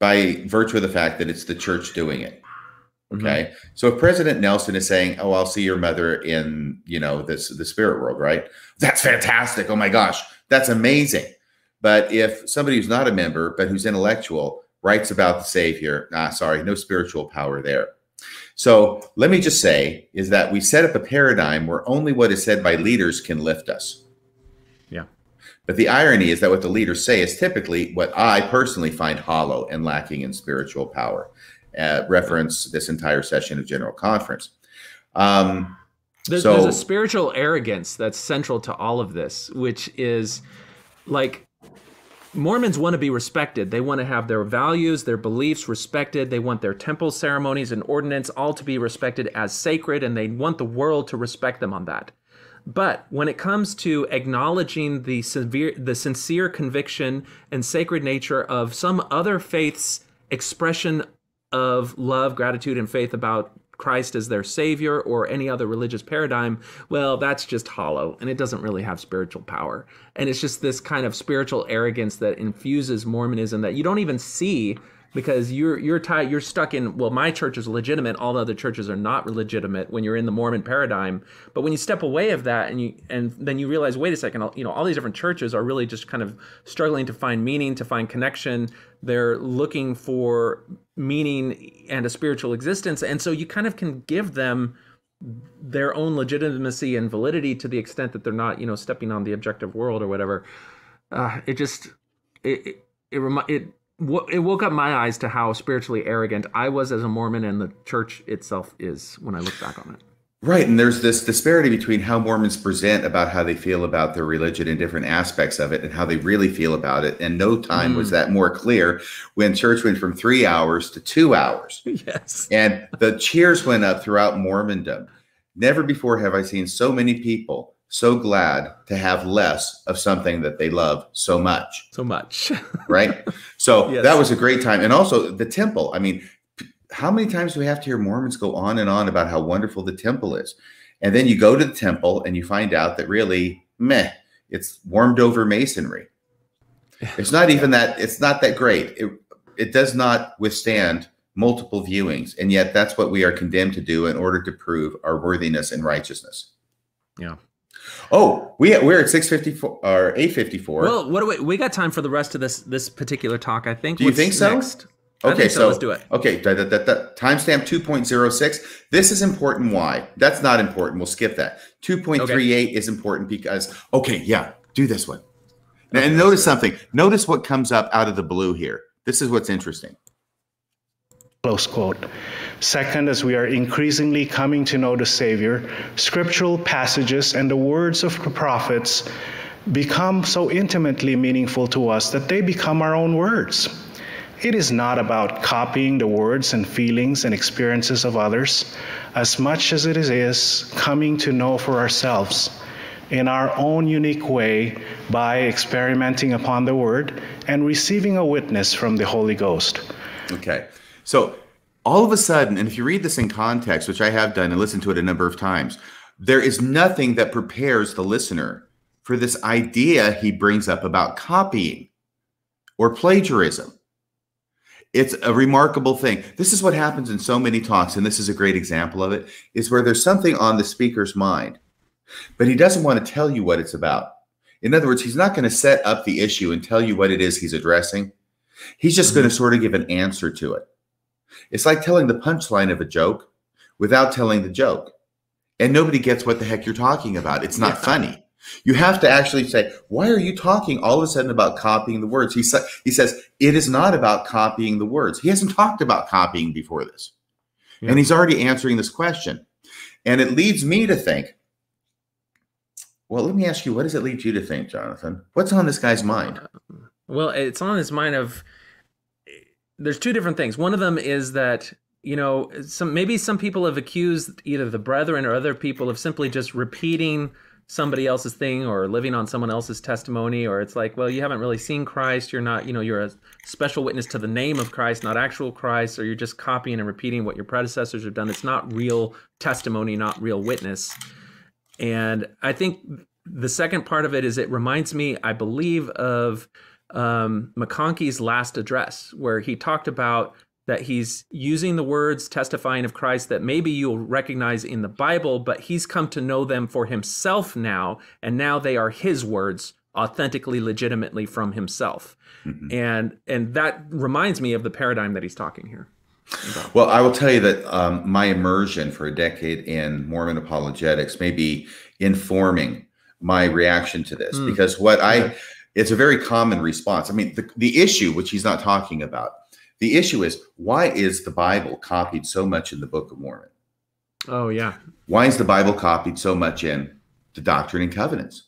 by virtue of the fact that it's the church doing it. Okay. Mm-hmm. So if President Nelson is saying, "Oh, I'll see your mother in, you know, this the spirit world," right? That's fantastic. Oh my gosh, that's amazing. But if somebody who's not a member but who's intellectual writes about the Savior, ah, sorry, no spiritual power there. So let me just say is that we set up a paradigm where only what is said by leaders can lift us. But the irony is that what the leaders say is typically what I personally find hollow and lacking in spiritual power. Uh, reference this entire session of General Conference. Um, there's, so, there's a spiritual arrogance that's central to all of this, which is like Mormons want to be respected. They want to have their values, their beliefs respected. They want their temple ceremonies and ordinance all to be respected as sacred, and they want the world to respect them on that. But when it comes to acknowledging the severe, the sincere conviction and sacred nature of some other faith's expression of love, gratitude, and faith about Christ as their savior or any other religious paradigm, well, that's just hollow and it doesn't really have spiritual power. And it's just this kind of spiritual arrogance that infuses Mormonism that you don't even see because you're you're tied you're stuck in well my church is legitimate all the other churches are not legitimate when you're in the mormon paradigm. But when you step away of that and you and then you realize wait a second you know all these different churches are really just kind of struggling to find meaning to find connection. They're looking for meaning and a spiritual existence. And so you kind of can give them their own legitimacy and validity to the extent that they're not you know stepping on the objective world or whatever. Uh, it just it it, it, it it woke up my eyes to how spiritually arrogant I was as a Mormon and the church itself is when I look back on it. Right. And there's this disparity between how Mormons present about how they feel about their religion and different aspects of it and how they really feel about it. And no time mm. was that more clear when church went from three hours to two hours. Yes. And the cheers went up throughout Mormondom. Never before have I seen so many people so glad to have less of something that they love so much. So much. right? So yes. that was a great time. And also the temple. I mean, how many times do we have to hear Mormons go on and on about how wonderful the temple is? And then you go to the temple and you find out that really, meh, it's warmed over masonry. It's not even that, it's not that great. It, it does not withstand multiple viewings. And yet that's what we are condemned to do in order to prove our worthiness and righteousness. Yeah. Oh, we we're at six fifty four or eight fifty four. Well, what do we we got time for the rest of this this particular talk? I think. Do you What's think so? Next? Okay, so, so, let's do it. Okay, that, that, that, that timestamp 2.06. This is important. Why? That's not important. We'll skip that. 2.38 okay. is important because, okay, yeah, do this one. Okay, and notice something. Notice what comes up out of the blue here. This is what's interesting. Close quote. Second, as we are increasingly coming to know the Savior, scriptural passages and the words of the prophets become so intimately meaningful to us that they become our own words. It is not about copying the words and feelings and experiences of others as much as it is coming to know for ourselves in our own unique way by experimenting upon the Word and receiving a witness from the Holy Ghost. Okay. So all of a sudden, and if you read this in context, which I have done and listened to it a number of times, there is nothing that prepares the listener for this idea he brings up about copying or plagiarism. It's a remarkable thing. This is what happens in so many talks, and this is a great example of it, is where there's something on the speaker's mind, but he doesn't want to tell you what it's about. In other words, he's not going to set up the issue and tell you what it is he's addressing. He's just mm-hmm. going to sort of give an answer to it. It's like telling the punchline of a joke without telling the joke. And nobody gets what the heck you're talking about. It's not yeah. funny. You have to actually say, why are you talking all of a sudden about copying the words? He, sa- he says, it is not about copying the words. He hasn't talked about copying before this. Yeah. And he's already answering this question. And it leads me to think, well, let me ask you, what does it lead you to think, Jonathan? What's on this guy's mind? Um, well, it's on his mind of there's two different things. One of them is that you know some maybe some people have accused either the brethren or other people of simply just repeating somebody else's thing or living on someone else's testimony or it's like well you haven't really seen christ. You're not you know you're a special witness to the name of christ not actual christ or you're just copying and repeating what your predecessors have done. It's not real testimony not real witness. And i think the second part of it is it reminds me i believe of um, mcconkie's last address where he talked about that he's using the words testifying of Christ that maybe you'll recognize in the Bible, but he's come to know them for himself now, and now they are his words authentically legitimately from himself. Mm-hmm. And and that reminds me of the paradigm that he's talking here. About. Well, I will tell you that um, my immersion for a decade in Mormon apologetics may be informing my reaction to this mm. because what I it's a very common response. I mean, the, the issue which he's not talking about the issue is why is the Bible copied so much in the Book of Mormon? Oh, yeah. Why is the Bible copied so much in the Doctrine and Covenants?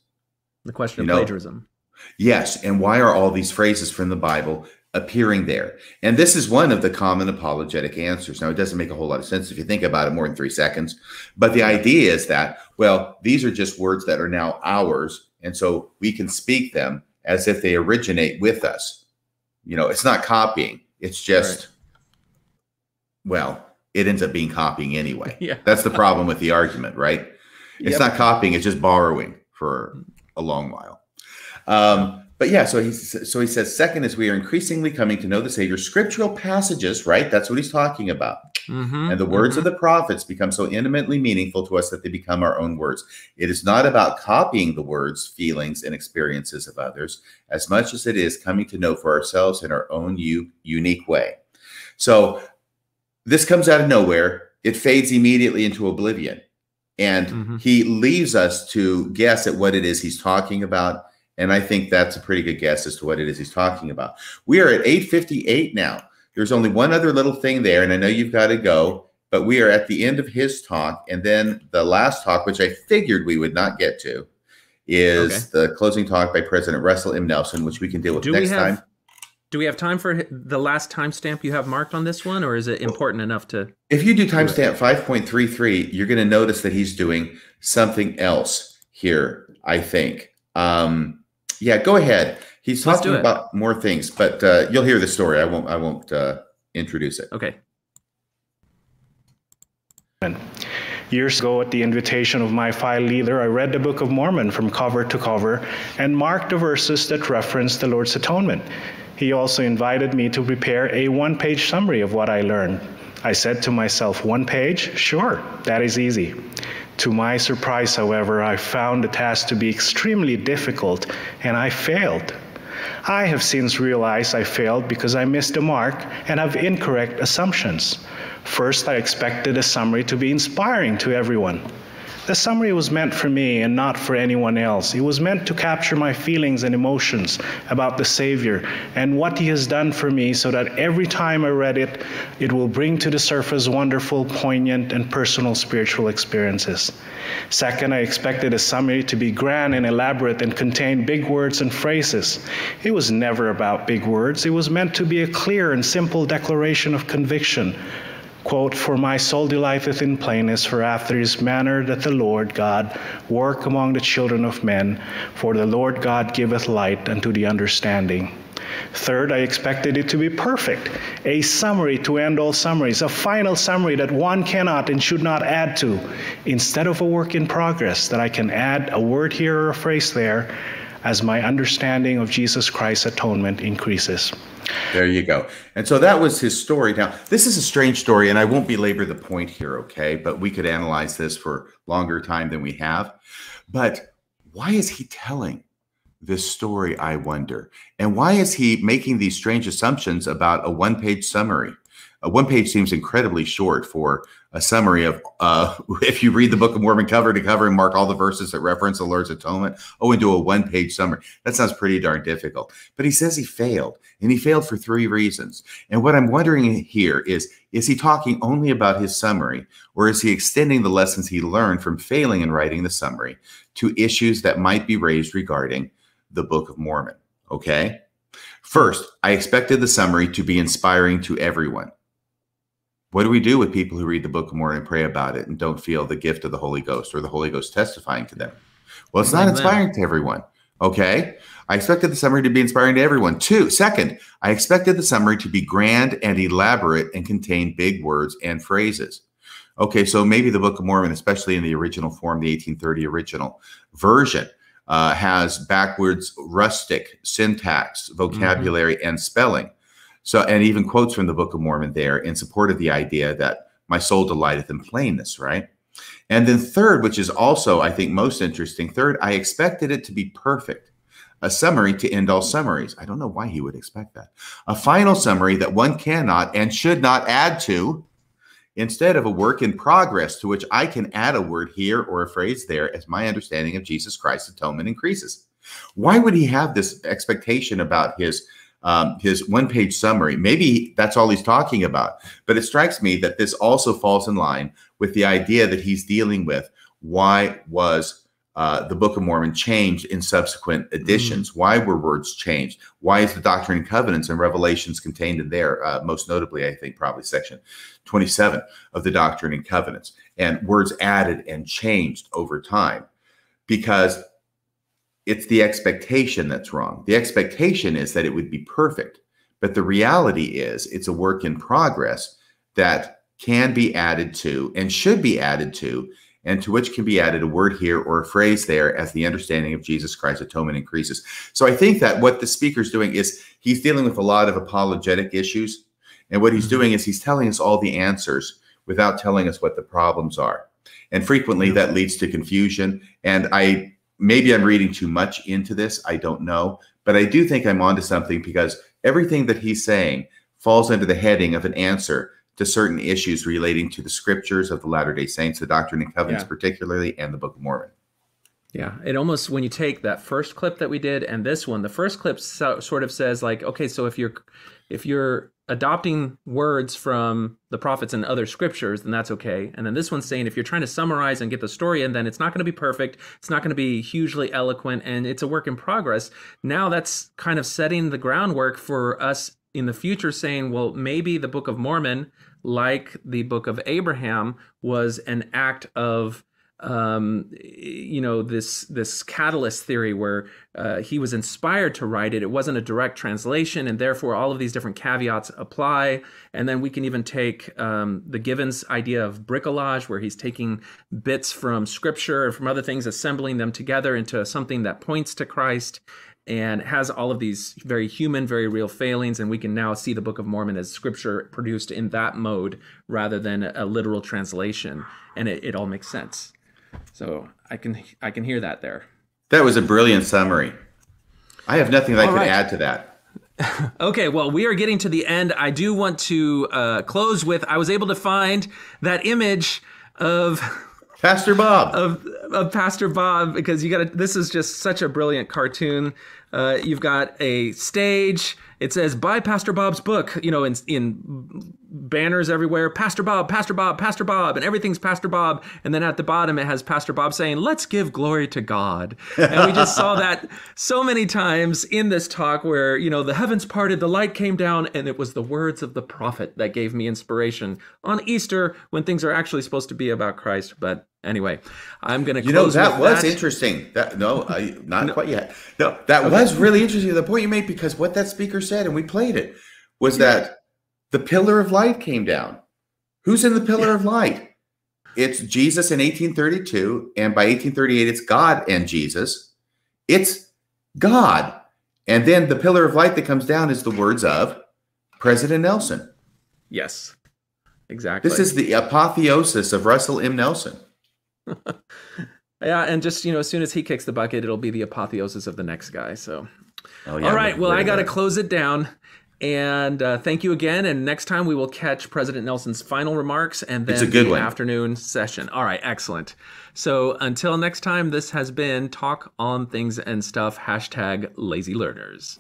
The question you of know, plagiarism. Yes. And why are all these phrases from the Bible appearing there? And this is one of the common apologetic answers. Now, it doesn't make a whole lot of sense if you think about it more than three seconds. But the idea is that, well, these are just words that are now ours. And so we can speak them as if they originate with us. You know, it's not copying it's just, right. well, it ends up being copying anyway. Yeah. That's the problem with the argument, right? It's yep. not copying, it's just borrowing for a long while. Um, but yeah, so he so he says, second is we are increasingly coming to know the Savior. Scriptural passages, right? That's what he's talking about. Mm-hmm, and the words mm-hmm. of the prophets become so intimately meaningful to us that they become our own words. It is not about copying the words, feelings, and experiences of others as much as it is coming to know for ourselves in our own unique way. So this comes out of nowhere. It fades immediately into oblivion. And mm-hmm. he leaves us to guess at what it is he's talking about and I think that's a pretty good guess as to what it is he's talking about. We are at 858 now. There's only one other little thing there, and I know you've got to go, but we are at the end of his talk. And then the last talk, which I figured we would not get to, is okay. the closing talk by President Russell M. Nelson, which we can deal with do next have, time. Do we have time for the last timestamp you have marked on this one, or is it important well, enough to? If you do timestamp 5.33, you're going to notice that he's doing something else here, I think. Um, yeah, go ahead. He's Let's talking about more things, but uh, you'll hear the story. I won't. I won't uh, introduce it. Okay. Years ago, at the invitation of my file leader, I read the Book of Mormon from cover to cover and marked the verses that reference the Lord's atonement. He also invited me to prepare a one page summary of what I learned. I said to myself, one page? Sure, that is easy. To my surprise, however, I found the task to be extremely difficult and I failed. I have since realized I failed because I missed the mark and have incorrect assumptions. First, I expected the summary to be inspiring to everyone. The summary was meant for me and not for anyone else. It was meant to capture my feelings and emotions about the Savior and what He has done for me so that every time I read it, it will bring to the surface wonderful, poignant, and personal spiritual experiences. Second, I expected a summary to be grand and elaborate and contain big words and phrases. It was never about big words, it was meant to be a clear and simple declaration of conviction quote, For my soul delighteth in plainness, for after his manner that the Lord God work among the children of men, for the Lord God giveth light unto the understanding. Third, I expected it to be perfect, a summary to end all summaries, a final summary that one cannot and should not add to, instead of a work in progress that I can add a word here or a phrase there as my understanding of Jesus Christ's atonement increases. There you go. And so that was his story. Now, this is a strange story, and I won't belabor the point here, okay? But we could analyze this for longer time than we have. But why is he telling this story, I wonder? And why is he making these strange assumptions about a one page summary? A one page seems incredibly short for a summary of, uh, if you read the Book of Mormon cover to cover and mark all the verses that reference the Lord's atonement, oh, into a one page summary. That sounds pretty darn difficult. But he says he failed, and he failed for three reasons. And what I'm wondering here is is he talking only about his summary, or is he extending the lessons he learned from failing in writing the summary to issues that might be raised regarding the Book of Mormon? Okay. First, I expected the summary to be inspiring to everyone. What do we do with people who read the Book of Mormon and pray about it and don't feel the gift of the Holy Ghost or the Holy Ghost testifying to them? Well, it's not inspiring to everyone. Okay. I expected the summary to be inspiring to everyone. Two, second, I expected the summary to be grand and elaborate and contain big words and phrases. Okay, so maybe the Book of Mormon, especially in the original form, the 1830 original version, uh, has backwards rustic syntax, vocabulary, mm-hmm. and spelling. So, and even quotes from the Book of Mormon there in support of the idea that my soul delighteth in plainness, right? And then third, which is also, I think, most interesting, third, I expected it to be perfect. A summary to end all summaries. I don't know why he would expect that. A final summary that one cannot and should not add to, instead of a work in progress to which I can add a word here or a phrase there as my understanding of Jesus Christ's atonement increases. Why would he have this expectation about his um, his one page summary. Maybe that's all he's talking about. But it strikes me that this also falls in line with the idea that he's dealing with why was uh, the Book of Mormon changed in subsequent editions? Mm. Why were words changed? Why is the Doctrine and Covenants and Revelations contained in there? Uh, most notably, I think probably section 27 of the Doctrine and Covenants, and words added and changed over time because it's the expectation that's wrong. The expectation is that it would be perfect, but the reality is it's a work in progress that can be added to and should be added to, and to which can be added a word here or a phrase there as the understanding of Jesus Christ's atonement increases. So I think that what the speaker's doing is he's dealing with a lot of apologetic issues. And what he's mm-hmm. doing is he's telling us all the answers without telling us what the problems are. And frequently that leads to confusion. And I maybe I'm reading too much into this. I don't know. But I do think I'm onto something because everything that he's saying falls under the heading of an answer to certain issues relating to the scriptures of the Latter day Saints, the Doctrine and Covenants, yeah. particularly, and the Book of Mormon. Yeah, it almost when you take that first clip that we did and this one, the first clip so, sort of says like, okay, so if you're if you're adopting words from the prophets and other scriptures, then that's okay. And then this one's saying if you're trying to summarize and get the story in, then it's not going to be perfect. It's not going to be hugely eloquent and it's a work in progress. Now that's kind of setting the groundwork for us in the future saying, well, maybe the Book of Mormon, like the Book of Abraham, was an act of um, you know this this catalyst theory where uh, he was inspired to write it. It wasn't a direct translation, and therefore all of these different caveats apply. And then we can even take um, the Givens idea of bricolage, where he's taking bits from Scripture and from other things, assembling them together into something that points to Christ and has all of these very human, very real failings. And we can now see the Book of Mormon as Scripture produced in that mode rather than a literal translation, and it, it all makes sense. So I can I can hear that there. That was a brilliant summary. I have nothing that I could right. add to that. okay, well, we are getting to the end. I do want to uh, close with I was able to find that image of Pastor Bob of, of Pastor Bob because you got this is just such a brilliant cartoon. Uh, you've got a stage. It says "Buy Pastor Bob's book," you know, in in banners everywhere Pastor Bob, Pastor Bob, Pastor Bob, and everything's Pastor Bob. And then at the bottom, it has Pastor Bob saying, Let's give glory to God. And we just saw that so many times in this talk where, you know, the heavens parted, the light came down, and it was the words of the prophet that gave me inspiration on Easter when things are actually supposed to be about Christ. But Anyway, I'm going to You know that with was that. interesting. That no, I, not quite yet. No, that was really interesting. The point you made because what that speaker said, and we played it, was that the pillar of light came down. Who's in the pillar of light? It's Jesus in 1832, and by 1838, it's God and Jesus. It's God, and then the pillar of light that comes down is the words of President Nelson. Yes, exactly. This is the apotheosis of Russell M. Nelson. Yeah, and just you know, as soon as he kicks the bucket, it'll be the apotheosis of the next guy. So, Oh, yeah, all right. Well, I got to close it down. And uh, thank you again. And next time we will catch President Nelson's final remarks and then It's a good the one. afternoon session. All right, excellent. So until next time, this has been Thoughts on Things and Stuff, hashtag lazy learners.